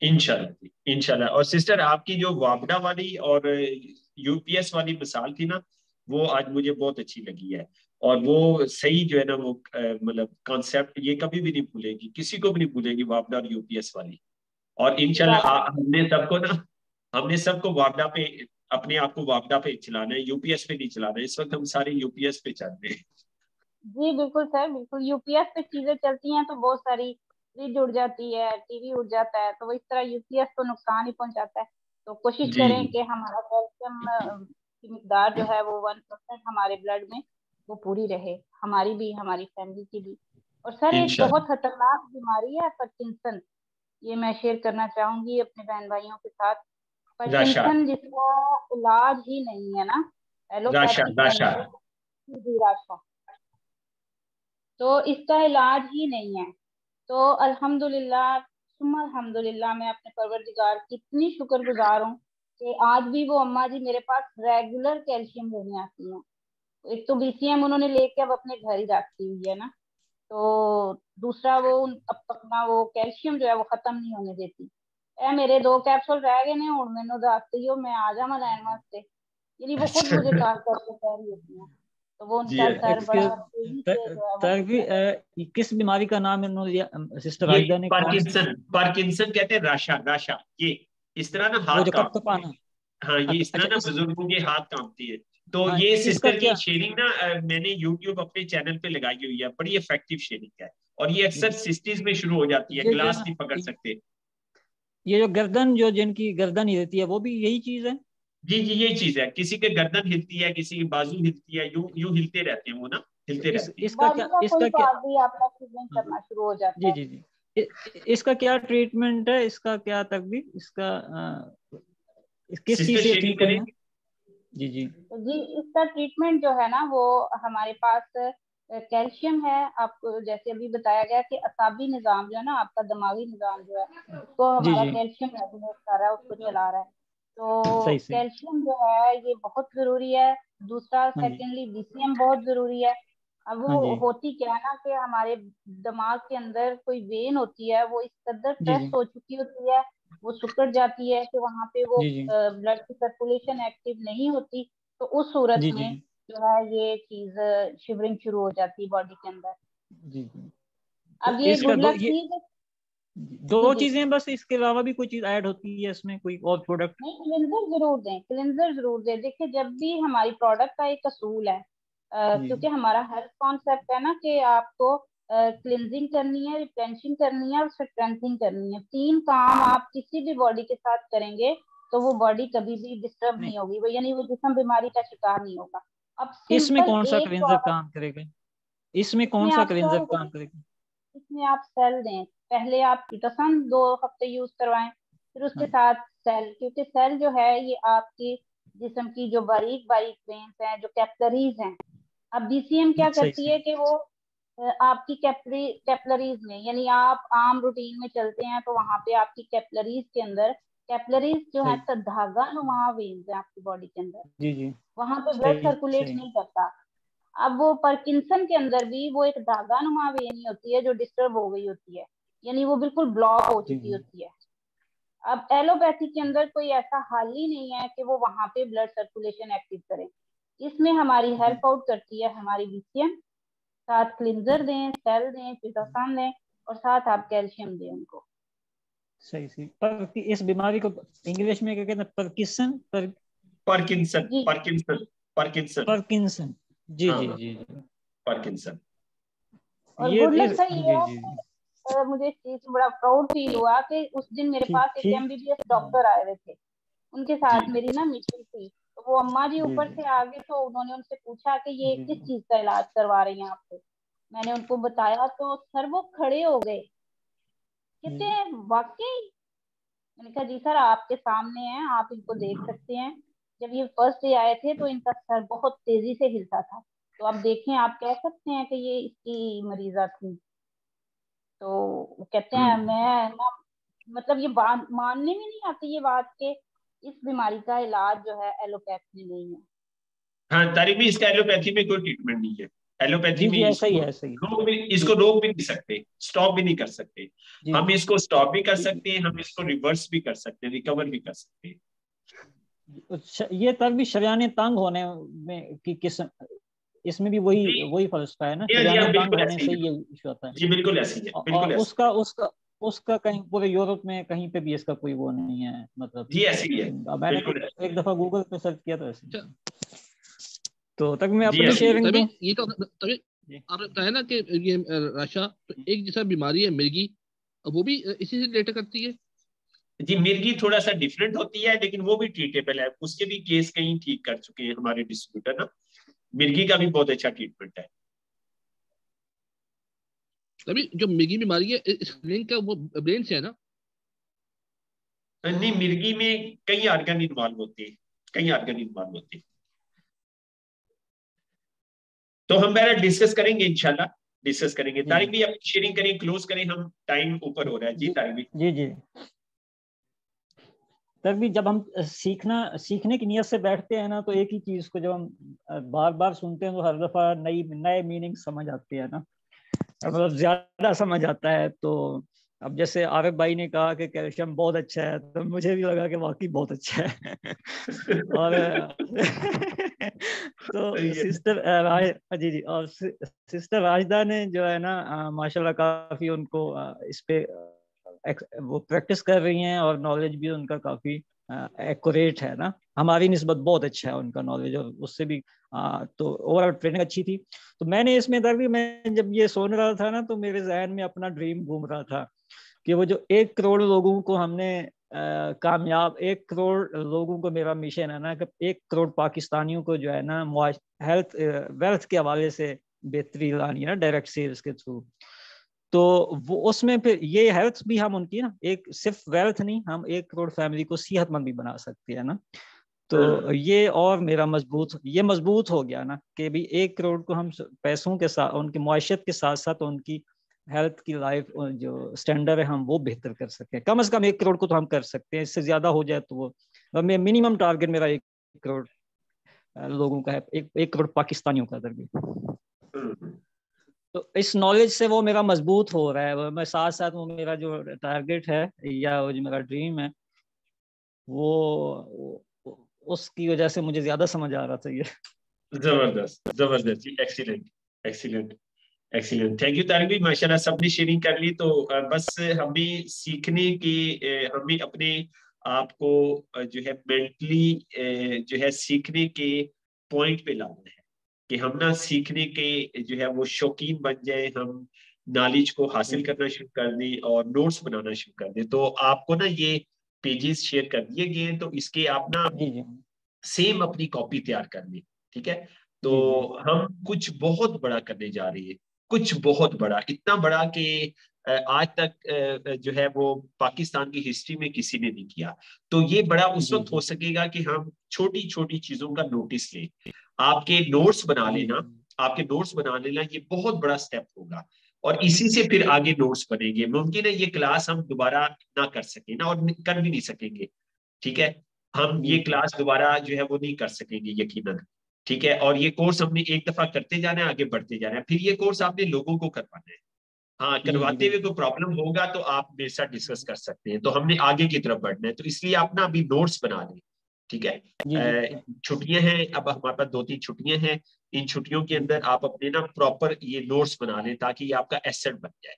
इनशाला इनशाला और सिस्टर आपकी जो वाबडा वाली और यूपीएस वाली मिसाल थी ना वो आज मुझे बहुत अच्छी लगी है। और वो सही जो है ना वो मतलब कॉन्सेप्ट ये कभी भी नहीं भूलेगी किसी को भी नहीं भूलेगी वापडा और यूपीएस वाली। और इनशाला हमने सबको ना हमने सबको वापडा पे अपने आप को वापडा पे चलाना है यूपीएस पे नहीं चलाना है। इस वक्त हम सारे यूपीएस पे चल रहे हैं। जी बिल्कुल सर बिल्कुल। यूपीएस पे चीज़ें चलती हैं तो बहुत सारी फ्रिज उड़ जाती है टीवी उड़ जाता है तो वो इस तरह यूपीएस को नुकसान ही पहुंचाता है। तो कोशिश करें कि हमारा कैल्शियम की मकदार जो है वो वन परसेंट हमारे ब्लड में वो पूरी रहे हमारी भी हमारी फैमिली की भी। और सर एक बहुत खतरनाक बीमारी है पार्किंसन ये मैं शेयर करना चाहूँगी अपने बहन भाइयों के साथ। पार्किंसन जिसका इलाज ही नहीं है ना। एलोपैथी राशा। तो इसका इलाज ही नहीं है। तो अल्हम्दुलिल्लाह अल्हम्दुलिल्लाह मैं अपने परवरदिगार की इतनी शुक्रगुजार हूँ कि आज भी वो अम्मा जी मेरे पास रेगुलर कैल्शियम लेने आती हैं। एक तो बीसीएम उन्होंने लेके अब अपने घर ही रखी हुई है ना। तो दूसरा वो अब अपना वो कैल्शियम जो है वो खत्म नहीं होने देती। ए मेरे दो कैप्सूल रह गए ने हुन मैनू दसती हो मैं आ जावा लैन वास्ते। यानी वो खुद मुझे कॉल करके कह रही होती हैं। तो वो उनका सर बड़ा excuse- तेज़ी से जो वो तभी अ, किस बीमारी का नाम इन्होंने सिस्टर आयदा ने पार्किंसन पार्किंसन कहते हैं राशा राशा ये इस तरह ना हाथ काम हाँ। ये इस तरह अच्छा, ना इस- बुज़ुर्गों के हाथ कांपती है। तो हाँ, ये सिस्टर की शेयरिंग ना मैंने यूट्यूब अपने चैनल पे लगाई हुई है बड़ी इफ़ेक्टिव शेयरिंग है। और ये अक्सर सिस्टीज में शुरू हो जाती है ये जो ग्लास नहीं पकड़ सकते। ये जो गर्दन जो जिनकी गर्दन ही रहती है वो भी यही चीज़ है? जी जी यही चीज़ है। किसी के गर्दन हिलती है किसी की बाजू हिलती है यूँ यूँ हिलते रहते हैं वो ना हिलते इस, रहते हैं। इसका क्या इसका क्या पार्ट भी आपका ट्रीटमेंट करना शुरू हो जाता जी है। जी जी। इ- इसका क्या ट्रीटमेंट है? इसका क्या तक भी? इसका किस चीज़ से ठीक करना करें जी जी। तो जी इसका ट्रीटमेंट जो है ना वो हमारे पास कैल्शियम है। आपको जैसे अभी बताया गया कि असाबी निज़ाम जो है ना आपका दिमागी निज़ाम जो है उसको हमारा कैल्शियम रेगुलेट कर रहा है उसको चला रहा है। तो। कैल्शियम जो है ये बहुत ज़रूरी है दूसरा हाँ सेकेंडली बीसीएम बहुत ज़रूरी है अब हाँ वो जी। होती क्या है ना कि हमारे दिमाग के अंदर कोई वेन होती है वो इस कदर प्रेस हो चुकी होती है वो सुकड़ जाती है कि वहाँ पे वो। ब्लड की सर्कुलेशन एक्टिव नहीं होती तो उस सूरत जी, में जी। है ये चीज़ शिवरिंग शुरू हो जाती है बॉडी के अंदर जी जी अब तो ये गुड लक चीज़ दो जी। चीज़ें बस इसके अलावा भी कोई चीज़ ऐड होती है इसमें कोई और प्रोडक्ट नहीं क्लिनजर ज़रूर दें क्लिनजर ज़रूर दें। देखिए जब भी हमारी प्रोडक्ट का एक असूल है क्योंकि हमारा हेल्थ कॉन्सेप्ट है ना कि आपको क्लिनजिंग करनी है रिप्लेनिशिंग करनी है और स्ट्रेंथिंग करनी है। तीन काम आप किसी भी बॉडी के साथ करेंगे तो वो बॉडी कभी भी डिस्टर्ब नहीं। होगी। वो यानी वो जिसम बीमारी का शिकार नहीं होगा। अब इसमें कौन सा क्लिनजर काम करेगा? इसमें कौन सा क्लिनजर काम करेगा? इसमें आप सेल दें। पहले आप कीटोसन दो हफ़्ते यूज़ करवाएँ फिर उसके हाँ। साथ सेल क्योंकि सेल जो है ये आपकी जिसम की जो बारीक बारीक वेन्स हैं जो कैपिलरीज हैं। अब बीसीएम क्या करती है कि वो आपकी कैपलरी कैपलरीज में यानी आप आम रूटीन में चलते हैं तो वहाँ पे आपकी कैपलरीज के अंदर कैपलरीज जो है। धागा नुमा वेन्स है आपकी बॉडी के अंदर। जी जी। वहाँ पे ब्लड सर्कुलेट नहीं करता। अब वो पार्किंसन के अंदर भी वो एक धागा नुमा वेन ही होती है जो डिस्टर्ब हो गई होती है। यानी वो बिल्कुल ब्लॉक हो चुकी होती है। अब एलोपैथी के अंदर कोई ऐसा हल ही नहीं है कि वो वहाँ पे ब्लड सर्कुलेशन एक्टिव करे। इसमें हमारी हेल्प आउट करती है हमारी बीसीएम साथ क्लिनजर दें सेल दें पिटोसान दें और साथ आप कैल्शियम दें उनको। सही सही। पर इस बीमारी को इंग्लिश में क्या कहते हैं? परकिसन पर पार्किंसन जी। पार्किंसन पार्किंसन परकिंसन जी जी। जी। पार्किंसन और गुड लक सर ये मुझे इस चीज़ बड़ा प्राउड फील हुआ कि उस दिन मेरे पास एक एमबीबीएस डॉक्टर आए हुए थे। उनके साथ मेरी ना मीटिंग थी। तो वो अम्मा जी जी, ऊपर से आ गए तो उन्होंने उनसे पूछा कि ये किस चीज़ का इलाज करवा रही हैं आपको मैंने उनको बताया तो सर वो खड़े हो गए। कहते हैं वाकई? मैंने कहा जी सर आपके सामने है आप इनको देख सकते हैं। जब ये फ़र्स्ट डे आए थे तो इनका सर बहुत तेज़ी से हिलता था। तो आप देखें आप कह सकते हैं कि ये इसकी मरीजा थी। तो कहते हैं हम्म। मैं ना मतलब ये बात मानने में नहीं आती ये बात के इस बीमारी का इलाज जो है एलोपैथी में नहीं है। हाँ तारिक भी इसका एलोपैथी में कोई ट्रीटमेंट नहीं है। एलोपैथी में ऐसा ही इसको है ऐसा ही है। रोक भी इसको रोक भी नहीं सकते स्टॉप भी नहीं कर सकते। हम इसको स्टॉप भी कर सकते हैं हम इसको रिवर्स भी कर सकते हैं रिकवर भी कर सकते हैं। ये तब भी शरियाने तंग होने में की किस्म इसमें भी वही वही फलसफा है ना तंग बिल्कुल होने से ये इशू आता है। जी बिल्कुल ऐसी है और बिल्कुल उसका उसका उसका कहीं पूरे यूरोप में कहीं पे भी इसका कोई वो नहीं है मतलब जी ऐसी ही है। मैंने तो एक दफ़ा गूगल पे सर्च किया था ऐसे अच्छा। तो तक मैं अपनी ऐसे शेयरिंग ये तो तभी जी। आपने ना कि ये राशा तो एक जैसा बीमारी है मिर्गी वो भी इसी से रिलेटेड करती है? जी मिर्गी थोड़ा सा डिफरेंट होती है लेकिन वो भी ट्रीटेबल है। उसके भी केस कहीं ठीक कर चुके हैं हमारे डिस्ट्रीब्यूटर ना। मिर्गी का भी बहुत अच्छा ट्रीटमेंट है। अभी जो मिर्गी बीमारी है इस लिंक का वो ब्रेन से है ना? नहीं मिर्गी में कई आर्गन इन्वॉल्व होते हैं कई आर्गन इन्वॉल्व होते हैं। तो हम पहले डिस्कस करेंगे इंशाल्लाह डिस्कस करेंगे। तारिक भी अपनी शेयरिंग करें क्लोज करें हम टाइम ऊपर हो रहा है। जी तारिक भी जी जी। तब भी जब हम सीखना सीखने की नियत से बैठते हैं ना तो एक ही चीज़ को जब हम बार बार सुनते हैं तो हर दफ़ा नई नए मीनिंग समझ आती है ना। मतलब ज़्यादा समझ आता है तो अब जैसे आरिफ भाई ने कहा कि कैल्शियम बहुत अच्छा है तो मुझे भी लगा कि वाकई बहुत अच्छा है। और तो सिस्टर राज जी जी और सिस्टर राजदा ने जो है ना माशाल्लाह काफ़ी उनको इस पे वो प्रैक्टिस कर रही हैं और नॉलेज भी उनका काफ़ी एक्यूरेट है ना। हमारी नस्बत बहुत अच्छा है उनका नॉलेज और उससे भी आ, तो ओवरऑल ट्रेनिंग अच्छी थी। तो मैंने इसमें तक मैं जब ये सुन रहा था ना तो मेरे जहन में अपना ड्रीम घूम रहा था कि वो जो एक करोड़ लोगों को हमने कामयाब एक करोड़ लोगों को मेरा मिशन है ना कि एक करोड़ पाकिस्तानियों को जो है ना हेल्थ वेल्थ के हवाले से बेहतरी लानी है ना डायरेक्ट सेल्स के थ्रू तो वो उसमें फिर ये हेल्थ भी हम उनकी ना एक सिर्फ़ वेल्थ नहीं हम एक करोड़ फैमिली को सेहतमंद भी बना सकते हैं ना। तो हाँ। ये और मेरा मज़बूत ये मज़बूत हो गया ना कि भी एक करोड़ को हम पैसों के साथ उनकी मुआशत के साथ साथ उनकी हेल्थ की लाइफ जो स्टैंडर्ड है हम वो बेहतर कर सकते हैं। कम से कम एक करोड़ को तो हम कर सकते हैं इससे ज़्यादा हो जाए तो वो मैं मिनिमम टारगेट मेरा एक करोड़ लोगों का है एक, एक करोड़ पाकिस्तानियों का भी। तो इस नॉलेज से वो मेरा मज़बूत हो रहा है। मैं साथ साथ वो मेरा जो टारगेट है, या वो जो मेरा ड्रीम है, वो, उसकी वजह से मुझे ज़्यादा समझ आ रहा था ये। ज़बरदस्त ज़बरदस्त excellent excellent excellent thank you भाई माशाल्लाह सबने शेयरिंग कर ली। तो बस हम भी सीखने की हम भी अपने आप को जो है मेंटली जो है, सीखने के पॉइंट पे लाना है। कि हम ना सीखने के जो है वो शौकीन बन जाए हम नॉलेज को हासिल करना शुरू कर दें और नोट्स बनाना शुरू कर दें। तो आपको ना ये पेजेस शेयर कर दिए गए तो इसके आप ना सेम अपनी कॉपी तैयार कर लें ठीक है? तो हम कुछ बहुत बड़ा करने जा रहे हैं कुछ बहुत बड़ा इतना बड़ा कि आज तक जो है वो पाकिस्तान की हिस्ट्री में किसी ने नहीं किया। तो ये बड़ा उस वक्त हो सकेगा कि हम छोटी छोटी चीज़ों का नोटिस लें। आपके नोट्स बना लेना। आपके नोट्स बना लेना ये बहुत बड़ा स्टेप होगा। और इसी से फिर आगे नोट्स बनेंगे। मुमकिन है ये क्लास हम दोबारा ना कर सके ना और कर भी नहीं सकेंगे। ठीक है? हम ये क्लास दोबारा जो है वो नहीं कर सकेंगे यकीनन। ठीक है? और ये कोर्स हमने एक दफ़ा करते जाना है आगे बढ़ते जाना है। फिर ये कोर्स आपने लोगों को करवाना है। हाँ करवाते हुए कोई प्रॉब्लम होगा तो आप मेरे साथ डिस्कस कर सकते हैं। तो हमने आगे की तरफ़ बढ़ना है। तो इसलिए आप ना अभी नोट्स बना लें। ठीक है? छुट्टियाँ हैं अब हमारे पास दो तीन छुट्टियाँ हैं। इन छुट्टियों के अंदर आप अपने ना प्रॉपर ये नोट्स बना लें ताकि ये आपका एसेट बन जाए।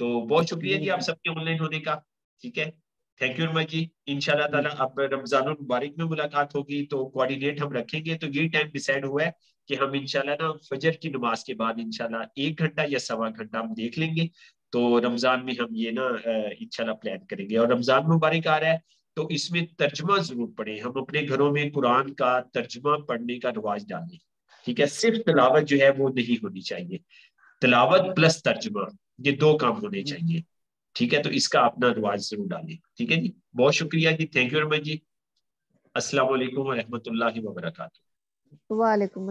तो बहुत शुक्रिया जी आप सबके ऑनलाइन होने का ठीक है? थैंक यू जी। इनशाला ताला अब रमज़ान मुबारक में मुलाकात होगी तो कोऑर्डिनेट हम रखेंगे। तो ये टाइम डिसाइड हुआ है कि हम इनशाला ना फजर की नमाज़ के बाद इनशाला एक घंटा या सवा घंटा हम देख लेंगे। तो रमज़ान में हम ये ना इनशाला प्लान करेंगे। और रमज़ान मुबारक आ रहा है तो इसमें तर्जमा ज़रूर पढ़े। हम अपने घरों में कुरान का तर्जमा पढ़ने का रिवाज डालें। ठीक है? सिर्फ़ तलावत जो है वो नहीं होनी चाहिए। तलावत प्लस तर्जमा, ये दो काम होने चाहिए। ठीक है? तो इसका अपना रिवाज ज़रूर डालें। ठीक है जी? बहुत शुक्रिया जी। थैंक यू वेरी मच जी। अस्सलाम वरहमत वरहमतुल्लाहि वबरकातुहू वालेकुम